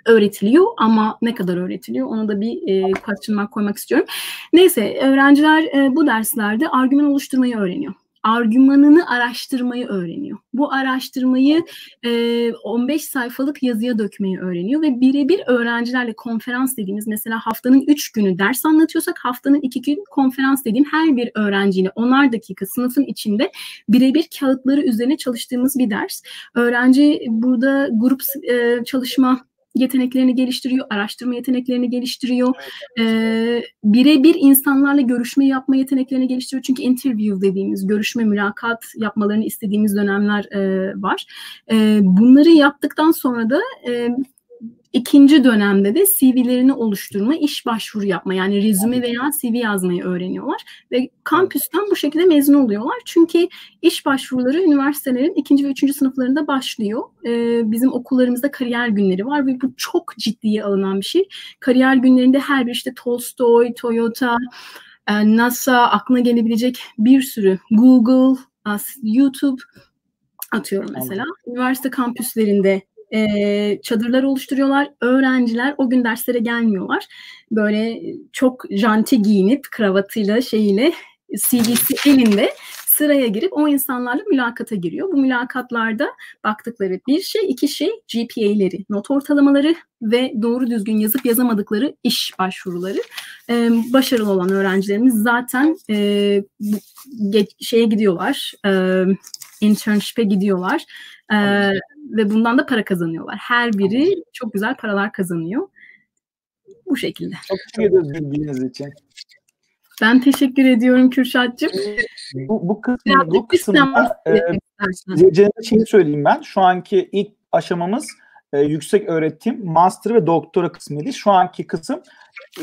öğretiliyor ama ne kadar öğretiliyor onu da bir e, question mark koymak istiyorum. Neyse öğrenciler e, bu derslerde argüman oluşturmayı öğreniyor argümanını araştırmayı öğreniyor. Bu araştırmayı e, 15 sayfalık yazıya dökmeyi öğreniyor ve birebir öğrencilerle konferans dediğimiz mesela haftanın 3 günü ders anlatıyorsak haftanın 2 gün konferans dediğim her bir öğrenciyle onar dakika sınıfın içinde birebir kağıtları üzerine çalıştığımız bir ders. Öğrenci burada grup e, çalışma yeteneklerini geliştiriyor, araştırma yeteneklerini geliştiriyor. Ee, birebir insanlarla görüşme yapma yeteneklerini geliştiriyor. Çünkü interview dediğimiz görüşme, mülakat yapmalarını istediğimiz dönemler e, var. E, bunları yaptıktan sonra da e, İkinci dönemde de CV'lerini oluşturma, iş başvuru yapma yani rezüme veya CV yazmayı öğreniyorlar ve kampüsten bu şekilde mezun oluyorlar. Çünkü iş başvuruları üniversitelerin ikinci ve üçüncü sınıflarında başlıyor. Ee, bizim okullarımızda kariyer günleri var ve bu çok ciddiye alınan bir şey. Kariyer günlerinde her bir işte Tolstoy, Toyota, e, NASA, aklına gelebilecek bir sürü Google, YouTube atıyorum mesela. Üniversite kampüslerinde e, çadırlar oluşturuyorlar. Öğrenciler o gün derslere gelmiyorlar. Böyle çok janti giyinip kravatıyla şeyiyle CV'si elinde sıraya girip o insanlarla mülakata giriyor. Bu mülakatlarda baktıkları bir şey, iki şey GPA'leri, not ortalamaları ve doğru düzgün yazıp yazamadıkları iş başvuruları. Ee, başarılı olan öğrencilerimiz zaten e, şeye gidiyorlar, e, internship'e gidiyorlar. E, ve bundan da para kazanıyorlar. Her biri çok güzel paralar kazanıyor. Bu şekilde. Çok teşekkür ederiz bildiğiniz için. Ben teşekkür ediyorum Kürşat'cığım. Bu, bu, kısmı, bu kısımda e, şeyi söyleyeyim ben. Şu anki ilk aşamamız e, yüksek öğretim, master ve doktora kısmıydı. Şu anki kısım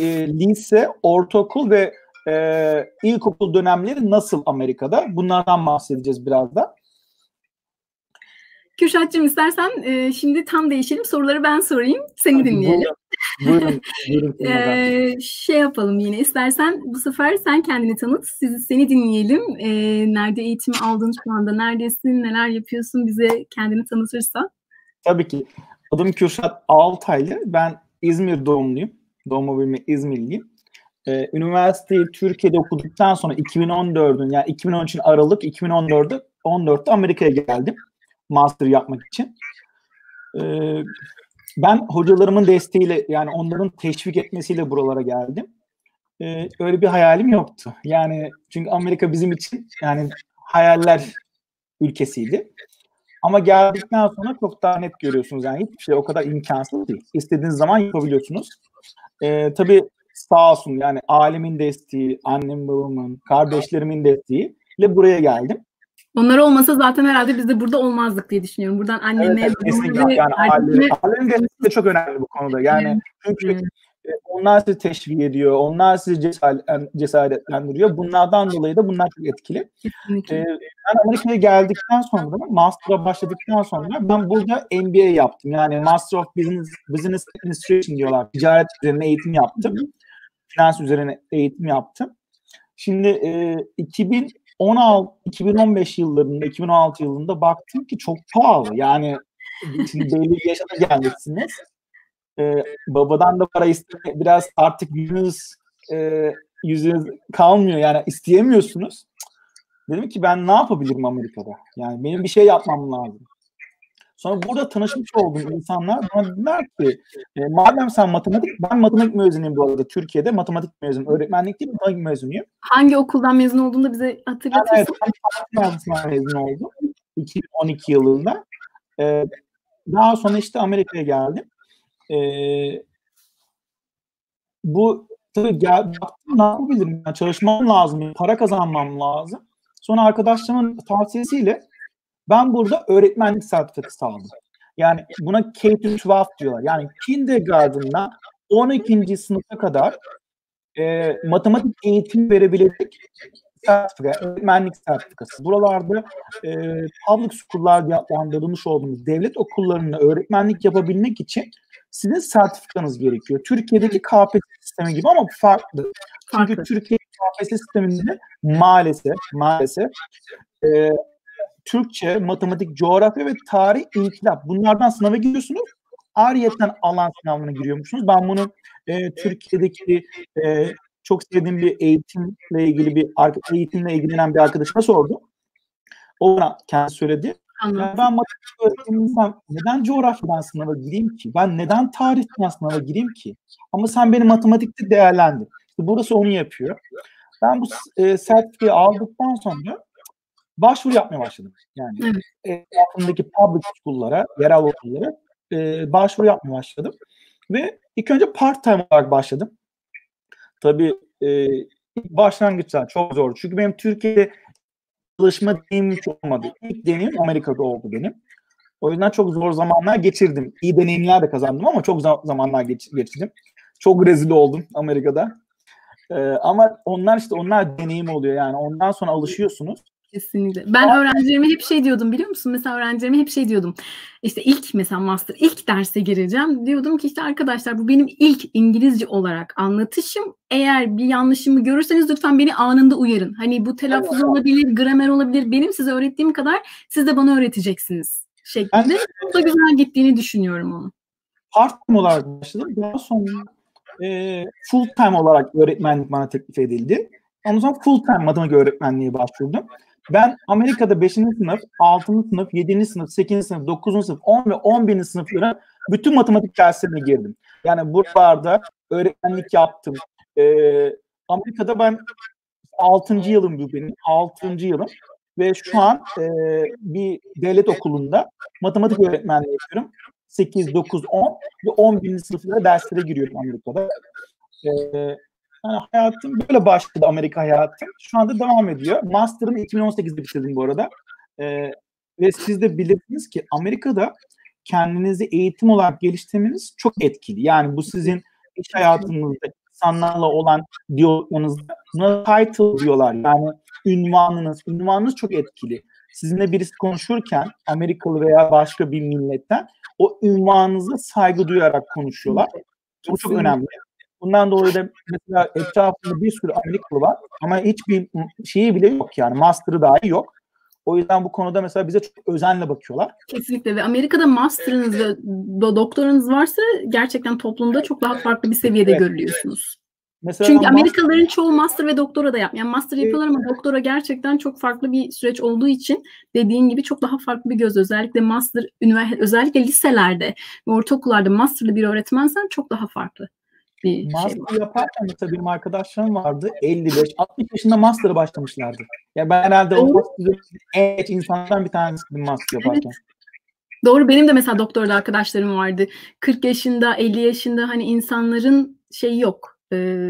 e, lise, ortaokul ve e, ilkokul dönemleri nasıl Amerika'da? Bunlardan bahsedeceğiz biraz da. Kürşat'cığım istersen e, şimdi tam değişelim. Soruları ben sorayım. Seni dinleyelim. Buyurun. buyurun, ee, *laughs* şey yapalım yine. İstersen bu sefer sen kendini tanıt. Sizi seni dinleyelim. Ee, nerede eğitim aldın şu anda? Neredesin? Neler yapıyorsun? Bize kendini tanıtırsan. Tabii ki. Adım Kürşat Altaylı. Ben İzmir doğumluyum. Doğma büyüme İzmirliyim. Ee, üniversiteyi Türkiye'de okuduktan sonra 2014'ün yani 2013'ün Aralık 2014'te 14'te Amerika'ya geldim master yapmak için. Ee, ben hocalarımın desteğiyle yani onların teşvik etmesiyle buralara geldim. Ee, öyle bir hayalim yoktu. Yani çünkü Amerika bizim için yani hayaller ülkesiydi. Ama geldikten sonra çok daha net görüyorsunuz. Yani hiçbir şey o kadar imkansız değil. İstediğiniz zaman yapabiliyorsunuz. Ee, tabii sağ olsun yani ailemin desteği, annem babamın, kardeşlerimin desteğiyle buraya geldim. Onlar olmasa zaten herhalde biz de burada olmazdık diye düşünüyorum. Buradan anneme, evet, kesinlikle. Yani ailenin, ailenin de çok önemli bu konuda. Yani evet. çünkü evet. onlar sizi teşvik ediyor, onlar sizi cesaretlendiriyor. Bunlardan dolayı da bunlar çok etkili. Kesinlikle. Ee, ben Amerika'ya geldikten sonra, master'a başladıktan sonra ben burada MBA yaptım. Yani Master of Business, Business Administration diyorlar. Ticaret üzerine eğitim yaptım. Finans üzerine eğitim yaptım. Şimdi e, 2000 16 2015 yıllarında 2016 yılında baktım ki çok pahalı. Yani şimdi belli bir yaşına gelmişsiniz. Ee, babadan da para isteme biraz artık yüzünüz e, yüzünüz kalmıyor yani isteyemiyorsunuz. Dedim ki ben ne yapabilirim Amerika'da? Yani benim bir şey yapmam lazım. Sonra burada tanışmış olduğum insanlar bana dediler ki e, madem sen matematik, ben matematik mezunuyum bu arada Türkiye'de matematik mezunuyum. Öğretmenlik değil matematik mezunuyum. Hangi okuldan mezun olduğunu da bize hatırlatırsın. Evet, ben mezun oldum. 2012 yılında. E, daha sonra işte Amerika'ya geldim. E, bu tabii gel, baktım ne yapabilirim? Yani çalışmam lazım, para kazanmam lazım. Sonra arkadaşlarımın tavsiyesiyle ben burada öğretmenlik sertifikası aldım. Yani buna K-12 diyorlar. Yani kindergarten'dan 12. sınıfa kadar e, matematik eğitim verebilecek sertifika, öğretmenlik sertifikası. Buralarda e, public school'lar diye adlandırılmış olduğumuz devlet okullarında öğretmenlik yapabilmek için sizin sertifikanız gerekiyor. Türkiye'deki KPSS sistemi gibi ama farklı. Çünkü. Türkiye KPSS sisteminde maalesef maalesef e, Türkçe, matematik, coğrafya ve tarih, inkılap. Bunlardan sınava giriyorsunuz. Ariyetten alan sınavına giriyormuşsunuz. Ben bunu e, Türkiye'deki e, çok sevdiğim bir eğitimle ilgili bir eğitimle ilgilenen bir arkadaşıma sordum. O bana kendi söyledi. Yani ben matematik öğretmeniysem neden coğrafyadan sınava gireyim ki? Ben neden tarihten sınava gireyim ki? Ama sen beni matematikte değerlendir. İşte burası onu yapıyor. Ben bu e, sertifikayı aldıktan sonra başvuru yapmaya başladım. Yani etrafındaki public school'lara, yerel okullara e, başvuru yapmaya başladım. Ve ilk önce part time olarak başladım. Tabii e, ilk başlangıçlar çok zor. Çünkü benim Türkiye'de çalışma deneyimim hiç olmadı. İlk deneyim Amerika'da oldu benim. O yüzden çok zor zamanlar geçirdim. İyi deneyimler de kazandım ama çok zamanlar geç, geçirdim. Çok rezil oldum Amerika'da. Ee, ama onlar işte onlar deneyim oluyor yani. Ondan sonra alışıyorsunuz. Kesinlikle. Ben öğrencilerime hep şey diyordum biliyor musun? Mesela öğrencilerime hep şey diyordum. İşte ilk mesela master ilk derse gireceğim. Diyordum ki işte arkadaşlar bu benim ilk İngilizce olarak anlatışım. Eğer bir yanlışımı görürseniz lütfen beni anında uyarın. Hani bu telaffuz evet. olabilir, gramer olabilir. Benim size öğrettiğim kadar siz de bana öğreteceksiniz şeklinde. Çok da güzel gittiğini düşünüyorum onu. Part time olarak başladım. Daha sonra e, full time olarak öğretmenlik bana teklif edildi. Ondan sonra full time matematik öğretmenliği başvurdum. Ben Amerika'da 5. sınıf, 6. sınıf, 7. sınıf, 8. sınıf, 9. sınıf, 10 ve 11. sınıflara bütün matematik derslerine girdim. Yani buralarda öğretmenlik yaptım. Ee, Amerika'da ben 6. yılım bu benim. 6. yılım. Ve şu an e, bir devlet okulunda matematik öğretmenliği yapıyorum. 8, 9, 10 ve 11. sınıflara derslere giriyorum Amerika'da. Ee, yani hayatım böyle başladı Amerika hayatım. Şu anda devam ediyor. Master'ımı 2018'de bitirdim bu arada. Ee, ve siz de bilirsiniz ki Amerika'da kendinizi eğitim olarak geliştirmeniz çok etkili. Yani bu sizin iş hayatınızda insanlarla olan diyaloglarınızda buna title diyorlar. Yani ünvanınız, ünvanınız çok etkili. Sizinle birisi konuşurken Amerikalı veya başka bir milletten o ünvanınıza saygı duyarak konuşuyorlar. Bu çok önemli. Bundan dolayı da mesela etrafında bir sürü Amerikalı var ama hiçbir şeyi bile yok yani master'ı dahi yok. O yüzden bu konuda mesela bize çok özenle bakıyorlar. Kesinlikle ve Amerika'da master'ınız ve doktorunuz varsa gerçekten toplumda çok daha farklı bir seviyede evet. görülüyorsunuz. Mesela Çünkü Amerikalıların master... çoğu master ve doktora da yap. Yani master yapıyorlar ama doktora gerçekten çok farklı bir süreç olduğu için dediğin gibi çok daha farklı bir göz. Özellikle master, üniversite, özellikle liselerde ve ortaokullarda masterlı bir öğretmensen çok daha farklı bir master şey var. yaparken mesela benim arkadaşlarım vardı 55 60 yaşında master'a başlamışlardı. Ya ben herhalde o en geç insanlardan bir tanesi master yaparken. Evet. Doğru benim de mesela doktorda arkadaşlarım vardı. 40 yaşında, 50 yaşında hani insanların şey yok. e,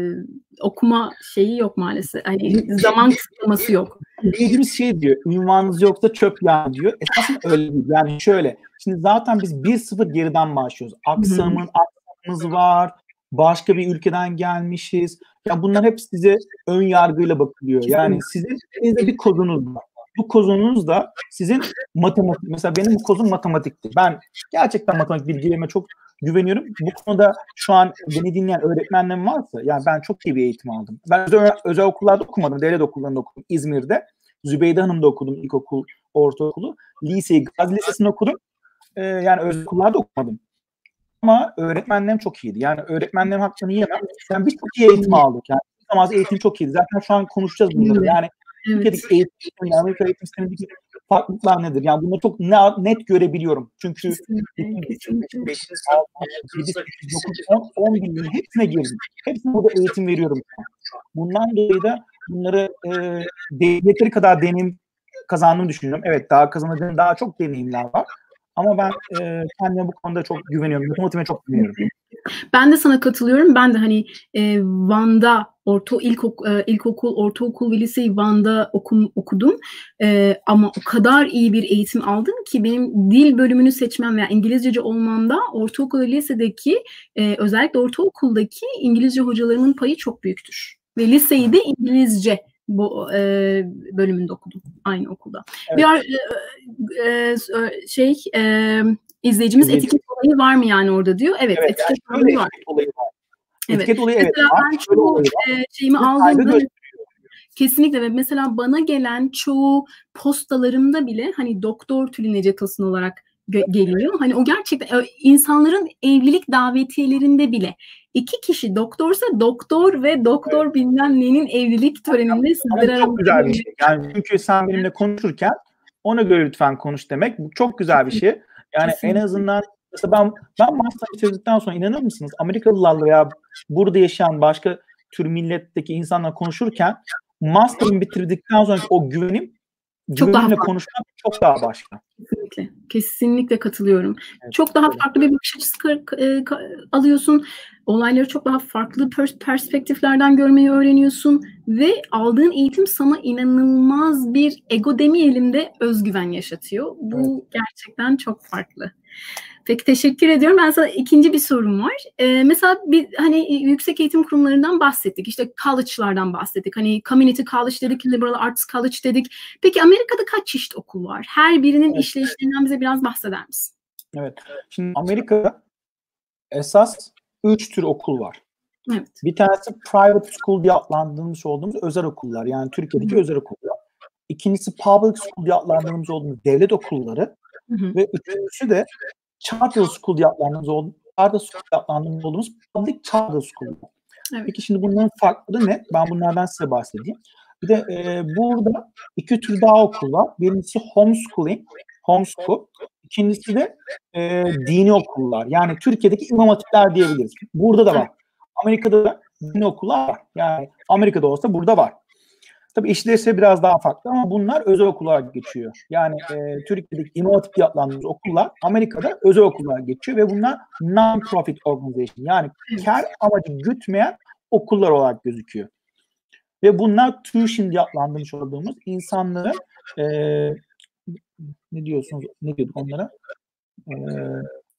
okuma şeyi yok maalesef. Hani zaman kısıtlaması yok. Bildiğimiz şey diyor, ünvanınız yoksa çöp ya diyor. Esasında öyle değil. Yani şöyle, şimdi zaten biz 1-0 geriden başlıyoruz. Aksamın, aksamımız var, başka bir ülkeden gelmişiz. Ya bunlar hep size ön yargıyla bakılıyor. Yani sizin elinizde bir kodunuz var. Bu kozunuz da sizin matematik. Mesela benim kozum matematikti. Ben gerçekten matematik bilgilerime çok güveniyorum. Bu konuda şu an beni dinleyen öğretmenlerim varsa yani ben çok iyi bir eğitim aldım. Ben özel, özel okullarda okumadım. Devlet okullarında okudum. İzmir'de. Zübeyde Hanım'da okudum ilkokul, ortaokulu. Liseyi Gazi Lisesi'nde okudum. Ee, yani özel okullarda okumadım. Ama öğretmenlerim çok iyiydi. Yani öğretmenlerim hakkını yiyemem. Yani biz çok iyi eğitim aldık. Yani Tamaz eğitim çok iyiydi. Zaten şu an konuşacağız bunları. Yani Türkiye'deki eğitim sistemi, Amerika eğitim sistemindeki farklılıklar nedir? Yani bunları çok net görebiliyorum. Çünkü 5. 6. 7. 9. 10, 10 bin hepsine girdim. Hepsine burada eğitim veriyorum. Bundan dolayı da bunları e, yeteri kadar deneyim kazandığımı düşünüyorum. Evet daha kazanacağım daha çok deneyimler var. Ama ben e, kendime bu konuda çok güveniyorum. Matematiğime çok güveniyorum. Ben de sana katılıyorum. Ben de hani e, Van'da orta ilkok, e, ilkokul, ortaokul ve liseyi Van'da okum, okudum. E, ama o kadar iyi bir eğitim aldım ki benim dil bölümünü seçmem veya İngilizceci olmamda ortaokul ve lisedeki e, özellikle ortaokuldaki İngilizce hocalarımın payı çok büyüktür. Ve liseyi de İngilizce bu e, bölümünde okudum aynı okulda. Evet. Bir ar, e, e, şey e, izleyicimiz evet. etiket olayı var mı yani orada diyor. Evet, evet etiket yani olayı var. Olayı var. Evet. Etiket olayı evet. Mesela ben çoğu e, şeyimi aldığımda Kesinlikle ve mesela bana gelen çoğu postalarımda bile hani doktor Tülin Ece olarak geliyor. Hani o gerçekten insanların evlilik davetiyelerinde bile iki kişi doktorsa doktor ve doktor evet. bilmem nenin evlilik töreninde sizlere Çok güzel bir şey. Yani çünkü sen benimle konuşurken ona göre lütfen konuş demek. Bu çok güzel bir şey. Yani Kesinlikle. en azından mesela ben ben master bitirdikten sonra inanır mısınız Amerikalılarla veya burada yaşayan başka tür milletteki insanla konuşurken master'ımı bitirdikten sonra o güvenim çok daha konuşmak çok daha başka. Kesinlikle. Kesinlikle katılıyorum. Evet, çok daha öyle. farklı bir bakış açısı e, alıyorsun. Olayları çok daha farklı pers- perspektiflerden görmeyi öğreniyorsun ve aldığın eğitim sana inanılmaz bir ego demeyelim de özgüven yaşatıyor. Bu gerçekten çok farklı. Peki teşekkür ediyorum. Ben sana ikinci bir sorum var. Ee, mesela bir hani yüksek eğitim kurumlarından bahsettik. İşte college'lardan bahsettik. Hani community college dedik, liberal arts college dedik. Peki Amerika'da kaç çeşit okul var? Her birinin evet. işleyişlerinden bize biraz bahseder misin? Evet. Şimdi Amerika'da esas üç tür okul var. Evet. Bir tanesi private school diye adlandırılmış olduğumuz özel okullar. Yani Türkiye'deki Hı-hı. özel okullar. İkincisi public school diye adlandırılmış olduğumuz devlet okulları. Hı-hı. Ve üçüncüsü de charter school diye adlandırdığımız olduğumuz, charter school diye adlandırdığımız olduğumuz public charter school. Evet. Peki şimdi bunların farkları ne? Ben bunlardan size bahsedeyim. Bir de e, burada iki tür daha okul var. Birincisi homeschooling, homeschool. İkincisi de e, dini okullar. Yani Türkiye'deki imam hatipler diyebiliriz. Burada da var. Amerika'da da dini okullar var. Yani Amerika'da olsa burada var. Tabii işleyişleri biraz daha farklı ama bunlar özel okullar geçiyor. Yani e, Türkiye'deki imam hatip adlandırdığımız okullar Amerika'da özel okullar geçiyor ve bunlar non-profit organization yani kar amacı gütmeyen okullar olarak gözüküyor. Ve bunlar tuition diye adlandırmış olduğumuz insanları e, ne diyorsunuz ne diyorduk onlara? E,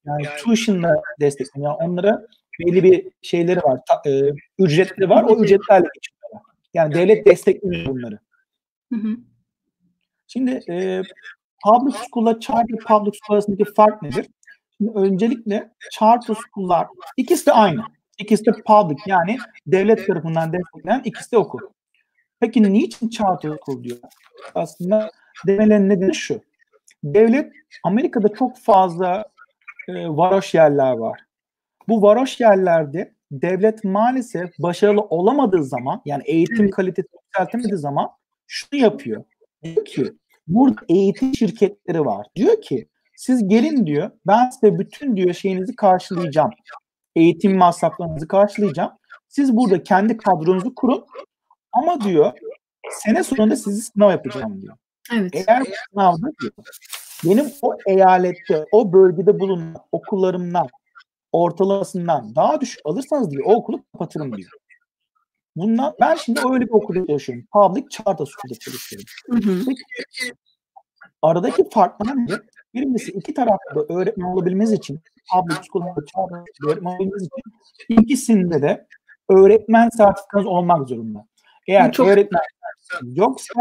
yani tuition'la destekleniyor. Yani onlara belli bir şeyleri var, ta, e, ücretleri var. O ücretlerle geçiyor. Yani devlet destekliyor bunları. Hı hı. Şimdi e, public school'la charter public school arasındaki fark nedir? Şimdi öncelikle charter school'lar ikisi de aynı. İkisi de public yani devlet tarafından desteklenen ikisi de okul. Peki niçin charter school diyor? Aslında demelerin nedeni şu. Devlet Amerika'da çok fazla e, varoş yerler var. Bu varoş yerlerde devlet maalesef başarılı olamadığı zaman yani eğitim kalitesi yükseltemediği zaman şunu yapıyor. Diyor ki burada eğitim şirketleri var. Diyor ki siz gelin diyor ben size bütün diyor şeyinizi karşılayacağım. Eğitim masraflarınızı karşılayacağım. Siz burada kendi kadronuzu kurun ama diyor sene sonunda sizi sınav yapacağım diyor. Evet. Eğer bu sınavda benim o eyalette, o bölgede bulunan okullarımdan ortalamasından daha düşük alırsanız diyor o okulu kapatırım diyor. Bundan ben şimdi öyle bir okulda çalışıyorum. Public Charter School'da çalışıyorum. Hı hı. Peki aradaki fark ne? Birincisi iki tarafta öğretmen olabilmemiz için public school'da charter öğretmen olabilmemiz için ikisinde de öğretmen sertifikanız olmak zorunda. Eğer Çok... öğretmen yoksa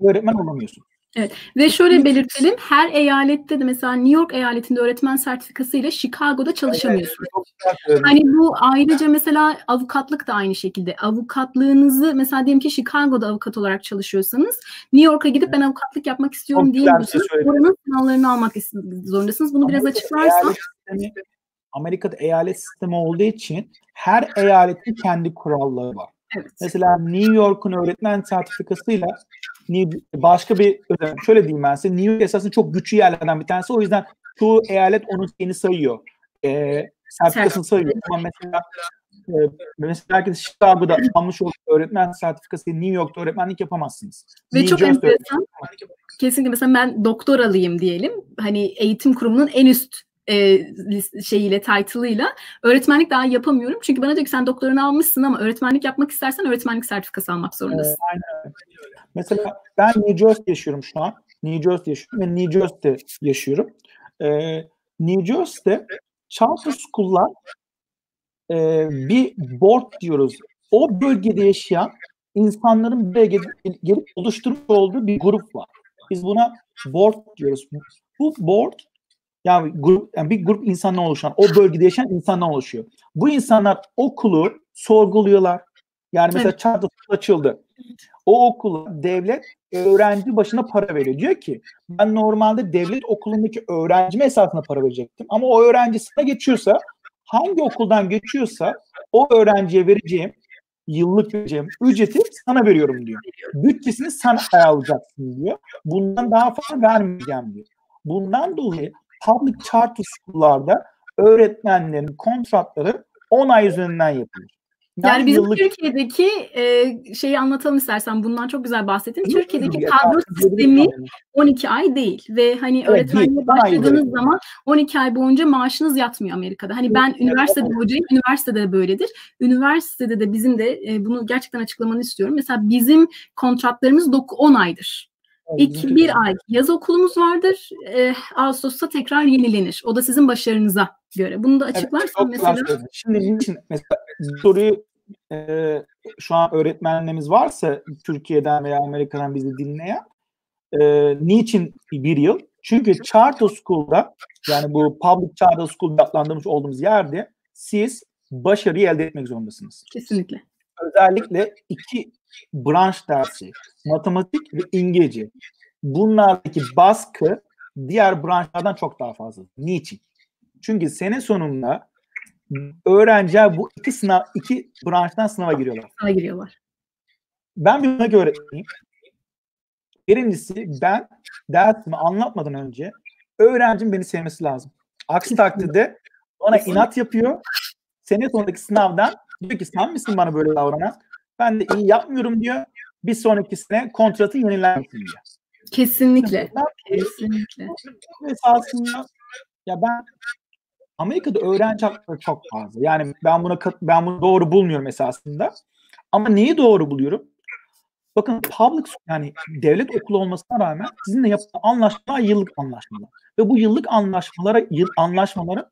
öğretmen olamıyorsun. Evet ve şöyle belirtelim her eyalette de mesela New York eyaletinde öğretmen sertifikası ile Chicago'da çalışamıyorsunuz. Evet, hani bu ayrıca mesela avukatlık da aynı şekilde. Avukatlığınızı mesela diyelim ki Chicago'da avukat olarak çalışıyorsanız New York'a gidip ben avukatlık yapmak istiyorum diyemiyorsunuz. Şey Oranın sınavlarını almak zorundasınız. Bunu biraz açıklarsan. Amerika'da eyalet sistemi olduğu için her eyaletin kendi kuralları var. Evet. Mesela New York'un öğretmen sertifikasıyla başka bir şöyle diyeyim ben size New York esasında çok güçlü yerlerden bir tanesi. O yüzden çoğu eyalet onun şeyini sayıyor. E, sertifikasını sayıyor. Ama mesela e, mesela herkes Chicago'da almış olduğu öğretmen sertifikası New York'ta öğretmenlik yapamazsınız. Ve New çok enteresan. Kesinlikle mesela ben doktor alayım diyelim. Hani eğitim kurumunun en üst e, şeyiyle, title'ıyla öğretmenlik daha yapamıyorum. Çünkü bana diyor ki sen doktorunu almışsın ama öğretmenlik yapmak istersen öğretmenlik sertifikası almak zorundasın. Evet, aynen. Mesela ben New Jersey yaşıyorum şu an. New Jersey yaşıyorum ve New Jersey'de yaşıyorum. Ee, New Jersey'de charter school'lar e, bir board diyoruz. O bölgede yaşayan insanların gelip, gelip oluşturmuş olduğu bir grup var. Biz buna board diyoruz. Bu board yani grup yani bir grup insandan oluşan, o bölgede yaşayan insandan oluşuyor. Bu insanlar okulu sorguluyorlar. Yani mesela evet. charter açıldı. O okula devlet öğrenci başına para veriyor. Diyor ki ben normalde devlet okulundaki öğrencime esasına para verecektim. Ama o öğrencisine geçiyorsa hangi okuldan geçiyorsa o öğrenciye vereceğim yıllık vereceğim ücreti sana veriyorum diyor. Bütçesini sen ayarlayacaksın diyor. Bundan daha fazla vermeyeceğim diyor. Bundan dolayı public charter school'larda öğretmenlerin kontratları 10 ay üzerinden yapılır. Yani, yani bizim yıllık... Türkiye'deki e, şeyi anlatalım istersen bundan çok güzel bahsettin. Yok, Türkiye'deki ya, kadro sistemi 12 ay değil ve hani evet, öğretmenliğe başladığınız zaman 12 ay boyunca maaşınız yatmıyor Amerika'da. Hani ben üniversitede hocayım, üniversitede de böyledir. Üniversitede de bizim de e, bunu gerçekten açıklamanı istiyorum. Mesela bizim kontratlarımız 10 aydır. İki, bir ay yaz okulumuz vardır. E, Ağustos'ta tekrar yenilenir. O da sizin başarınıza göre. Bunu da açıklarsan evet, mesela. Şimdi için mesela soruyu e, şu an öğretmenlerimiz varsa Türkiye'den veya Amerika'dan bizi dinleyen e, niçin bir yıl? Çünkü charter school'da yani bu public charter school adlandırmış olduğumuz yerde siz başarıyı elde etmek zorundasınız. Kesinlikle. Özellikle iki branş dersi, matematik ve İngilizce. Bunlardaki baskı diğer branşlardan çok daha fazla. Niçin? Çünkü sene sonunda öğrenciler bu iki sınav, iki branştan sınava giriyorlar. Sınava giriyorlar. Ben bir örnek öğretmeniyim. Birincisi ben dersimi anlatmadan önce öğrencim beni sevmesi lazım. Aksi takdirde bana inat yapıyor. Sene sonundaki sınavdan diyor ki sen misin bana böyle davranan? Ben de iyi yapmıyorum diyor. Bir sonrakisine kontratı yenilenmesin diyor. Kesinlikle. Kesinlikle. Esasında ya ben Amerika'da öğrenci hakları çok fazla. Yani ben buna ben bunu doğru bulmuyorum esasında. Ama neyi doğru buluyorum? Bakın public yani devlet okulu olmasına rağmen sizinle yapılan anlaşmalar yıllık anlaşmalar. Ve bu yıllık anlaşmalara yıl anlaşmaları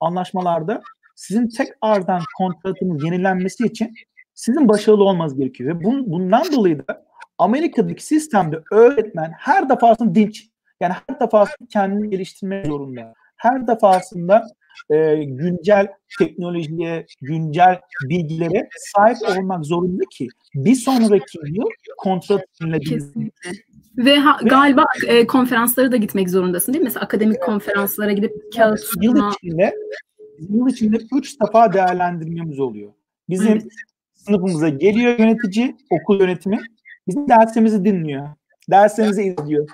anlaşmalarda sizin tek ardan kontratınız yenilenmesi için sizin başarılı olmanız gerekiyor. Ve bun, bundan dolayı da Amerika'daki sistemde öğretmen her defasında dinç. Yani her defasında kendini geliştirmek zorunda. Her defasında e, güncel teknolojiye, güncel bilgilere sahip olmak zorunda ki bir sonraki yıl kontrat Kesinlikle. Ve, ha, Ve galiba e, konferanslara da gitmek zorundasın değil mi? Mesela akademik konferanslara gidip kağıt Yıl içinde, yıl içinde üç defa değerlendirmemiz oluyor. Bizim sınıfımıza geliyor yönetici, okul yönetimi. Bizim dersimizi dinliyor. Derslerimizi izliyor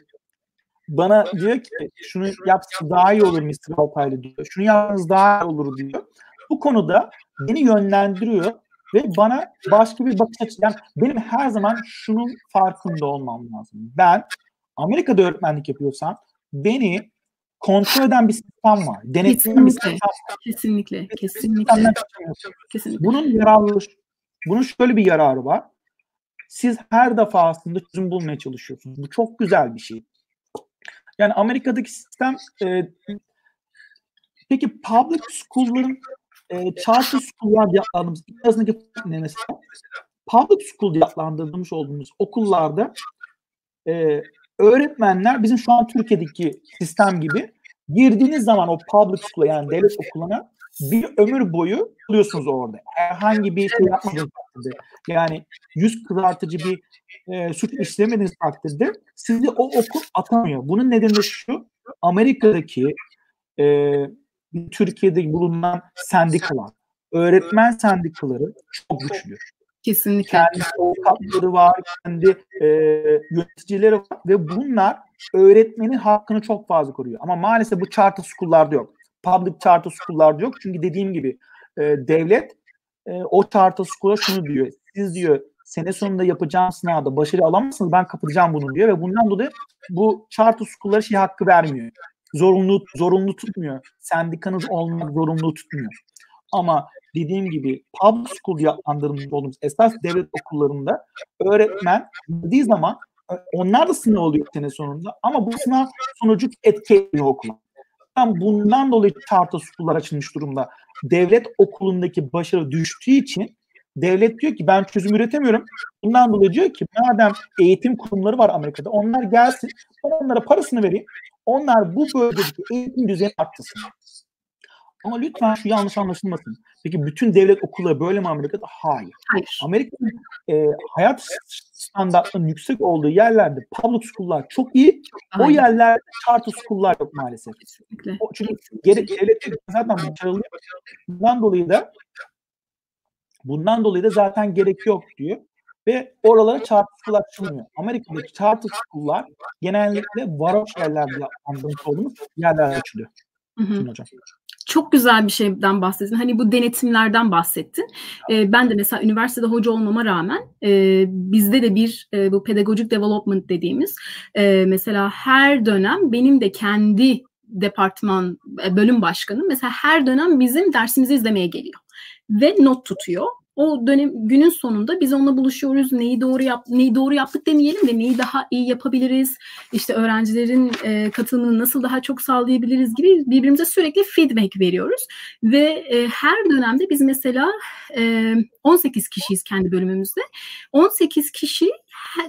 bana diyor ki şunu yapsa daha iyi olur Mr. Alpaylı diyor. Şunu yapmanız daha iyi olur diyor. Bu konuda beni yönlendiriyor ve bana başka bir bakış açısı. Yani benim her zaman şunun farkında olmam lazım. Ben Amerika'da öğretmenlik yapıyorsam beni kontrol eden bir sistem var. Denetleyen bir sistem var. Kesinlikle. Kesinlikle. Kesinlikle. Bunun yararlı Bunun şöyle bir yararı var. Siz her defasında çözüm bulmaya çalışıyorsunuz. Bu çok güzel bir şey. Yani Amerika'daki sistem e, peki public school'ların e, charter school'lar diye adlandırdığımız arasındaki ne mesela? Public school diye adlandırdığımız olduğumuz okullarda e, öğretmenler bizim şu an Türkiye'deki sistem gibi girdiğiniz zaman o public school'a yani devlet okuluna bir ömür boyu kalıyorsunuz orada. Herhangi bir şey yapmadığınız takdirde yani yüz kızartıcı bir e, suç işlemediğiniz takdirde sizi o okul atamıyor. Bunun nedeni de şu Amerika'daki e, Türkiye'de bulunan sendikalar, öğretmen sendikaları çok güçlü. Kesinlikle. Kendi avukatları var, kendi e, yöneticileri var ve bunlar öğretmenin hakkını çok fazla koruyor. Ama maalesef bu charter school'larda yok. Public charter school'larda yok. Çünkü dediğim gibi e, devlet e, o charter school'a şunu diyor. Siz diyor sene sonunda yapacağım sınavda başarı alamazsınız ben kapatacağım bunu diyor ve bundan dolayı bu charter school'lara şey hakkı vermiyor. Zorunlu zorunlu tutmuyor. Sendikanız olmak zorunlu tutmuyor. Ama dediğim gibi public school diye adlandırmış olduğumuz esas devlet okullarında öğretmen dediği zaman e, onlar da sınav oluyor sene sonunda ama bu sınav sonucu etki etmiyor okula. Bundan dolayı charter school'lar açılmış durumda. Devlet okulundaki başarı düştüğü için devlet diyor ki ben çözüm üretemiyorum. Bundan dolayı diyor ki madem eğitim kurumları var Amerika'da onlar gelsin onlara parasını vereyim. Onlar bu bölgedeki eğitim düzeyini arttırsın. Ama lütfen şu yanlış anlaşılmasın. Peki bütün devlet okulları böyle mi Amerika'da? Hayır. Hayır. Amerika'nın e, hayat standartlarının yüksek olduğu yerlerde public school'lar çok iyi. Aynen. O yerlerde charter school'lar yok maalesef. Kesinlikle. O, çünkü gerek devlet zaten başarılı. Bundan dolayı da bundan dolayı da zaten gerek yok diyor. Ve oralara charter school açılmıyor. Amerika'daki charter school'lar genellikle varoş yerlerde anlamış olduğumuz yerlerde açılıyor. Hı hı. Hocam çok güzel bir şeyden bahsettin. Hani bu denetimlerden bahsettin. E, ben de mesela üniversitede hoca olmama rağmen e, bizde de bir e, bu pedagogic development dediğimiz e, mesela her dönem benim de kendi departman bölüm başkanım mesela her dönem bizim dersimizi izlemeye geliyor ve not tutuyor o dönem günün sonunda biz onunla buluşuyoruz. Neyi doğru yap neyi doğru yaptık demeyelim de neyi daha iyi yapabiliriz? İşte öğrencilerin e, katılımını nasıl daha çok sağlayabiliriz gibi birbirimize sürekli feedback veriyoruz. Ve e, her dönemde biz mesela e, 18 kişiyiz kendi bölümümüzde. 18 kişi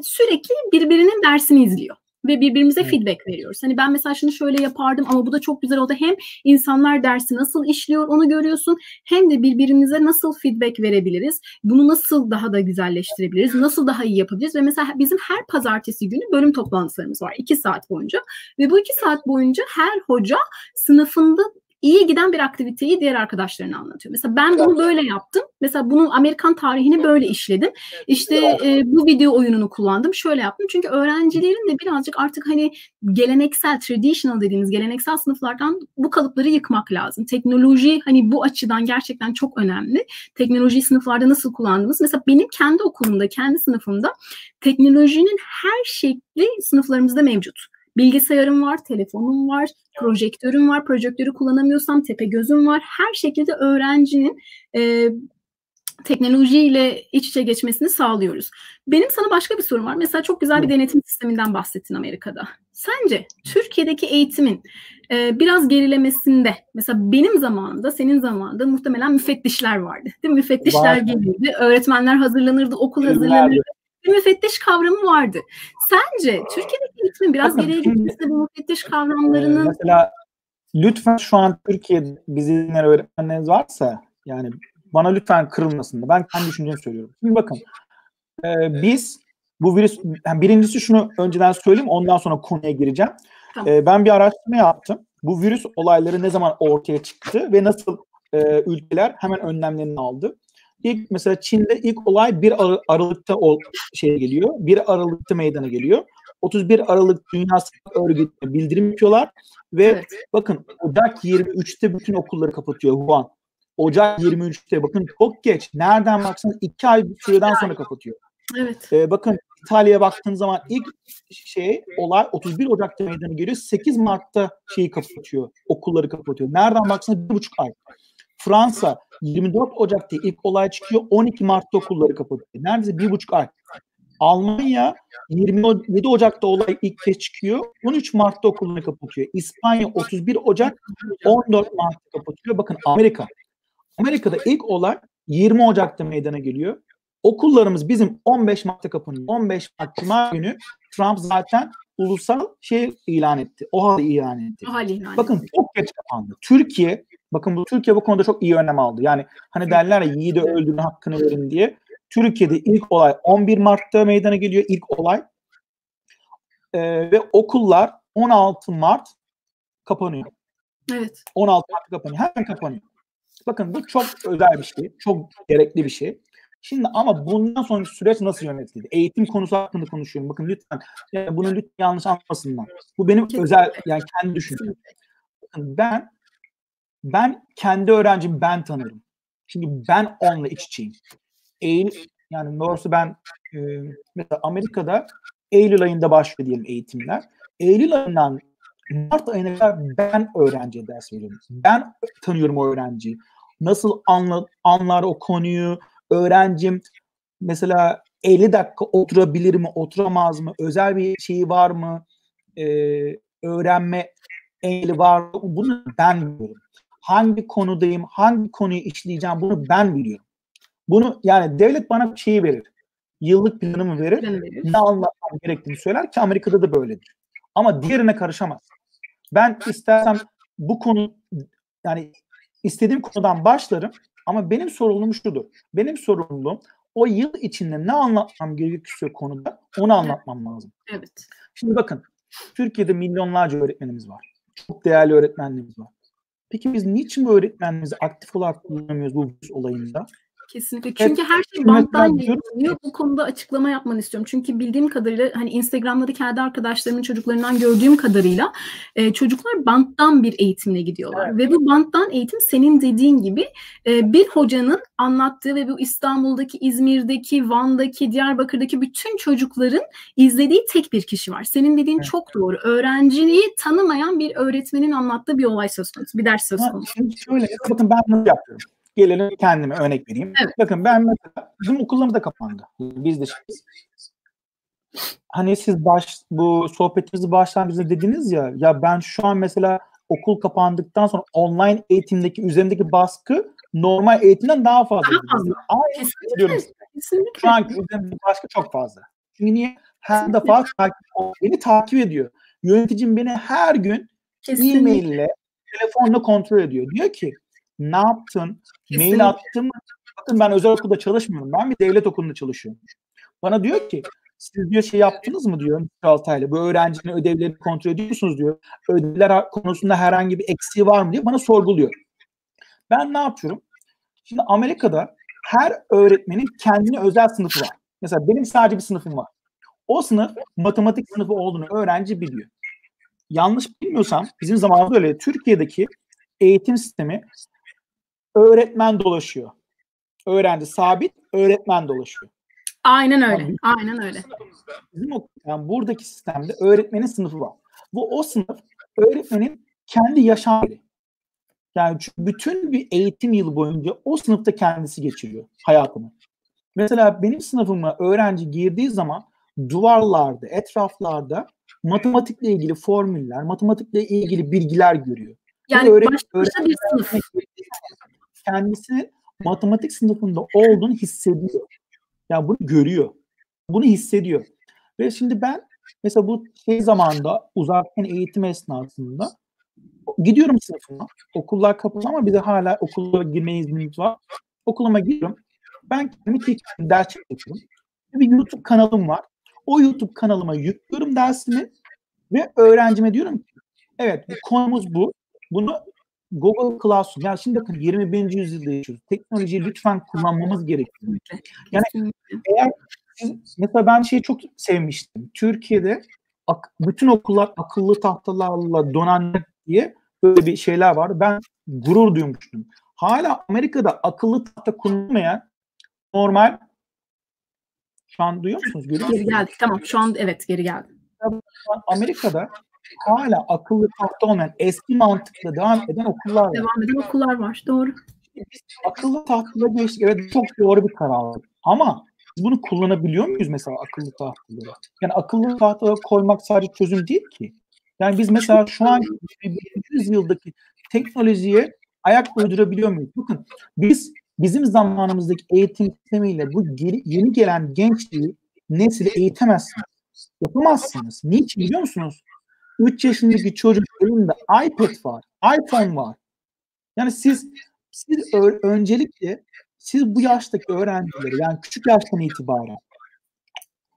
sürekli birbirinin dersini izliyor ve birbirimize evet. feedback veriyoruz. Hani ben mesela şunu şöyle yapardım ama bu da çok güzel oldu. Hem insanlar dersi nasıl işliyor onu görüyorsun hem de birbirimize nasıl feedback verebiliriz? Bunu nasıl daha da güzelleştirebiliriz? Nasıl daha iyi yapabiliriz? Ve mesela bizim her pazartesi günü bölüm toplantılarımız var. iki saat boyunca. Ve bu iki saat boyunca her hoca sınıfında iyi giden bir aktiviteyi diğer arkadaşlarına anlatıyor. Mesela ben bunu böyle yaptım. Mesela bunun Amerikan tarihini böyle işledim. İşte e, bu video oyununu kullandım. Şöyle yaptım. Çünkü öğrencilerin de birazcık artık hani geleneksel, traditional dediğimiz geleneksel sınıflardan bu kalıpları yıkmak lazım. Teknoloji hani bu açıdan gerçekten çok önemli. Teknolojiyi sınıflarda nasıl kullandığımız. Mesela benim kendi okulumda, kendi sınıfımda teknolojinin her şekli sınıflarımızda mevcut. Bilgisayarım var, telefonum var, projektörüm var. Projektörü kullanamıyorsam tepe gözüm var. Her şekilde öğrencinin e, teknolojiyle iç içe geçmesini sağlıyoruz. Benim sana başka bir sorum var. Mesela çok güzel bir denetim sisteminden bahsettin Amerika'da. Sence Türkiye'deki eğitimin e, biraz gerilemesinde, mesela benim zamanımda, senin zamanında muhtemelen müfettişler vardı. Değil mi? Müfettişler gelirdi, öğretmenler hazırlanırdı, okul hazırlanırdı bir müfettiş kavramı vardı. Sence Türkiye'deki eğitimin biraz geriye gitmesi bu müfettiş kavramlarının... Mesela lütfen şu an Türkiye'de bizi dinleyen öğretmenleriniz varsa yani bana lütfen kırılmasın da ben kendi düşüncemi söylüyorum. Şimdi bakın e, biz bu virüs yani birincisi şunu önceden söyleyeyim ondan sonra konuya gireceğim. Tamam. E, ben bir araştırma yaptım. Bu virüs olayları ne zaman ortaya çıktı ve nasıl e, ülkeler hemen önlemlerini aldı. İlk mesela Çin'de ilk olay 1 Aralık'ta o şey geliyor. 1 Aralık'ta meydana geliyor. 31 Aralık Dünya Sağlık Örgütü'ne bildirim yapıyorlar ve evet. bakın Ocak 23'te bütün okulları kapatıyor Wuhan. Ocak 23'te bakın çok geç. Nereden baksanız 2 ay bir süreden sonra kapatıyor. Evet. Ee, bakın İtalya'ya baktığınız zaman ilk şey olay 31 Ocak'ta meydana geliyor. 8 Mart'ta şeyi kapatıyor. Okulları kapatıyor. Nereden baksanız bir buçuk ay. Fransa 24 Ocak'ta ilk olay çıkıyor. 12 Mart'ta okulları kapatıyor. Neredeyse bir buçuk ay. Almanya 27 Ocak'ta olay ilk kez çıkıyor. 13 Mart'ta okulları kapatıyor. İspanya 31 Ocak 14 Mart'ta kapatıyor. Bakın Amerika. Amerika'da ilk olay 20 Ocak'ta meydana geliyor. Okullarımız bizim 15 Mart'ta kapanıyor. 15 Mart Cuma günü Trump zaten ulusal şey ilan etti. O hali ilan etti. O hali ilan Bakın çok geç kapandı. Türkiye, bakın bu Türkiye bu konuda çok iyi önlem aldı. Yani hani derler ya yiğidi öldürün hakkını verin diye. Türkiye'de ilk olay 11 Mart'ta meydana geliyor ilk olay. Ee, ve okullar 16 Mart kapanıyor. Evet. 16 Mart kapanıyor. Hemen kapanıyor. Bakın bu çok özel bir şey. Çok gerekli bir şey. Şimdi ama bundan sonraki süreç nasıl yönetildi? Eğitim konusu hakkında konuşuyorum. Bakın lütfen yani bunu lütfen yanlış anlamasınlar. Bu benim özel yani kendi düşüncem. Bakın ben ben kendi öğrencimi ben tanırım. Çünkü ben onunla iç içeyim. Eylül yani doğrusu ben e, mesela Amerika'da Eylül ayında başlıyor diyelim eğitimler. Eylül ayından Mart ayına kadar ben öğrenciye ders veriyorum. Ben tanıyorum o öğrenciyi. Nasıl anla, anlar o konuyu, öğrencim mesela 50 dakika oturabilir mi, oturamaz mı, özel bir şeyi var mı, ee, öğrenme engeli var mı, bunu ben biliyorum. Hangi konudayım, hangi konuyu işleyeceğim bunu ben biliyorum. Bunu yani devlet bana şeyi verir. Yıllık planımı verir. Planı verir. Ne anlatmam gerektiğini söyler ki Amerika'da da böyledir. Ama diğerine karışamaz. Ben istersem bu konu yani istediğim konudan başlarım ama benim sorumluluğum şudur. Benim sorumluluğum o yıl içinde ne anlatmam gerekiyorsa konuda onu anlatmam lazım. Evet. Şimdi bakın Türkiye'de milyonlarca öğretmenimiz var. Çok değerli öğretmenlerimiz var. Peki biz niçin bu öğretmenlerimizi aktif olarak kullanamıyoruz bu virüs olayında? Kesinlikle. Çünkü her şey banttan yayınlanıyor. Bu konuda açıklama yapmanı istiyorum. Çünkü bildiğim kadarıyla hani Instagram'da kendi arkadaşlarımın çocuklarından gördüğüm kadarıyla e, çocuklar banttan bir eğitimle gidiyorlar. Ve bu banttan eğitim senin dediğin gibi e, bir hocanın anlattığı ve bu İstanbul'daki, İzmir'deki, Van'daki, Diyarbakır'daki bütün çocukların izlediği tek bir kişi var. Senin dediğin Evet. çok doğru. Öğrenciyi tanımayan bir öğretmenin anlattığı bir olay söz konusu. Bir ders söz konusu. şimdi şöyle bakın ben bunu yapıyorum. Gelelim kendime örnek vereyim. Evet. Bakın ben mesela bizim okullarımız da kapandı. Biz de şimdi hani siz baş bu sohbetimizi başlangıçta dediniz ya ya ben şu an mesela okul kapandıktan sonra online eğitimdeki üzerindeki baskı normal eğitimden daha fazla. Daha fazla. Kesinlikle. diyorum. Kesinlikle. Şu anki üzerindeki baskı çok fazla. Çünkü niye? Her defa beni takip ediyor. Yöneticim beni her gün Kesinlikle. e-mail ile telefonla kontrol ediyor. Diyor ki ne yaptın? Kesinlikle. Mail attın mı? Bakın ben özel okulda çalışmıyorum. Ben bir devlet okulunda çalışıyorum. Bana diyor ki siz diyor şey yaptınız mı diyor Altay'la. Bu öğrencinin ödevlerini kontrol ediyor musunuz diyor. Ödevler konusunda herhangi bir eksiği var mı diye bana sorguluyor. Ben ne yapıyorum? Şimdi Amerika'da her öğretmenin kendine özel sınıfı var. Mesela benim sadece bir sınıfım var. O sınıf matematik sınıfı olduğunu öğrenci biliyor. Yanlış bilmiyorsam bizim zamanımızda öyle. Türkiye'deki eğitim sistemi öğretmen dolaşıyor. Öğrenci sabit, öğretmen dolaşıyor. Aynen öyle. Tabii. Aynen öyle. Bizim okul, yani buradaki sistemde öğretmenin sınıfı var. Bu o sınıf öğretmenin kendi yaşam yeri. Yani çünkü bütün bir eğitim yılı boyunca o sınıfta kendisi geçiriyor hayatını. Mesela benim sınıfıma öğrenci girdiği zaman duvarlarda, etraflarda matematikle ilgili formüller, matematikle ilgili bilgiler görüyor. Yani başına bir sınıf. Kendisi matematik sınıfında olduğunu hissediyor. Yani bunu görüyor. Bunu hissediyor. Ve şimdi ben mesela bu şey zamanda uzaktan eğitim esnasında gidiyorum sınıfıma. Okullar kapalı ama bize hala okula girme iznimiz var. Okuluma giriyorum. Ben kendimi tek ders çalışıyorum. Bir YouTube kanalım var. O YouTube kanalıma yüklüyorum dersimi ve öğrencime diyorum ki evet bu konumuz bu. Bunu Google Classroom. Ya şimdi bakın 21. yüzyılda yaşıyoruz. Teknolojiyi lütfen kullanmamız gerekiyor. Yani eğer mesela ben şeyi çok sevmiştim. Türkiye'de ak- bütün okullar akıllı tahtalarla donanacak diye böyle bir şeyler var. Ben gurur duymuştum. Hala Amerika'da akıllı tahta kullanmayan normal şu an duyuyor musunuz? Görüyor Geri geldik. Tamam şu an evet geri an Amerika'da hala akıllı tahta olmayan eski mantıkla devam eden okullar var. Devam eden okullar var. Doğru. biz akıllı tahtalara geçtik. Evet çok doğru bir karar. Ama biz bunu kullanabiliyor muyuz mesela akıllı tahtaları? Yani akıllı tahtalara koymak sadece çözüm değil ki. Yani biz mesela şu an 100 yıldaki teknolojiye ayak uydurabiliyor muyuz? Bakın biz bizim zamanımızdaki eğitim sistemiyle bu geri, yeni gelen gençliği nesli eğitemezsiniz. Yapamazsınız. Niçin biliyor musunuz? 3 yaşındaki çocuk elinde iPad var, iPhone var. Yani siz siz öncelikle siz bu yaştaki öğrencileri yani küçük yaştan itibaren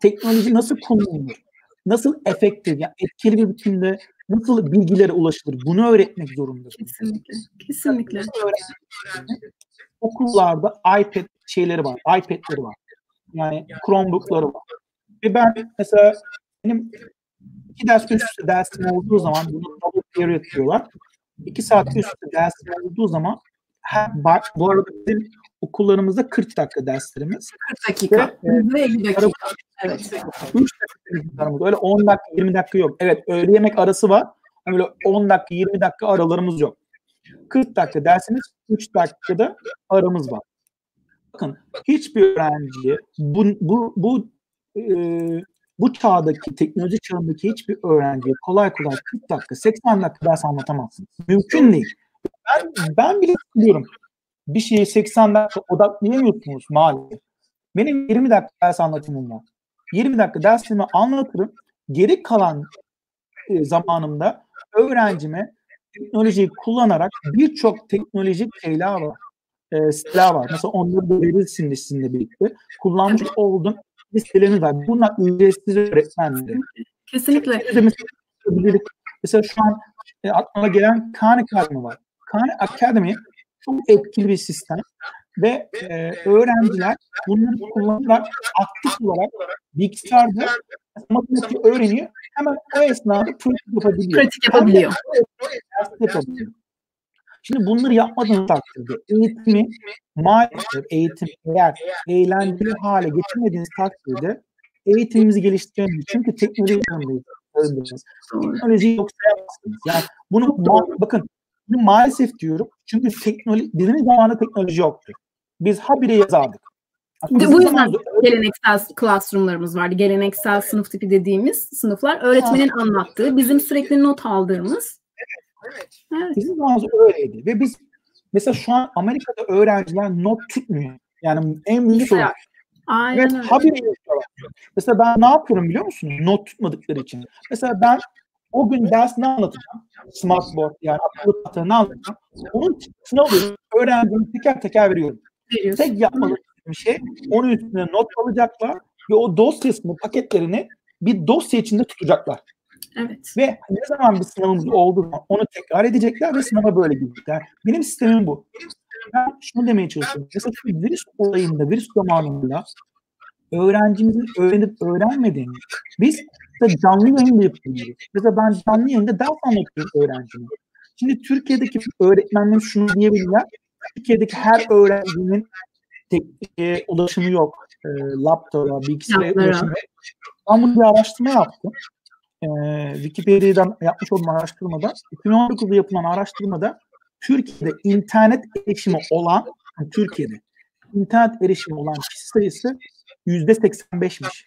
teknoloji nasıl kullanılır, nasıl efektif, yani etkili bir biçimde nasıl bilgilere ulaşılır bunu öğretmek zorundasınız. Kesinlikle. Kesinlikle. Okullarda iPad şeyleri var, iPad'leri var. Yani Chromebook'ları var. Ve ben mesela benim iki ders üst üste dersim olduğu zaman bunu double period diyorlar. İki saat üst üste dersim olduğu zaman her, bu arada bizim okullarımızda 40 dakika derslerimiz. 40 dakika. Ve 50 dakika. Evet. 3 dakika Öyle 10 dakika 20 dakika yok. Evet öğle yemek arası var. Ama böyle 10 dakika 20 dakika aralarımız yok. 40 dakika dersimiz 3 dakikada aramız var. Bakın hiçbir öğrenciye bu bu bu e, bu çağdaki teknoloji çağındaki hiçbir öğrenciye kolay kolay 40 dakika 80 dakika ders anlatamazsınız. Mümkün değil. Ben, ben bile biliyorum. Bir şeyi 80 dakika odaklayamıyorsunuz maalesef. Benim 20 dakika ders anlatımım var. 20 dakika dersimi anlatırım. Geri kalan e, zamanımda öğrencime teknolojiyi kullanarak birçok teknolojik şeyler var. E, siteler var. Mesela onları da verirsin sizinle birlikte. Kullanmış olduğum listelerimiz var. Bunlar ücretsiz öğretmenleri. Kesinlikle. Mesela, mesela şu an e, aklıma gelen Khan Academy var. Khan Academy çok etkili bir sistem ve e, öğrenciler bunları kullanarak aktif olarak bilgisayarda matematik öğreniyor. Hemen o esnada pratik yapabiliyor. Pratik yapabiliyor. yapabiliyor. Şimdi bunları yapmadığınız takdirde eğitimi maalesef eğitim eğer eğlenceli hale getirmediğiniz takdirde eğitimimizi geliştiremeyiz. Çünkü teknoloji yanındayız. Teknolojiyi yok sayamazsınız. Yani bunu bakın bunu maalesef diyorum. Çünkü teknoloji bizim zamanında teknoloji yoktu. Biz habire yazardık. Bizim bu yüzden geleneksel classroomlarımız vardı. Geleneksel sınıf tipi dediğimiz sınıflar öğretmenin ha. anlattığı, bizim sürekli not aldığımız. Evet, evet. evet. Bizim zamanımızda öyleydi ve biz mesela şu an Amerika'da öğrenciler not tutmuyor. Yani en büyük sorun. Aynen evet, öyle. habire yazıyorlar. Mesela ben ne yapıyorum biliyor musun? Not tutmadıkları için. Mesela ben o gün ders ne anlatacağım? Smartboard yani akıllı tahta ne anlatacağım? Onun çıktısını alıyorum. Öğrencime teker teker veriyorum. Veriyorsun. Tek yapmaları bir şey onun üstüne not alacaklar ve o dosyasını, paketlerini bir dosya içinde tutacaklar. Evet. Ve ne zaman bir sınavımız oldu onu tekrar edecekler ve sınava böyle gidecekler. Benim sistemim bu. Ben şunu demeye çalışıyorum. Mesela şu virüs olayında, virüs zamanında öğrencimizin öğrenip öğrenmediğini biz Mesela canlı yayın da yapıyoruz. Mesela ben canlı yayında ders anlatıyorum öğrencime. Şimdi Türkiye'deki öğretmenler şunu diyebilirler. Türkiye'deki her öğrencinin tek, e, ulaşımı yok. E, laptopa, bilgisayara ulaşımı. Ben bunu bir araştırma yaptım. E, Wikipedia'dan yapmış olduğum araştırmada 2019'da yapılan araştırmada Türkiye'de internet erişimi olan Türkiye'de internet erişimi olan kişi sayısı yüzde 85'miş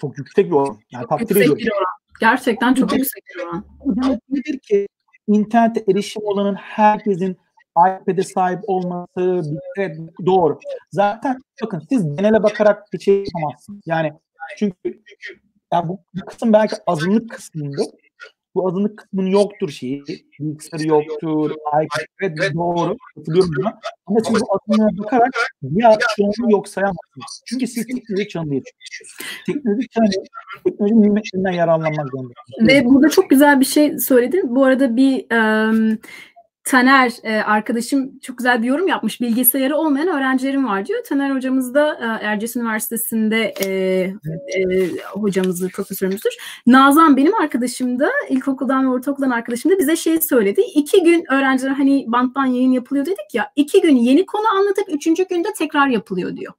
çok yüksek bir oran. Yani takdir yüksek ediyorum. Gerçekten çok bu yüksek bir oran. Bu demek nedir ki internete erişim olanın herkesin iPad'e sahip olması evet, doğru. Zaten bakın siz genele bakarak bir şey yapamazsınız. Yani çünkü yani bu, bu kısım belki azınlık kısmında bu azınlık kısmının yoktur şeyi. Bilgisayarı yoktur. iPad evet, doğru. Katılıyorum buna. Ama siz bu azınlığa bakarak diğer çoğunluğu yok sayamazsınız. Çünkü siz teknoloji çağında yaşıyorsunuz. Teknoloji çağında teknoloji nimetlerinden yararlanmak zorundasınız. Ve burada çok güzel bir şey söyledin. Bu arada bir um, Taner e, arkadaşım çok güzel bir yorum yapmış. Bilgisayarı olmayan öğrencilerim var diyor. Taner hocamız da e, Erciyes Üniversitesi'nde e, e, hocamızdır, profesörümüzdür. Nazan benim arkadaşım da ilkokuldan ve ortaokuldan arkadaşım da bize şey söyledi. İki gün öğrenciler hani banttan yayın yapılıyor dedik ya. iki gün yeni konu anlatıp üçüncü günde tekrar yapılıyor diyor.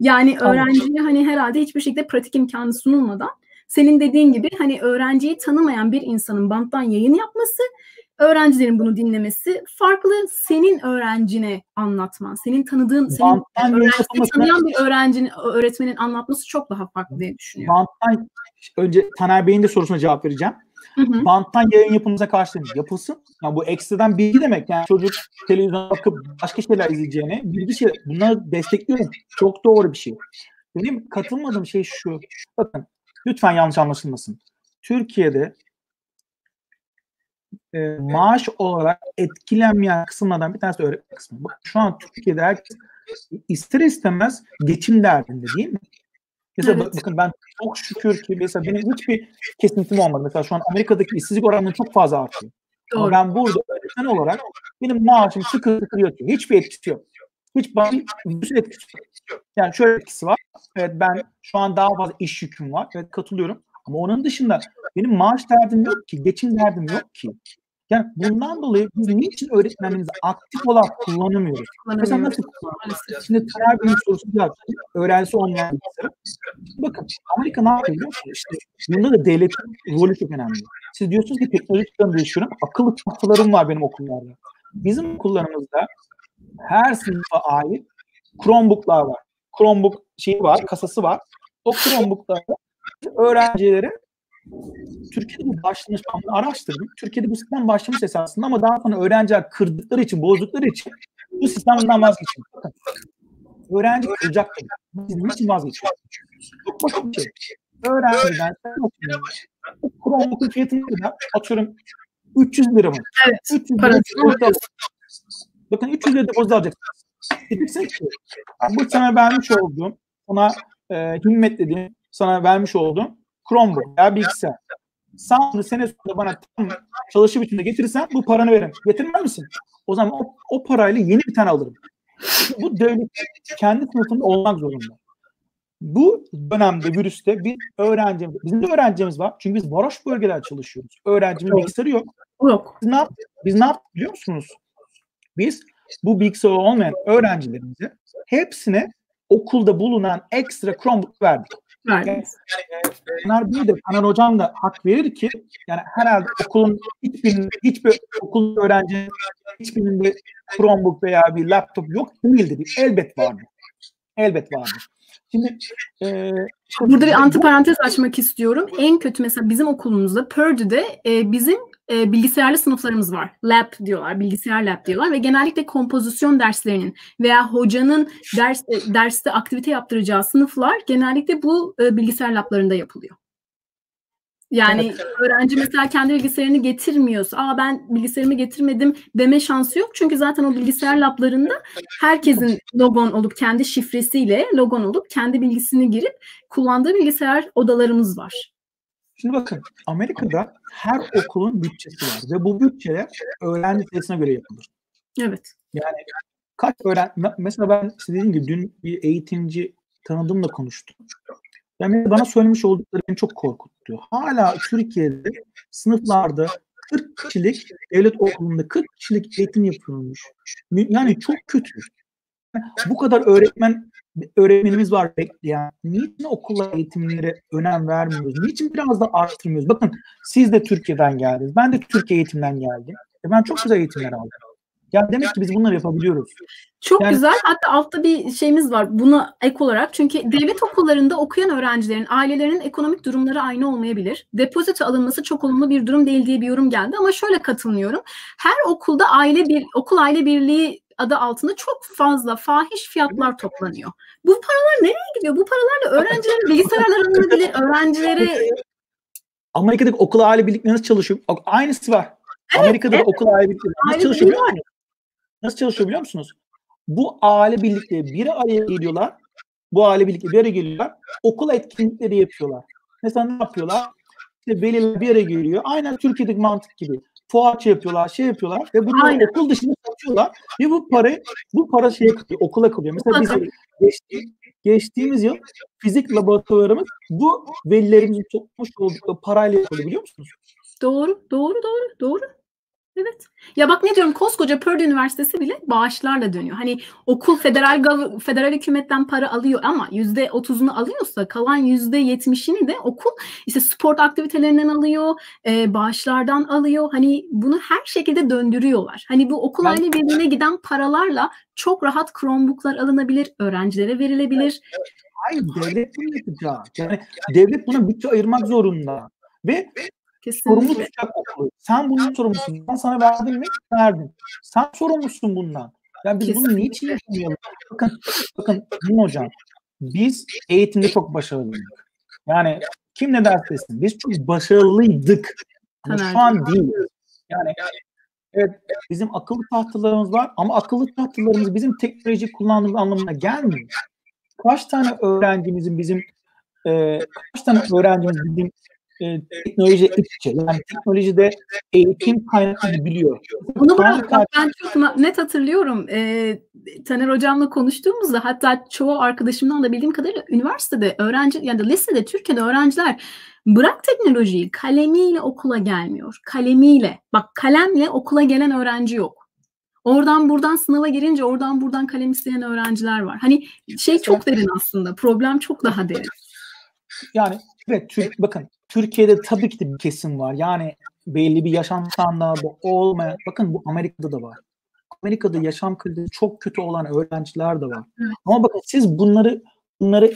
Yani öğrenciye hani herhalde hiçbir şekilde pratik imkanı sunulmadan senin dediğin gibi hani öğrenciyi tanımayan bir insanın banttan yayın yapması öğrencilerin bunu dinlemesi, farklı senin öğrencine anlatman, senin tanıdığın, senin öğrencini tanıyan bir öğrencinin, öğretmenin anlatması çok daha farklı diye düşünüyorum. Banttan önce Taner Bey'in de sorusuna cevap vereceğim. Hı hı. Banttan yayın yapımıza karşı yapılsın. Yani bu ekstradan bilgi demek. Yani çocuk televizyona bakıp başka şeyler izleyeceğine bilgi şey. Bunları destekliyorum. Çok doğru bir şey. Benim katılmadığım şey şu. Bakın lütfen yanlış anlaşılmasın. Türkiye'de e, maaş olarak etkilenmeyen kısımlardan bir tanesi öğretmen kısmı. Bak, şu an Türkiye'de herkes ister istemez geçim derdinde değil mi? Mesela evet. bakın ben çok şükür ki mesela benim hiçbir kesintim olmadı. Mesela şu an Amerika'daki işsizlik oranları çok fazla artıyor. Doğru. Ama ben burada öğretmen olarak benim maaşım sıkı sıkı yatıyor. Hiçbir etkisi yok. Hiç bana bir etkisi yok. Yani şöyle etkisi var. Evet ben şu an daha fazla iş yüküm var. Evet katılıyorum. Ama onun dışında benim maaş derdim yok ki, geçim derdim yok ki. Yani bundan dolayı biz niçin öğretmenimizi aktif olarak kullanamıyoruz? Mesela nasıl kullanıyoruz? Şimdi Taner Bey'in sorusu var. Öğrencisi olmayan bilgisayarı. Bakın Amerika ne yapıyor? İşte bunda da devletin rolü çok önemli. Siz diyorsunuz ki teknoloji çağında yaşıyorum. Akıllı tahtalarım var benim okullarda. Bizim okullarımızda her sınıfa ait Chromebook'lar var. Chromebook şeyi var, kasası var. O Chromebook'larda öğrencileri Türkiye'de bu başlamış, ben araştırdım. Türkiye'de bu sistem başlamış esasında ama daha sonra öğrenciler kırdıkları için, bozdukları için bu sistemden vazgeçiyor. Öğrenci kıracak. Biz niçin vazgeçiyoruz? Çok basit bir şey. Öğrenciden Chromebook'un fiyatını kadar atıyorum 300 lira mı? Evet. 300 lira Bakın 300 lira depozit alacaksınız. Diyeceksin ki bu sana vermiş olduğum, ona e, himmet dediğim, sana vermiş olduğum Chromebook veya bilgisayar. Sen bunu sene sonunda bana tam çalışı biçimde getirirsen bu paranı veririm. Getirmez misin? O zaman o, o parayla yeni bir tane alırım. Bu devlet kendi sınıfında olmak zorunda. Bu dönemde virüste bir öğrencimiz, bizim de öğrencimiz var. Çünkü biz varoş bölgeler çalışıyoruz. Öğrencimin bilgisayarı yok. Yok. Biz ne yaptık? Biz ne yaptık biliyor musunuz? Biz bu bilgisayarı olmayan öğrencilerimize hepsine okulda bulunan ekstra Chromebook verdik. Yani, Taner Bey de Taner Hocam da hak verir ki yani herhalde okulun hiçbirinde hiçbir okul öğrenci hiçbirinde Chromebook veya bir laptop yok değildir. Elbet vardır. Elbet vardır. Şimdi e, burada bir anti parantez açmak istiyorum. En kötü mesela bizim okulumuzda Purdue'de e, bizim e, bilgisayarlı sınıflarımız var. Lab diyorlar, bilgisayar lab diyorlar ve genellikle kompozisyon derslerinin veya hocanın ders e, derste aktivite yaptıracağı sınıflar genellikle bu e, bilgisayar lablarında yapılıyor. Yani evet. öğrenci mesela kendi bilgisayarını getirmiyorsa, aa ben bilgisayarımı getirmedim deme şansı yok. Çünkü zaten o bilgisayar lablarında herkesin logon olup kendi şifresiyle logon olup kendi bilgisini girip kullandığı bilgisayar odalarımız var. Şimdi bakın Amerika'da her okulun bütçesi var ve bu bütçeler öğrenci sayısına göre yapılır. Evet. Yani kaç öğren mesela ben size dediğim gibi dün bir eğitimci tanıdığımla konuştum. Yani bana söylemiş oldukları beni çok korkutuyor. Hala Türkiye'de sınıflarda 40 kişilik devlet okulunda 40 kişilik eğitim yapılmış. Yani çok kötü. Bu kadar öğretmen öğretmenimiz var bekleyen. Niçin okullar eğitimlere önem vermiyoruz? Niçin biraz da arttırmıyoruz? Bakın siz de Türkiye'den geldiniz. Ben de Türkiye eğitimden geldim. E ben çok güzel eğitimler aldım. Ya demek ki biz bunları yapabiliyoruz. Çok yani, güzel. Hatta altta bir şeyimiz var buna ek olarak. Çünkü devlet okullarında okuyan öğrencilerin, ailelerinin ekonomik durumları aynı olmayabilir. Depozito alınması çok olumlu bir durum değil diye bir yorum geldi ama şöyle katılmıyorum. Her okulda aile bir okul aile birliği adı altında çok fazla fahiş fiyatlar toplanıyor. Bu paralar nereye gidiyor? Bu paralarla öğrencilerin *laughs* bilgisayarlar alınabilir, öğrencilere Amerika'daki okul aile birlikleri nasıl çalışıyor? Aynısı var. Evet, Amerika'da evet. okul aile birlikleri nasıl çalışıyor biliyor musunuz? Nasıl çalışıyor biliyor musunuz? Bu aile birlikleri bir araya geliyorlar. Bu aile birlikleri bir araya geliyorlar. Okul etkinlikleri yapıyorlar. Mesela ne yapıyorlar? İşte veliler bir araya geliyor. Aynen Türkiye'deki mantık gibi fuarça yapıyorlar, şey yapıyorlar ve bunu Aynen. okul dışında satıyorlar ve bu para bu para şeye kalıyor, okula kalıyor. Mesela bizim geçti, geçtiğimiz yıl fizik laboratuvarımız bu velilerimizin tutmuş oldukları parayla yapılıyor biliyor musunuz? Doğru, doğru, doğru, doğru. Evet. Ya bak ne diyorum koskoca Purdue Üniversitesi bile bağışlarla dönüyor. Hani okul federal federal hükümetten para alıyor ama yüzde otuzunu alıyorsa kalan yüzde yetmişini de okul işte spor aktivitelerinden alıyor, e, bağışlardan alıyor. Hani bunu her şekilde döndürüyorlar. Hani bu okul aile birliğine giden paralarla çok rahat Chromebook'lar alınabilir, öğrencilere verilebilir. Hayır devlet bunu yapacak. Yani devlet buna bütçe ayırmak zorunda. Ve Kesinlikle. Sorumlu tutacak okulu. Sen bunun sorumlusun. Ben sana verdim mi? Verdim. Sen sorumlusun bundan. Yani biz Kesinlikle. bunu niçin yapmayalım? Bakın, bakın Din Hocam, biz eğitimde çok başarılıydık. Yani kim ne derse desin. Biz çok başarılıydık. Ama şu an değil. Yani evet bizim akıllı tahtalarımız var ama akıllı tahtalarımız bizim teknoloji kullandığımız anlamına gelmiyor. Kaç tane öğrencimizin bizim e, kaç tane öğrencimiz bizim e, teknoloji iç içe. Yani teknolojide eğitim kaynakları biliyor. Bunu bırak bak ben çok net hatırlıyorum. E, Taner hocamla konuştuğumuzda hatta çoğu arkadaşımdan da bildiğim kadarıyla üniversitede öğrenci yani lisede Türkiye'de öğrenciler bırak teknolojiyi kalemiyle okula gelmiyor. Kalemiyle bak kalemle okula gelen öğrenci yok. Oradan buradan sınava girince oradan buradan kalem isteyen öğrenciler var. Hani şey çok derin aslında. Problem çok daha derin. Yani evet Türk, bakın Türkiye'de tabii ki de bir kesim var. Yani belli bir yaşam standartı olmayan, bakın bu Amerika'da da var. Amerika'da yaşam kalitesi çok kötü olan öğrenciler de var. Ama bakın siz bunları bunları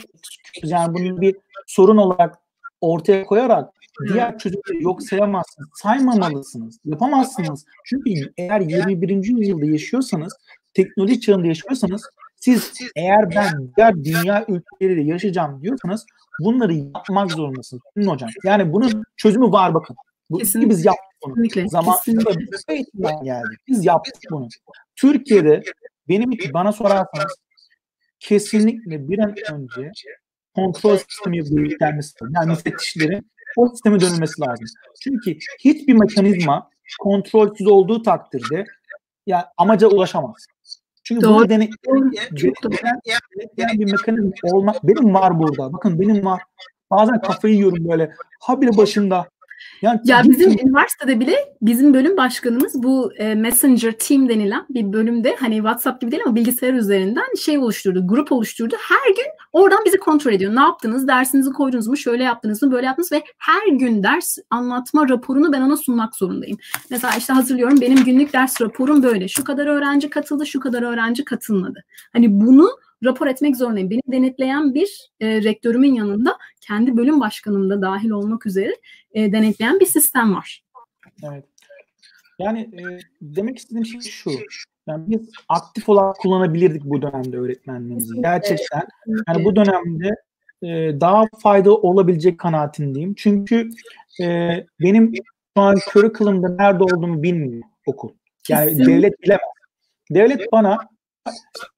yani bunu bir sorun olarak ortaya koyarak diğer çocukları yok sayamazsınız. Saymamalısınız. Yapamazsınız. Çünkü eğer 21. yüzyılda yaşıyorsanız, teknoloji çağında yaşıyorsanız siz eğer ben diğer dünya ülkeleriyle yaşayacağım diyorsanız bunları yapmak zorundasınız. Hocam? Yani bunun çözümü var bakın. Bu, Kesinlikle. Biz yaptık bunu. Kesinlikle. Zamanında biz eğitimden geldik. Biz yaptık bunu. Türkiye'de benim bana sorarsanız kesinlikle bir an önce kontrol sistemi yüklenmesi lazım. Yani müfettişlerin o sisteme dönülmesi lazım. Çünkü hiçbir mekanizma kontrolsüz olduğu takdirde ya yani amaca ulaşamaz. Çünkü Doğru. bunu denetleyen, denetleyen bir mekanizma olmak benim var burada. Bakın benim var. Bazen kafayı yiyorum böyle. Habire başında yani ya bizim üniversitede bile bizim bölüm başkanımız bu e, Messenger Team denilen bir bölümde hani WhatsApp gibi değil ama bilgisayar üzerinden şey oluşturdu, grup oluşturdu. Her gün oradan bizi kontrol ediyor. Ne yaptınız? Dersinizi koydunuz mu? Şöyle yaptınız mı? Böyle yaptınız ve her gün ders anlatma raporunu ben ona sunmak zorundayım. Mesela işte hazırlıyorum. Benim günlük ders raporum böyle. Şu kadar öğrenci katıldı, şu kadar öğrenci katılmadı. Hani bunu rapor etmek zorundayım. Beni denetleyen bir e, rektörümün yanında kendi bölüm başkanım da dahil olmak üzere e, denetleyen bir sistem var. Evet. Yani e, demek istediğim şey şu. Yani biz aktif olarak kullanabilirdik bu dönemde öğretmenliğimizi. Gerçekten yani bu dönemde e, daha fayda olabilecek kanaatindeyim. Çünkü e, benim şu an körü kılımda nerede olduğumu bilmiyor okul. Yani Kesinlikle. devlet bilemez. Devlet bana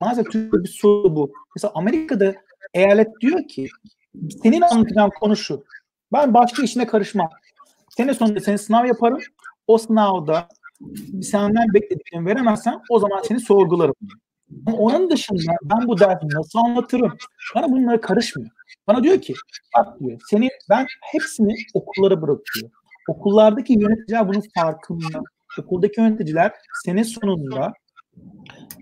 maalesef Türkiye'de bir soru bu. Mesela Amerika'da eyalet diyor ki senin anlatacağın konu şu. Ben başka işine karışmam. Sene sonunda seni sınav yaparım. O sınavda senden beklediklerini veremezsen o zaman seni sorgularım. Ama onun dışında ben bu dersi nasıl anlatırım? Bana bunlara karışmıyor. Bana diyor ki bak diyor seni ben hepsini okullara bırakıyor. Okullardaki yöneticiler bunun farkında. Okuldaki yöneticiler sene sonunda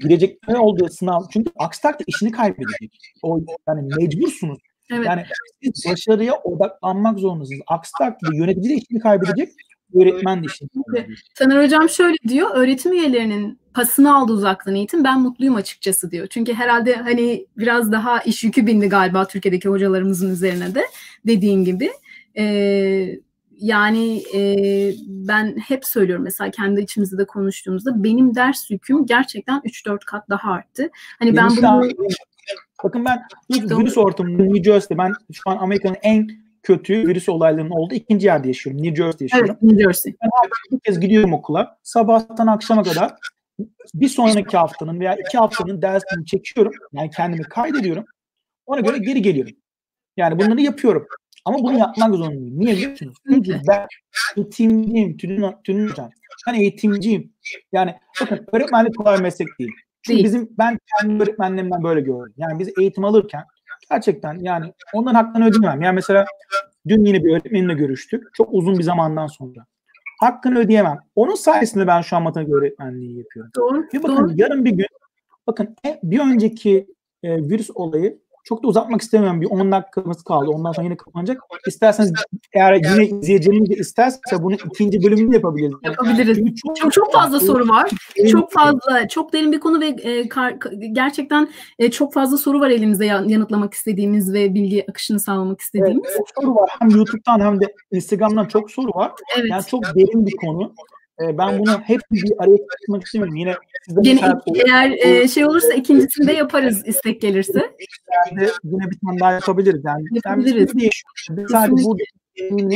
girecekleri olduğu sınav çünkü aksi takdirde işini kaybedecek. O yani mecbursunuz. Evet. Yani siz başarıya odaklanmak zorundasınız. Aksi takdirde yönetici de işini kaybedecek, öğretmen de işini kaybedecek. Taner Hocam şöyle diyor, öğretim üyelerinin pasını aldı uzaktan eğitim. Ben mutluyum açıkçası diyor. Çünkü herhalde hani biraz daha iş yükü bindi galiba Türkiye'deki hocalarımızın üzerine de dediğin gibi. Ee, yani e, ben hep söylüyorum mesela kendi içimizde de konuştuğumuzda benim ders yüküm gerçekten 3-4 kat daha arttı. Hani ben bunu Bakın ben ilk virüs ortamında New Jersey'de ben şu an Amerika'nın en kötü virüs olaylarının olduğu ikinci yerde yaşıyorum. New Jersey'de yaşıyorum. Evet, New Jersey. Ben bir kez gidiyorum okula. Sabahtan akşama kadar bir sonraki haftanın veya iki haftanın dersini çekiyorum. Yani kendimi kaydediyorum. Ona göre geri geliyorum. Yani bunları yapıyorum. Ama bunu yapmak zorundayım. Niye biliyor musunuz? Çünkü ben eğitimciyim. Tülin, Tülin hocam. Ben eğitimciyim. Yani bakın öğretmenlik kolay meslek değil. Çünkü değil. bizim ben kendi öğretmenlerimden böyle gördüm. Yani biz eğitim alırken gerçekten yani onların haklarını ödemem. Yani mesela dün yine bir öğretmenimle görüştük. Çok uzun bir zamandan sonra. hakkını ödeyemem. Onun sayesinde ben şu an matematik öğretmenliği yapıyorum. Doğru. Bir bakın doğru. yarın bir gün bakın e, bir önceki e, virüs olayı çok da uzatmak istemiyorum. Bir 10 dakikamız kaldı. Ondan sonra yine kapanacak. İsterseniz eğer yine izleyicilerimiz de isterse bunu ikinci bölümünde yapabiliriz. Yapabiliriz. Çok, Çok, çok fazla soru var. Çok fazla, çok derin bir konu ve e, kar- gerçekten e, çok fazla soru var elimizde ya- yanıtlamak istediğimiz ve bilgi akışını sağlamak istediğimiz. Evet, çok soru var. Hem YouTube'dan hem de Instagram'dan çok soru var. Evet. Yani çok derin bir konu. Ee, ben bunu hep bir araya tutmak istemiyorum. Yine sizde Gene mesela ik- eğer e, şey olursa ikincisini de yaparız istek gelirse. yerde yine bir tane daha yapabiliriz. Yani Yapabiliriz. Değişiyor. Biz sadece eğitimi,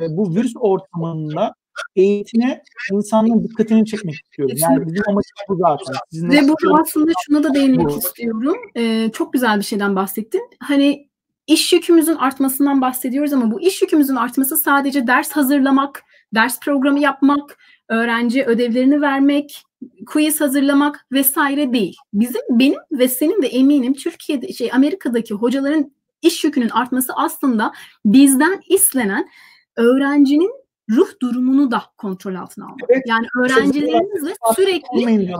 e, bu virüs ortamında eğitime insanların dikkatini çekmek istiyoruz. Yani bizim amacımız bu zaten. Sizin Ve burada aslında şuna da değinmek Bu. istiyorum. Ee, çok güzel bir şeyden bahsettin. Hani iş yükümüzün artmasından bahsediyoruz ama bu iş yükümüzün artması sadece ders hazırlamak, ders programı yapmak, öğrenci ödevlerini vermek, quiz hazırlamak vesaire değil. Bizim benim ve senin de eminim Türkiye'de şey Amerika'daki hocaların iş yükünün artması aslında bizden istenen öğrencinin ruh durumunu da kontrol altına almak. Evet. Yani öğrencilerimizle sürekli.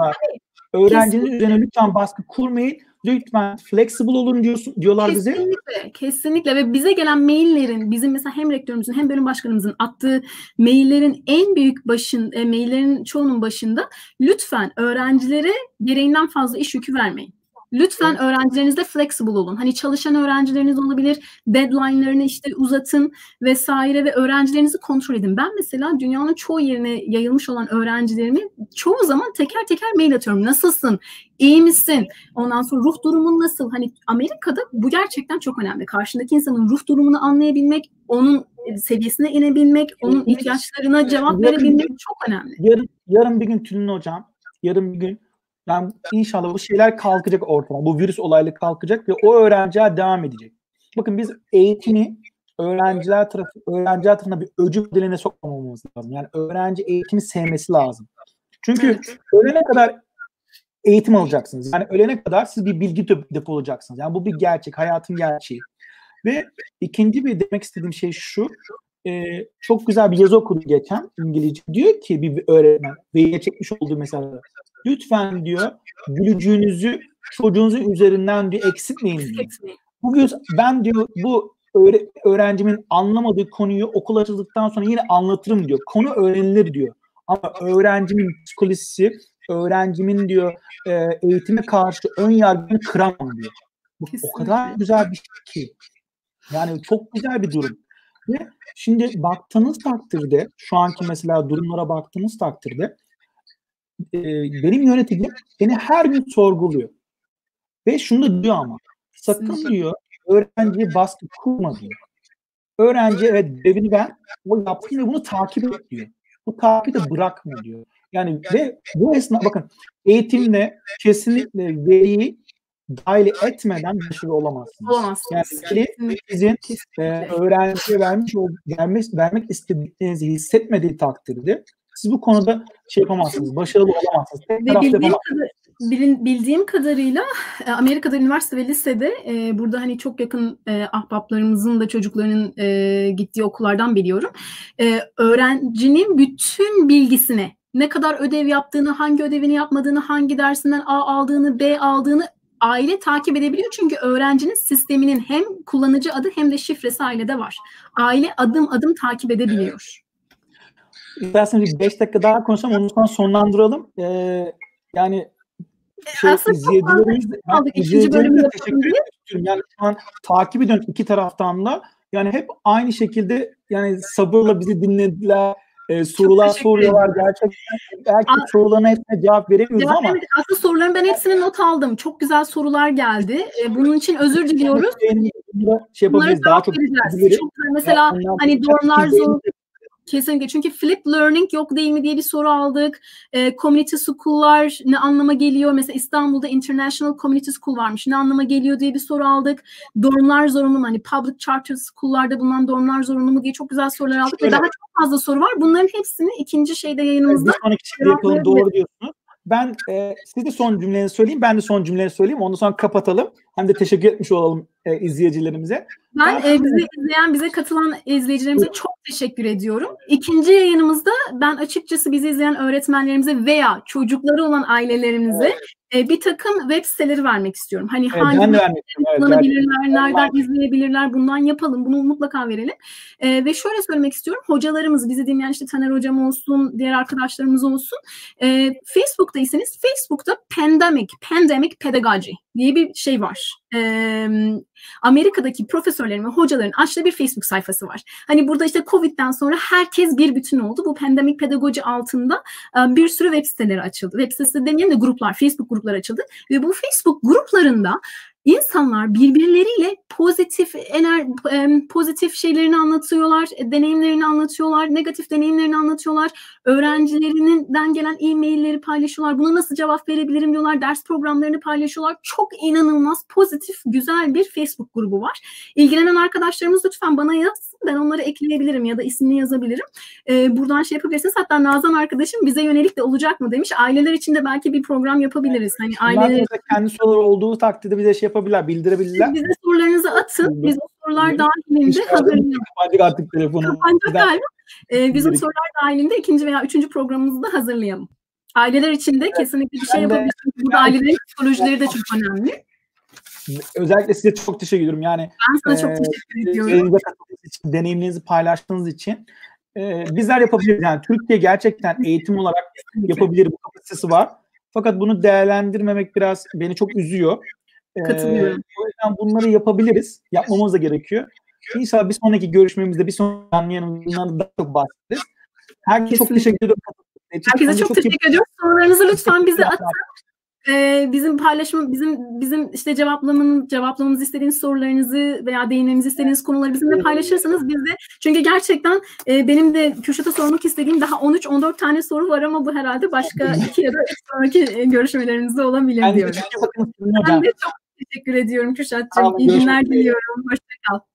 Öğrencinin üzerine lütfen baskı kurmayın. Lütfen flexible olun diyorsun, diyorlar bize. Kesinlikle, kesinlikle ve bize gelen maillerin, bizim mesela hem rektörümüzün hem bölüm başkanımızın attığı maillerin en büyük başın, e, maillerin çoğunun başında lütfen öğrencilere gereğinden fazla iş yükü vermeyin. Lütfen öğrencilerinizde flexible olun. Hani çalışan öğrencileriniz olabilir, deadline'larını işte uzatın vesaire ve öğrencilerinizi kontrol edin. Ben mesela dünyanın çoğu yerine yayılmış olan öğrencilerimi çoğu zaman teker teker mail atıyorum. Nasılsın? İyi misin? Ondan sonra ruh durumun nasıl? Hani Amerika'da bu gerçekten çok önemli. Karşındaki insanın ruh durumunu anlayabilmek, onun seviyesine inebilmek, onun ihtiyaçlarına cevap verebilmek çok önemli. Yarın, yarın bir gün Tülin Hocam, yarın bir gün yani inşallah bu şeyler kalkacak ortama. Bu virüs olaylı kalkacak ve o öğrenciler devam edecek. Bakın biz eğitimi öğrenciler tarafı öğrenciler tarafından bir öcü diline sokmamamız lazım. Yani öğrenci eğitimi sevmesi lazım. Çünkü ölene kadar eğitim alacaksınız. Yani ölene kadar siz bir bilgi dep- depolayacaksınız. Yani bu bir gerçek, hayatın gerçeği. Ve ikinci bir demek istediğim şey şu. E, çok güzel bir yazı okudum geçen İngilizce. Diyor ki bir, öğretmen veliye çekmiş olduğu mesela lütfen diyor gülücüğünüzü çocuğunuzun üzerinden diyor eksiltmeyin diyor. Bugün ben diyor bu öğre- öğrencimin anlamadığı konuyu okul açıldıktan sonra yine anlatırım diyor. Konu öğrenilir diyor. Ama öğrencimin psikolojisi, öğrencimin diyor e, eğitime karşı ön yargını kıramam diyor. Bu o Kesinlikle. kadar güzel bir şey ki. Yani çok güzel bir durum. Şimdi baktığınız takdirde, şu anki mesela durumlara baktığınız takdirde e, benim yöneticim beni her gün sorguluyor. Ve şunu da diyor ama sakın diyor öğrenciye baskı kurma diyor. Öğrenci evet ödevini ver, o yapsın ve bunu takip et diyor. Bu takibi de bırakma diyor. Yani ve bu esna bakın eğitimde kesinlikle veliyi dahil etmeden başarılı olamazsınız. Olamazsınız. Yani Kesinlikle. sizin e, Kesinlikle. öğrenciye vermiş vermek, vermek istediklerinizi hissetmediği takdirde siz bu konuda şey yapamazsınız, başarılı olamazsınız. Tek Ve bildiğim, kadar, bilin- bildiğim kadarıyla e, Amerika'da üniversite ve lisede e, burada hani çok yakın e, ahbaplarımızın da çocuklarının e, gittiği okullardan biliyorum. E, öğrencinin bütün bilgisine ne kadar ödev yaptığını, hangi ödevini yapmadığını, hangi dersinden A aldığını, B aldığını aile takip edebiliyor. Çünkü öğrencinin sisteminin hem kullanıcı adı hem de şifresi ailede var. Aile adım adım takip edebiliyor. İsterseniz bir 5 dakika daha konuşalım, ondan sonra sonlandıralım. Ee, yani şey, aslında izleyicilerimiz. İkinci izleyicilerimize teşekkür ediyorum. Yani şu an takip ediyorum iki taraftan da. Yani hep aynı şekilde yani sabırla bizi dinlediler. Ee, sorular soruyorlar gerçekten. Belki Aa, soruların hepsine cevap veremiyoruz Cevap ama. Aslında soruların ben hepsini not aldım. Çok güzel sorular geldi. E, bunun için özür diliyoruz. Şey Bunlara. Daha çok vereceğiz. Çok, mesela Ondan hani dormlar zor kesinlikle. Çünkü flip learning yok değil mi diye bir soru aldık. E, community school'lar ne anlama geliyor? Mesela İstanbul'da International Community School varmış. Ne anlama geliyor diye bir soru aldık. Dormlar zorunlu mu? Hani public charter school'larda bulunan dormlar zorunlu mu diye çok güzel sorular aldık. Ve Şöyle- daha çok fazla soru var. Bunların hepsini ikinci şeyde yayınımızda Bir sonraki şeyde yapalım doğru diyorsunuz. Ben e, siz de son cümleni söyleyeyim, ben de son cümleni söyleyeyim. Ondan sonra kapatalım. Hem de teşekkür etmiş olalım e, izleyicilerimize. Ben Ben- e, bizi izleyen, bize katılan izleyicilerimize çok teşekkür ediyorum. İkinci yayınımızda ben açıkçası bizi izleyen öğretmenlerimize veya çocukları olan ailelerimize e, bir takım web siteleri vermek istiyorum. Hani Evet, hangi istiyorum. Evet, kullanabilirler, nereden izleyebilirler, bundan yapalım, bunu mutlaka verelim. E, ve şöyle söylemek istiyorum, hocalarımız, bizi dinleyen işte Taner Hocam olsun, diğer arkadaşlarımız olsun, e, Facebook'taysanız Facebook'ta Pandemic, Pandemic Pedagogy diye bir şey var. E, Amerika'daki profesörlerin ve hocaların açtığı bir Facebook sayfası var. Hani burada işte Covid'den sonra herkes bir bütün oldu. Bu Pandemic Pedagogy altında bir sürü web siteleri açıldı. Web sitesi demeyelim de gruplar, Facebook grupları açıldı. Ve bu Facebook gruplarında insanlar birbirleriyle pozitif ener pozitif şeylerini anlatıyorlar, e, deneyimlerini anlatıyorlar, negatif deneyimlerini anlatıyorlar. Öğrencilerinden gelen e-mailleri paylaşıyorlar. Buna nasıl cevap verebilirim diyorlar. Ders programlarını paylaşıyorlar. Çok inanılmaz pozitif, güzel bir Facebook grubu var. İlgilenen arkadaşlarımız lütfen bana yazsın. Ben onları ekleyebilirim ya da ismini yazabilirim. Ee, buradan şey yapabilirsiniz. Hatta Nazan arkadaşım bize yönelik de olacak mı demiş. Aileler için de belki bir program yapabiliriz. Hani aileler kendi soruları olduğu takdirde bize şey yapabilirler, bildirebilirler. bize sorularınızı atın. Biz o sorular dahilinde hazırlayalım. Kapandık artık telefonu. Kapanacak galiba. Ee, bizim Direkt- sorular dahilinde ikinci veya üçüncü programımızı da hazırlayalım. Aileler için de kesinlikle bir şey yapabiliriz. Burada ailelerin psikolojileri de çok önemli. Özellikle size çok teşekkür ediyorum. Yani Ben sana çok Ee, teşekkür ediyorum. için, deneyimlerinizi paylaştığınız için Ee, bizler yapabiliriz. Yani Türkiye gerçekten eğitim olarak yapabilir bu kapasitesi var. Fakat bunu değerlendirmemek biraz beni çok üzüyor. Katılıyorum. O yüzden bunları yapabiliriz. Yapmamız da gerekiyor. İnşallah bir sonraki görüşmemizde bir sonraki yanından daha çok bahsederiz. Herkese çok teşekkür için. Herkese çok iyi teşekkür ediyorum. Sorularınızı lütfen bize atın. Ee, bizim paylaşma, bizim bizim işte cevaplamanın cevaplamamızı istediğiniz sorularınızı veya değinmemizi istediğiniz konuları bizimle paylaşırsanız biz de çünkü gerçekten e, benim de Kürşat'a sormak istediğim daha 13-14 tane soru var ama bu herhalde başka iki ya da üç sonraki e, görüşmelerinizde olabilir Kendinize diyorum. Ben de çok teşekkür ediyorum Kürşat'cığım. İyi günler diliyorum. Hoşçakal.